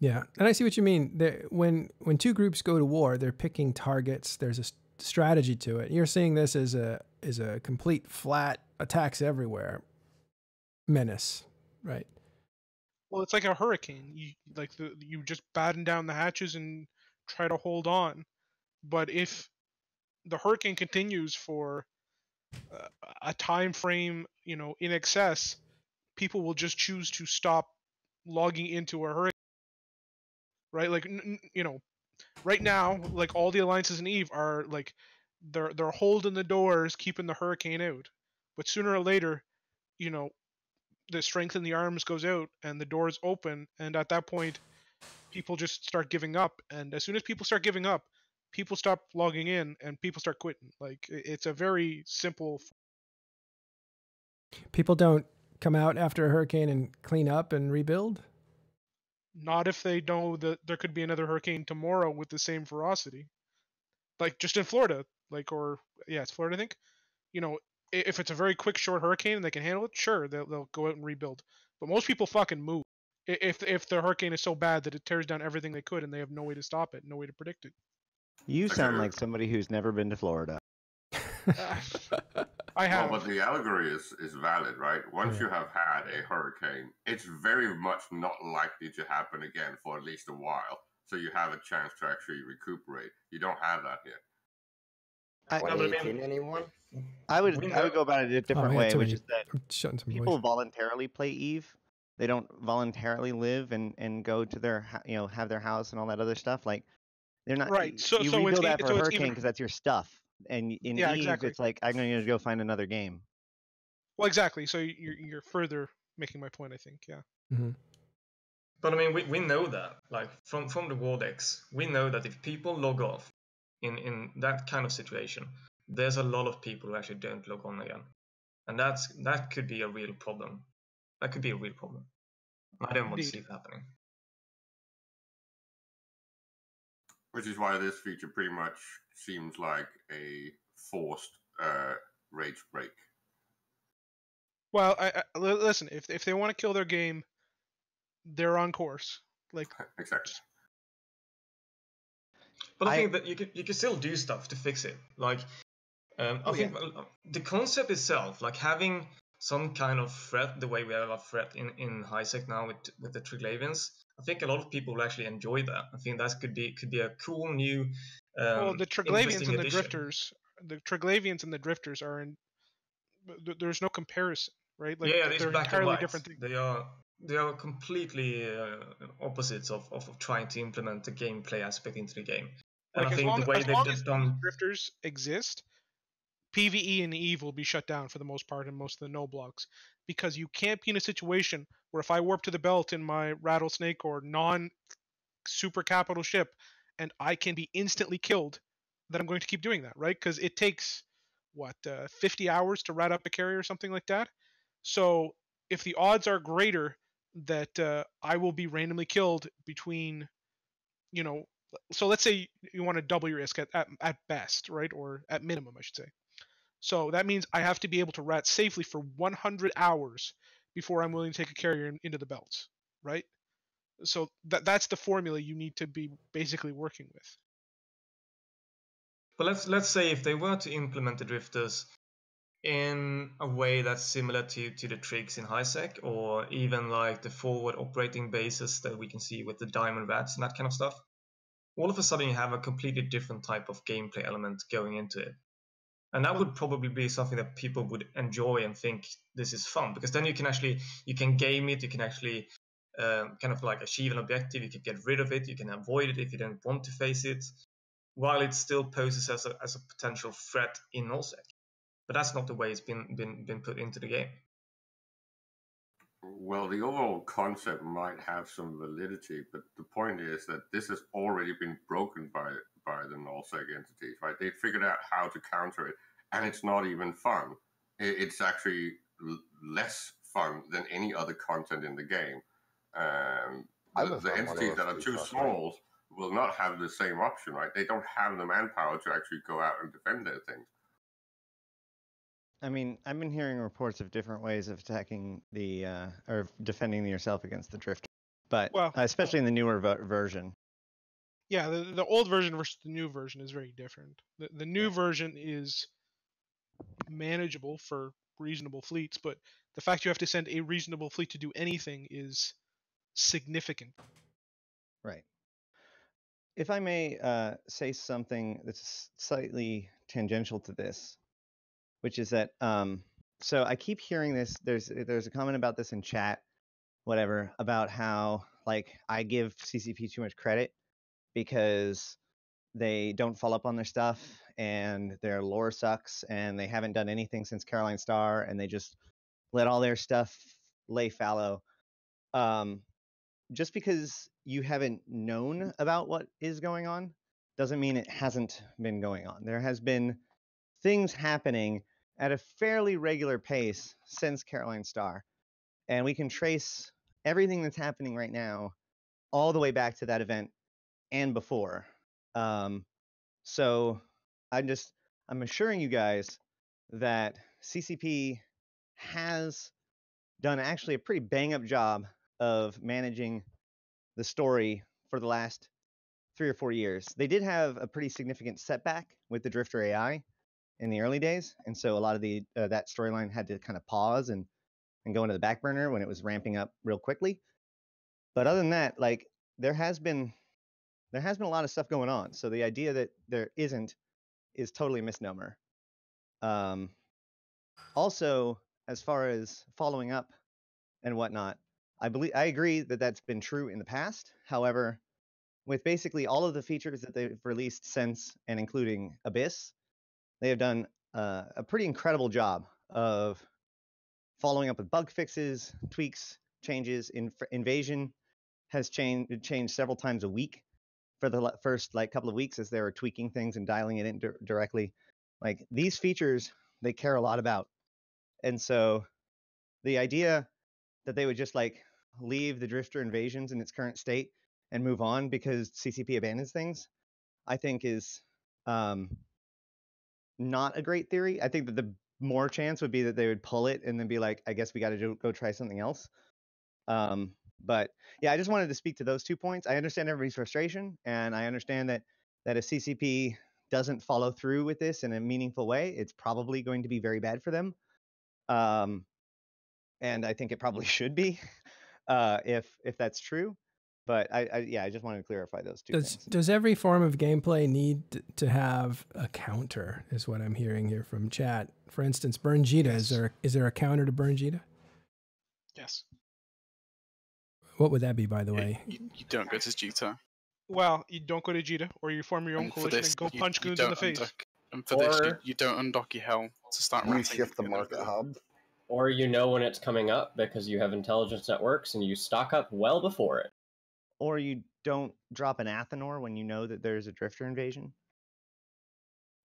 Yeah, and I see what you mean. There, when when two groups go to war, they're picking targets. There's a strategy to it. You're seeing this as a as a complete flat attacks everywhere menace, right? Well, it's like a hurricane. You like the, you just batten down the hatches and try to hold on. But if the hurricane continues for a time frame, you know, in excess, people will just choose to stop logging into a hurricane right? Like you know, right now, like all the alliances in Eve are like they're they're holding the doors, keeping the hurricane out. But sooner or later, you know, the strength in the arms goes out and the doors open, and at that point, people just start giving up. And as soon as people start giving up, people stop logging in and people start quitting. Like it's a very simple. People don't come out after a hurricane and clean up and rebuild. Not if they know that there could be another hurricane tomorrow with the same ferocity. Like just in Florida, like or yeah, it's Florida, I think. You know, if it's a very quick, short hurricane and they can handle it, sure, they'll they'll go out and rebuild. But most people fucking move. If if the hurricane is so bad that it tears down everything they could and they have no way to stop it, no way to predict it. You sound a- like somebody who's never been to Florida. I have. Well, but the allegory is, is valid, right? Once Yeah. you have had a hurricane, it's very much not likely to happen again for at least a while. So you have a chance to actually recuperate. You don't have that here. I, I mean- 2018, anyone? I would I would go about it a oh, different yeah, way, too which many- is that I'm shutting some people voice. voluntarily play Eve. They don't voluntarily live and, and go to their you know have their house and all that other stuff. Like they're not Right, so- you so it's rebuild after so a hurricane because that's your stuff. And in Yeah, Eve, exactly. it's like I'm going to go find another game. Well, exactly. So you're you're further making my point, I think. Yeah. hmm But I mean, we, we know that, like from from the war decs, we know that if people log off in in that kind of situation, there's a lot of people who actually don't log on again, and that's that could be a real problem. That could be a real problem. I don't want to see Indeed. it happening. Which is why this feature pretty much seems like a forced uh, rage break. Well, I, I listen. If if they want to kill their game, they're on course. Like exactly. But I, I- think that you could you could still do stuff to fix it. Like, um, I Oh, think uh, the concept itself, like having some kind of threat, the way we have a threat in in HiSec now with with the Triglavians, I think a lot of people will actually enjoy that. I think that could be could be a cool new. Um, well, the Triglavians and the addition. Drifters, the Triglavians and the Drifters are in. There's no comparison, right? Like yeah, they're entirely different things. They are they are completely uh, opposites of, of, of trying to implement the gameplay aspect into the game. And Like I think long, the way they've just done Drifters exist, PVE and Eve will be shut down for the most part in most of the no blocks because you can't be in a situation where if I warp to the belt in my rattlesnake or non super capital ship and I can be instantly killed, then I'm going to keep doing that, right? Because it takes what uh, 50 hours to rat up a carrier or something like that. So if the odds are greater that uh, I will be randomly killed between, you know, so let's say you want to double your risk at, at, at best, right? Or at minimum, I should say. So that means I have to be able to rat safely for 100 hours before I'm willing to take a carrier in, into the belts, right? So that that's the formula you need to be basically working with. But let's let's say if they were to implement the drifters in a way that's similar to, to the trigs in HiSec, or even like the forward operating bases that we can see with the diamond rats and that kind of stuff, all of a sudden you have a completely different type of gameplay element going into it. And that would probably be something that people would enjoy and think this is fun because then you can actually you can game it, you can actually um, kind of like achieve an objective, you can get rid of it, you can avoid it if you don't want to face it, while it still poses as a, as a potential threat in nullsec. But that's not the way it's been been been put into the game. Well, the overall concept might have some validity, but the point is that this has already been broken by by the nullsec entities, right? They figured out how to counter it, and it's not even fun. It's actually less fun than any other content in the game. Um, the, the on one of entities that are too, too trust me. small will not have the same option, right? They don't have the manpower to actually go out and defend their things. I mean, I've been hearing reports of different ways of attacking the uh, or defending yourself against the drifter, but Well- especially in the newer ver- version. Yeah, the, the old version versus the new version is very different. The, the new version is manageable for reasonable fleets, but the fact you have to send a reasonable fleet to do anything is significant. Right. If I may uh, say something that's slightly tangential to this, which is that um, so I keep hearing this. There's there's a comment about this in chat, whatever, about how like I give CCP too much credit because they don't follow up on their stuff and their lore sucks and they haven't done anything since Caroline Star and they just let all their stuff lay fallow. Um, just because you haven't known about what is going on doesn't mean it hasn't been going on. There has been things happening at a fairly regular pace since Caroline Star. And we can trace everything that's happening right now all the way back to that event and before. Um, so I'm just I'm assuring you guys that CCP has done actually a pretty bang up job of managing the story for the last three or four years. They did have a pretty significant setback with the Drifter AI in the early days, and so a lot of the uh, that storyline had to kind of pause and and go into the back burner when it was ramping up real quickly. But other than that, like there has been there has been a lot of stuff going on. So the idea that there isn't is totally a misnomer. Um, also, as far as following up and whatnot, I believe I agree that that's been true in the past. However, with basically all of the features that they've released since and including Abyss, they have done uh, a pretty incredible job of following up with bug fixes, tweaks, changes. In invasion has changed changed several times a week for the first like couple of weeks as they were tweaking things and dialing it in di- directly. Like these features, they care a lot about, and so the idea that they would just like leave the Drifter invasions in its current state and move on because CCP abandons things, I think is um, not a great theory. I think that the more chance would be that they would pull it and then be like, I guess we got to go try something else. Um, but yeah, I just wanted to speak to those two points. I understand everybody's frustration, and I understand that that if CCP doesn't follow through with this in a meaningful way, it's probably going to be very bad for them. Um, and I think it probably should be uh, if if that's true. But I, I, yeah, I just wanted to clarify those two. Does things. does every form of gameplay need to have a counter? Is what I'm hearing here from chat. For instance, Burn Jita. Yes. Is there is there a counter to Burn Jita? Yes. What would that be, by the way? You, you don't go to Jita. Well, you don't go to Jita, or you form your own And coalition this, and go you- punch you goons in the face. undock- And for this, you, Or- you don't undock your hell to start You ratting shift the your market hub. Or you know when it's coming up because you have intelligence networks and you stock up well before it. Or you don't drop an Athanor when you know that there's a Drifter invasion.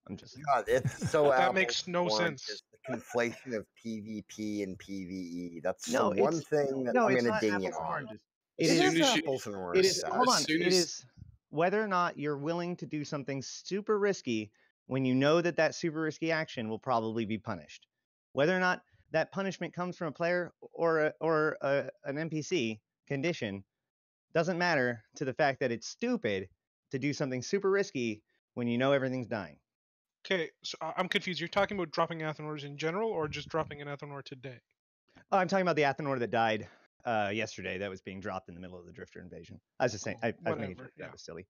I'm just God, it's so That makes no sense. Conflation of PvP and PvE. That's no, the one thing that no, I'm going to ding you on. It It is is, soon as you- apples and it oranges. is. Seth. Hold on. It is whether or not you're willing to do something super risky when you know that that super risky action will probably be punished. Whether or not that punishment comes from a player or a, or a, an NPC condition doesn't matter to the fact that it's stupid to do something super risky when you know everything's dying. Okay, so I- I'm confused. You're talking about dropping Athanors in general, or just dropping an Athanor today? Oh, I'm talking about the Athanor that died uh, yesterday that was being dropped in the middle of the Drifter invasion. I was just saying, oh, I, I was making Whatever, sure that yeah. was silly.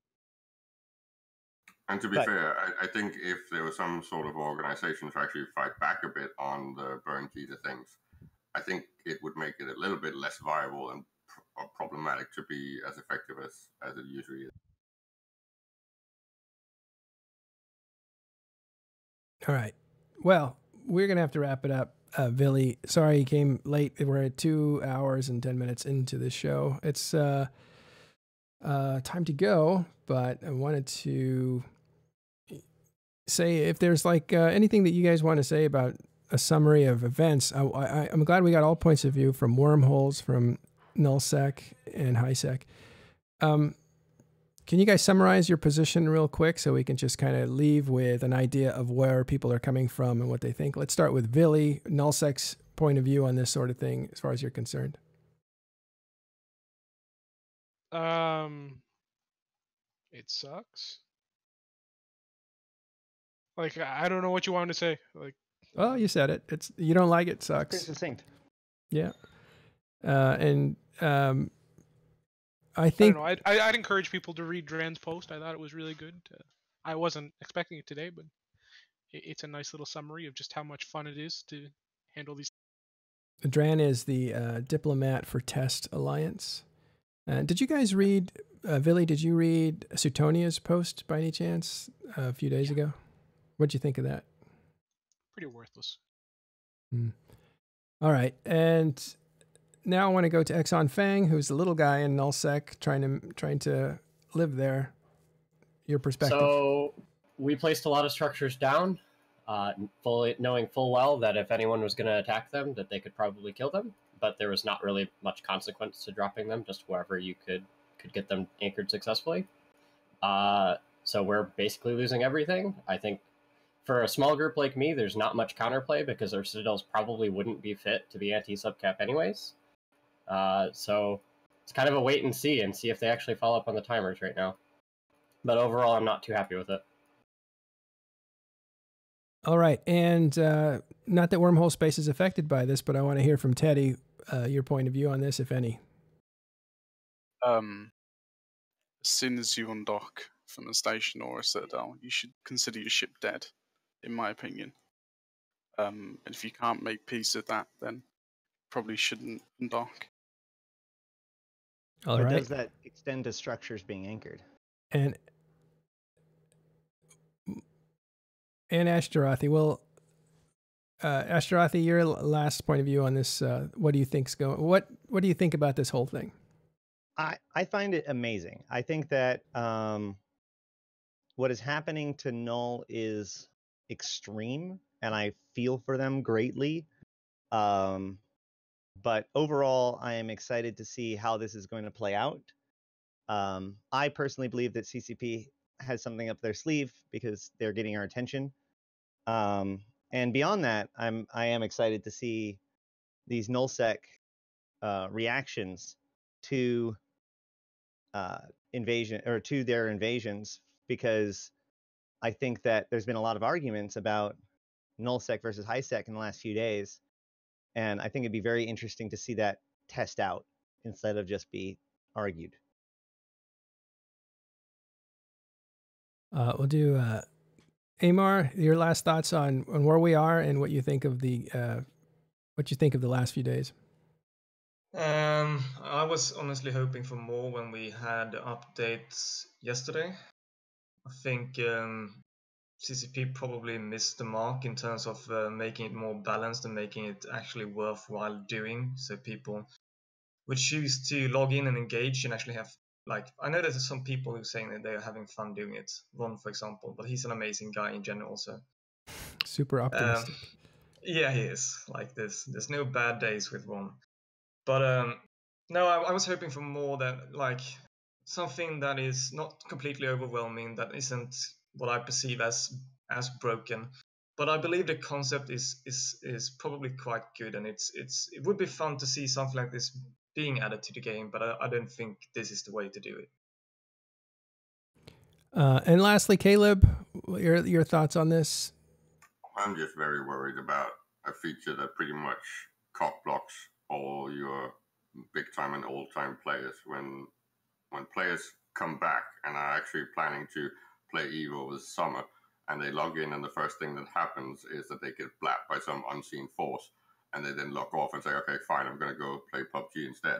And to be But- fair, I, I think if there was some sort of organization to actually fight back a bit on the burn Jita things, I think it would make it a little bit less viable and pr- uh, problematic to be as effective as, as it usually is. All right. Well, we're gonna have to wrap it up. Uh, Billy, sorry you came late. We're at two hours and ten minutes into the show. It's uh, uh, time to go, but I wanted to say if there's like uh, anything that you guys want to say about a summary of events. I, I, I'm glad we got all points of view from wormholes, from nullsec and highsec. Um, can you guys summarize your position real quick so we can just kind of leave with an idea of where people are coming from and what they think? Let's start with Billy, nullsec's point of view on this sort of thing, as far as you're concerned. Um, it sucks. Like I I don't know what you wanted to say. Like Well, you said it. It's you don't like it Pretty sucks. succinct. Yeah. Uh, and um, I I think. I'd, I- I'd encourage people to read Dran's post. I thought it was really good. Uh, I wasn't expecting it today, but it, it's a nice little summary of just how much fun it is to handle these. Dran is the uh, diplomat for Test Alliance, Uh, did you guys read, uh, Billy? Did you read Suitonia's post by any chance uh, a few days ago? What'd you think of that? Pretty worthless. Hmm. All right, and now I want to go to Exxon Fang, who's the little guy in Nullsec trying to trying to live there. Your perspective. So we placed a lot of structures down, uh, fully knowing full well that if anyone was going to attack them, that they could probably kill them. But there was not really much consequence to dropping them. Just wherever you could could get them anchored successfully. Uh, so we're basically losing everything. I think for a small group like me, there's not much counterplay because our citadels probably wouldn't be fit to be anti subcap anyways. Uh, so it's kind of a wait and see and see if they actually follow up on the timers right now. But overall, I'm not too happy with it. All right, and uh, not that wormhole space is affected by this, but I want to hear from Teddy uh, your point of view on this, if any. Um, as soon as you undock from a station or a citadel, you should consider your ship dead, in my opinion. Um, and if you can't make peace with that, then probably shouldn't undock. All or right. does that extend to structures being anchored? And and Ashterothi, well, uh, Ashterothi, your last point of view on this. Uh, what do you think's going? What What do you think about this whole thing? I, I find it amazing. I think that um, what is happening to Null is extreme, and I feel for them greatly. Um, but overall, I am excited to see how this is going to play out. Um, I personally believe that CCP has something up their sleeve because they're getting our attention. Um, and beyond that, I'm I am excited to see these nullsec uh, reactions to uh, invasion or to their invasions because I think that there's been a lot of arguments about nullsec versus highsec in the last few days, and I think it'd be very interesting to see that test out instead of just be argued. Uh, we'll do uh, Amar. Your last thoughts on on where we are and what you think of the uh, what you think of the last few days. Um, I was honestly hoping for more when we had updates yesterday. I think um, CCP probably missed the mark in terms of uh, making it more balanced and making it actually worthwhile doing, so people would choose to log in and engage and actually have like I know there's some people who are saying that they're having fun doing it. Ron, for example, but he's an amazing guy in general. So Super optimistic. um, yeah, he is. Like there's there's no bad days with Ron. But um, no, I, I was hoping for more that like something that is not completely overwhelming, that isn't what I perceive as as broken. But I believe the concept is is is probably quite good, and it's it's it would be fun to see something like this being added to the game. But I, I don't think this is the way to do it. Uh, and lastly, Caleb, your your thoughts on this? I'm just very worried about a feature that pretty much cock blocks all your big time and old time players when when players come back and are actually planning to play Evo the summer and they log in and the first thing that happens is that they get blapped by some unseen force and they then log off and say, okay, fine, I'm going to go play PUBG instead.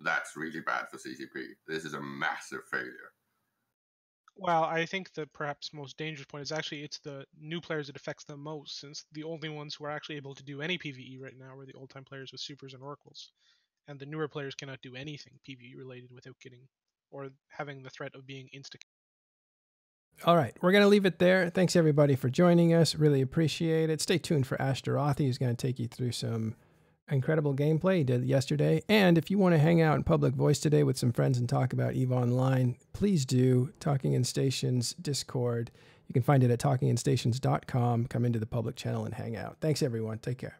That's really bad for CCP. This is a massive failure. Well, I think the perhaps most dangerous point is actually it's the new players it affects the most, since the only ones who are actually able to do any PVE right now are the old time players with supers and Rorquals, and the newer players cannot do anything PVE related without getting or having the threat of being insta. All right, we're going to leave it there. Thanks everybody for joining us. Really appreciate it. Stay tuned for Ashterothi, who's going to take you through some incredible gameplay he did yesterday. And if you want to hang out in public voice today with some friends and talk about EVE Online, please do. Talking in Stations Discord. You can find it at talkinginstations.com. Come into the public channel and hang out. Thanks everyone. Take care.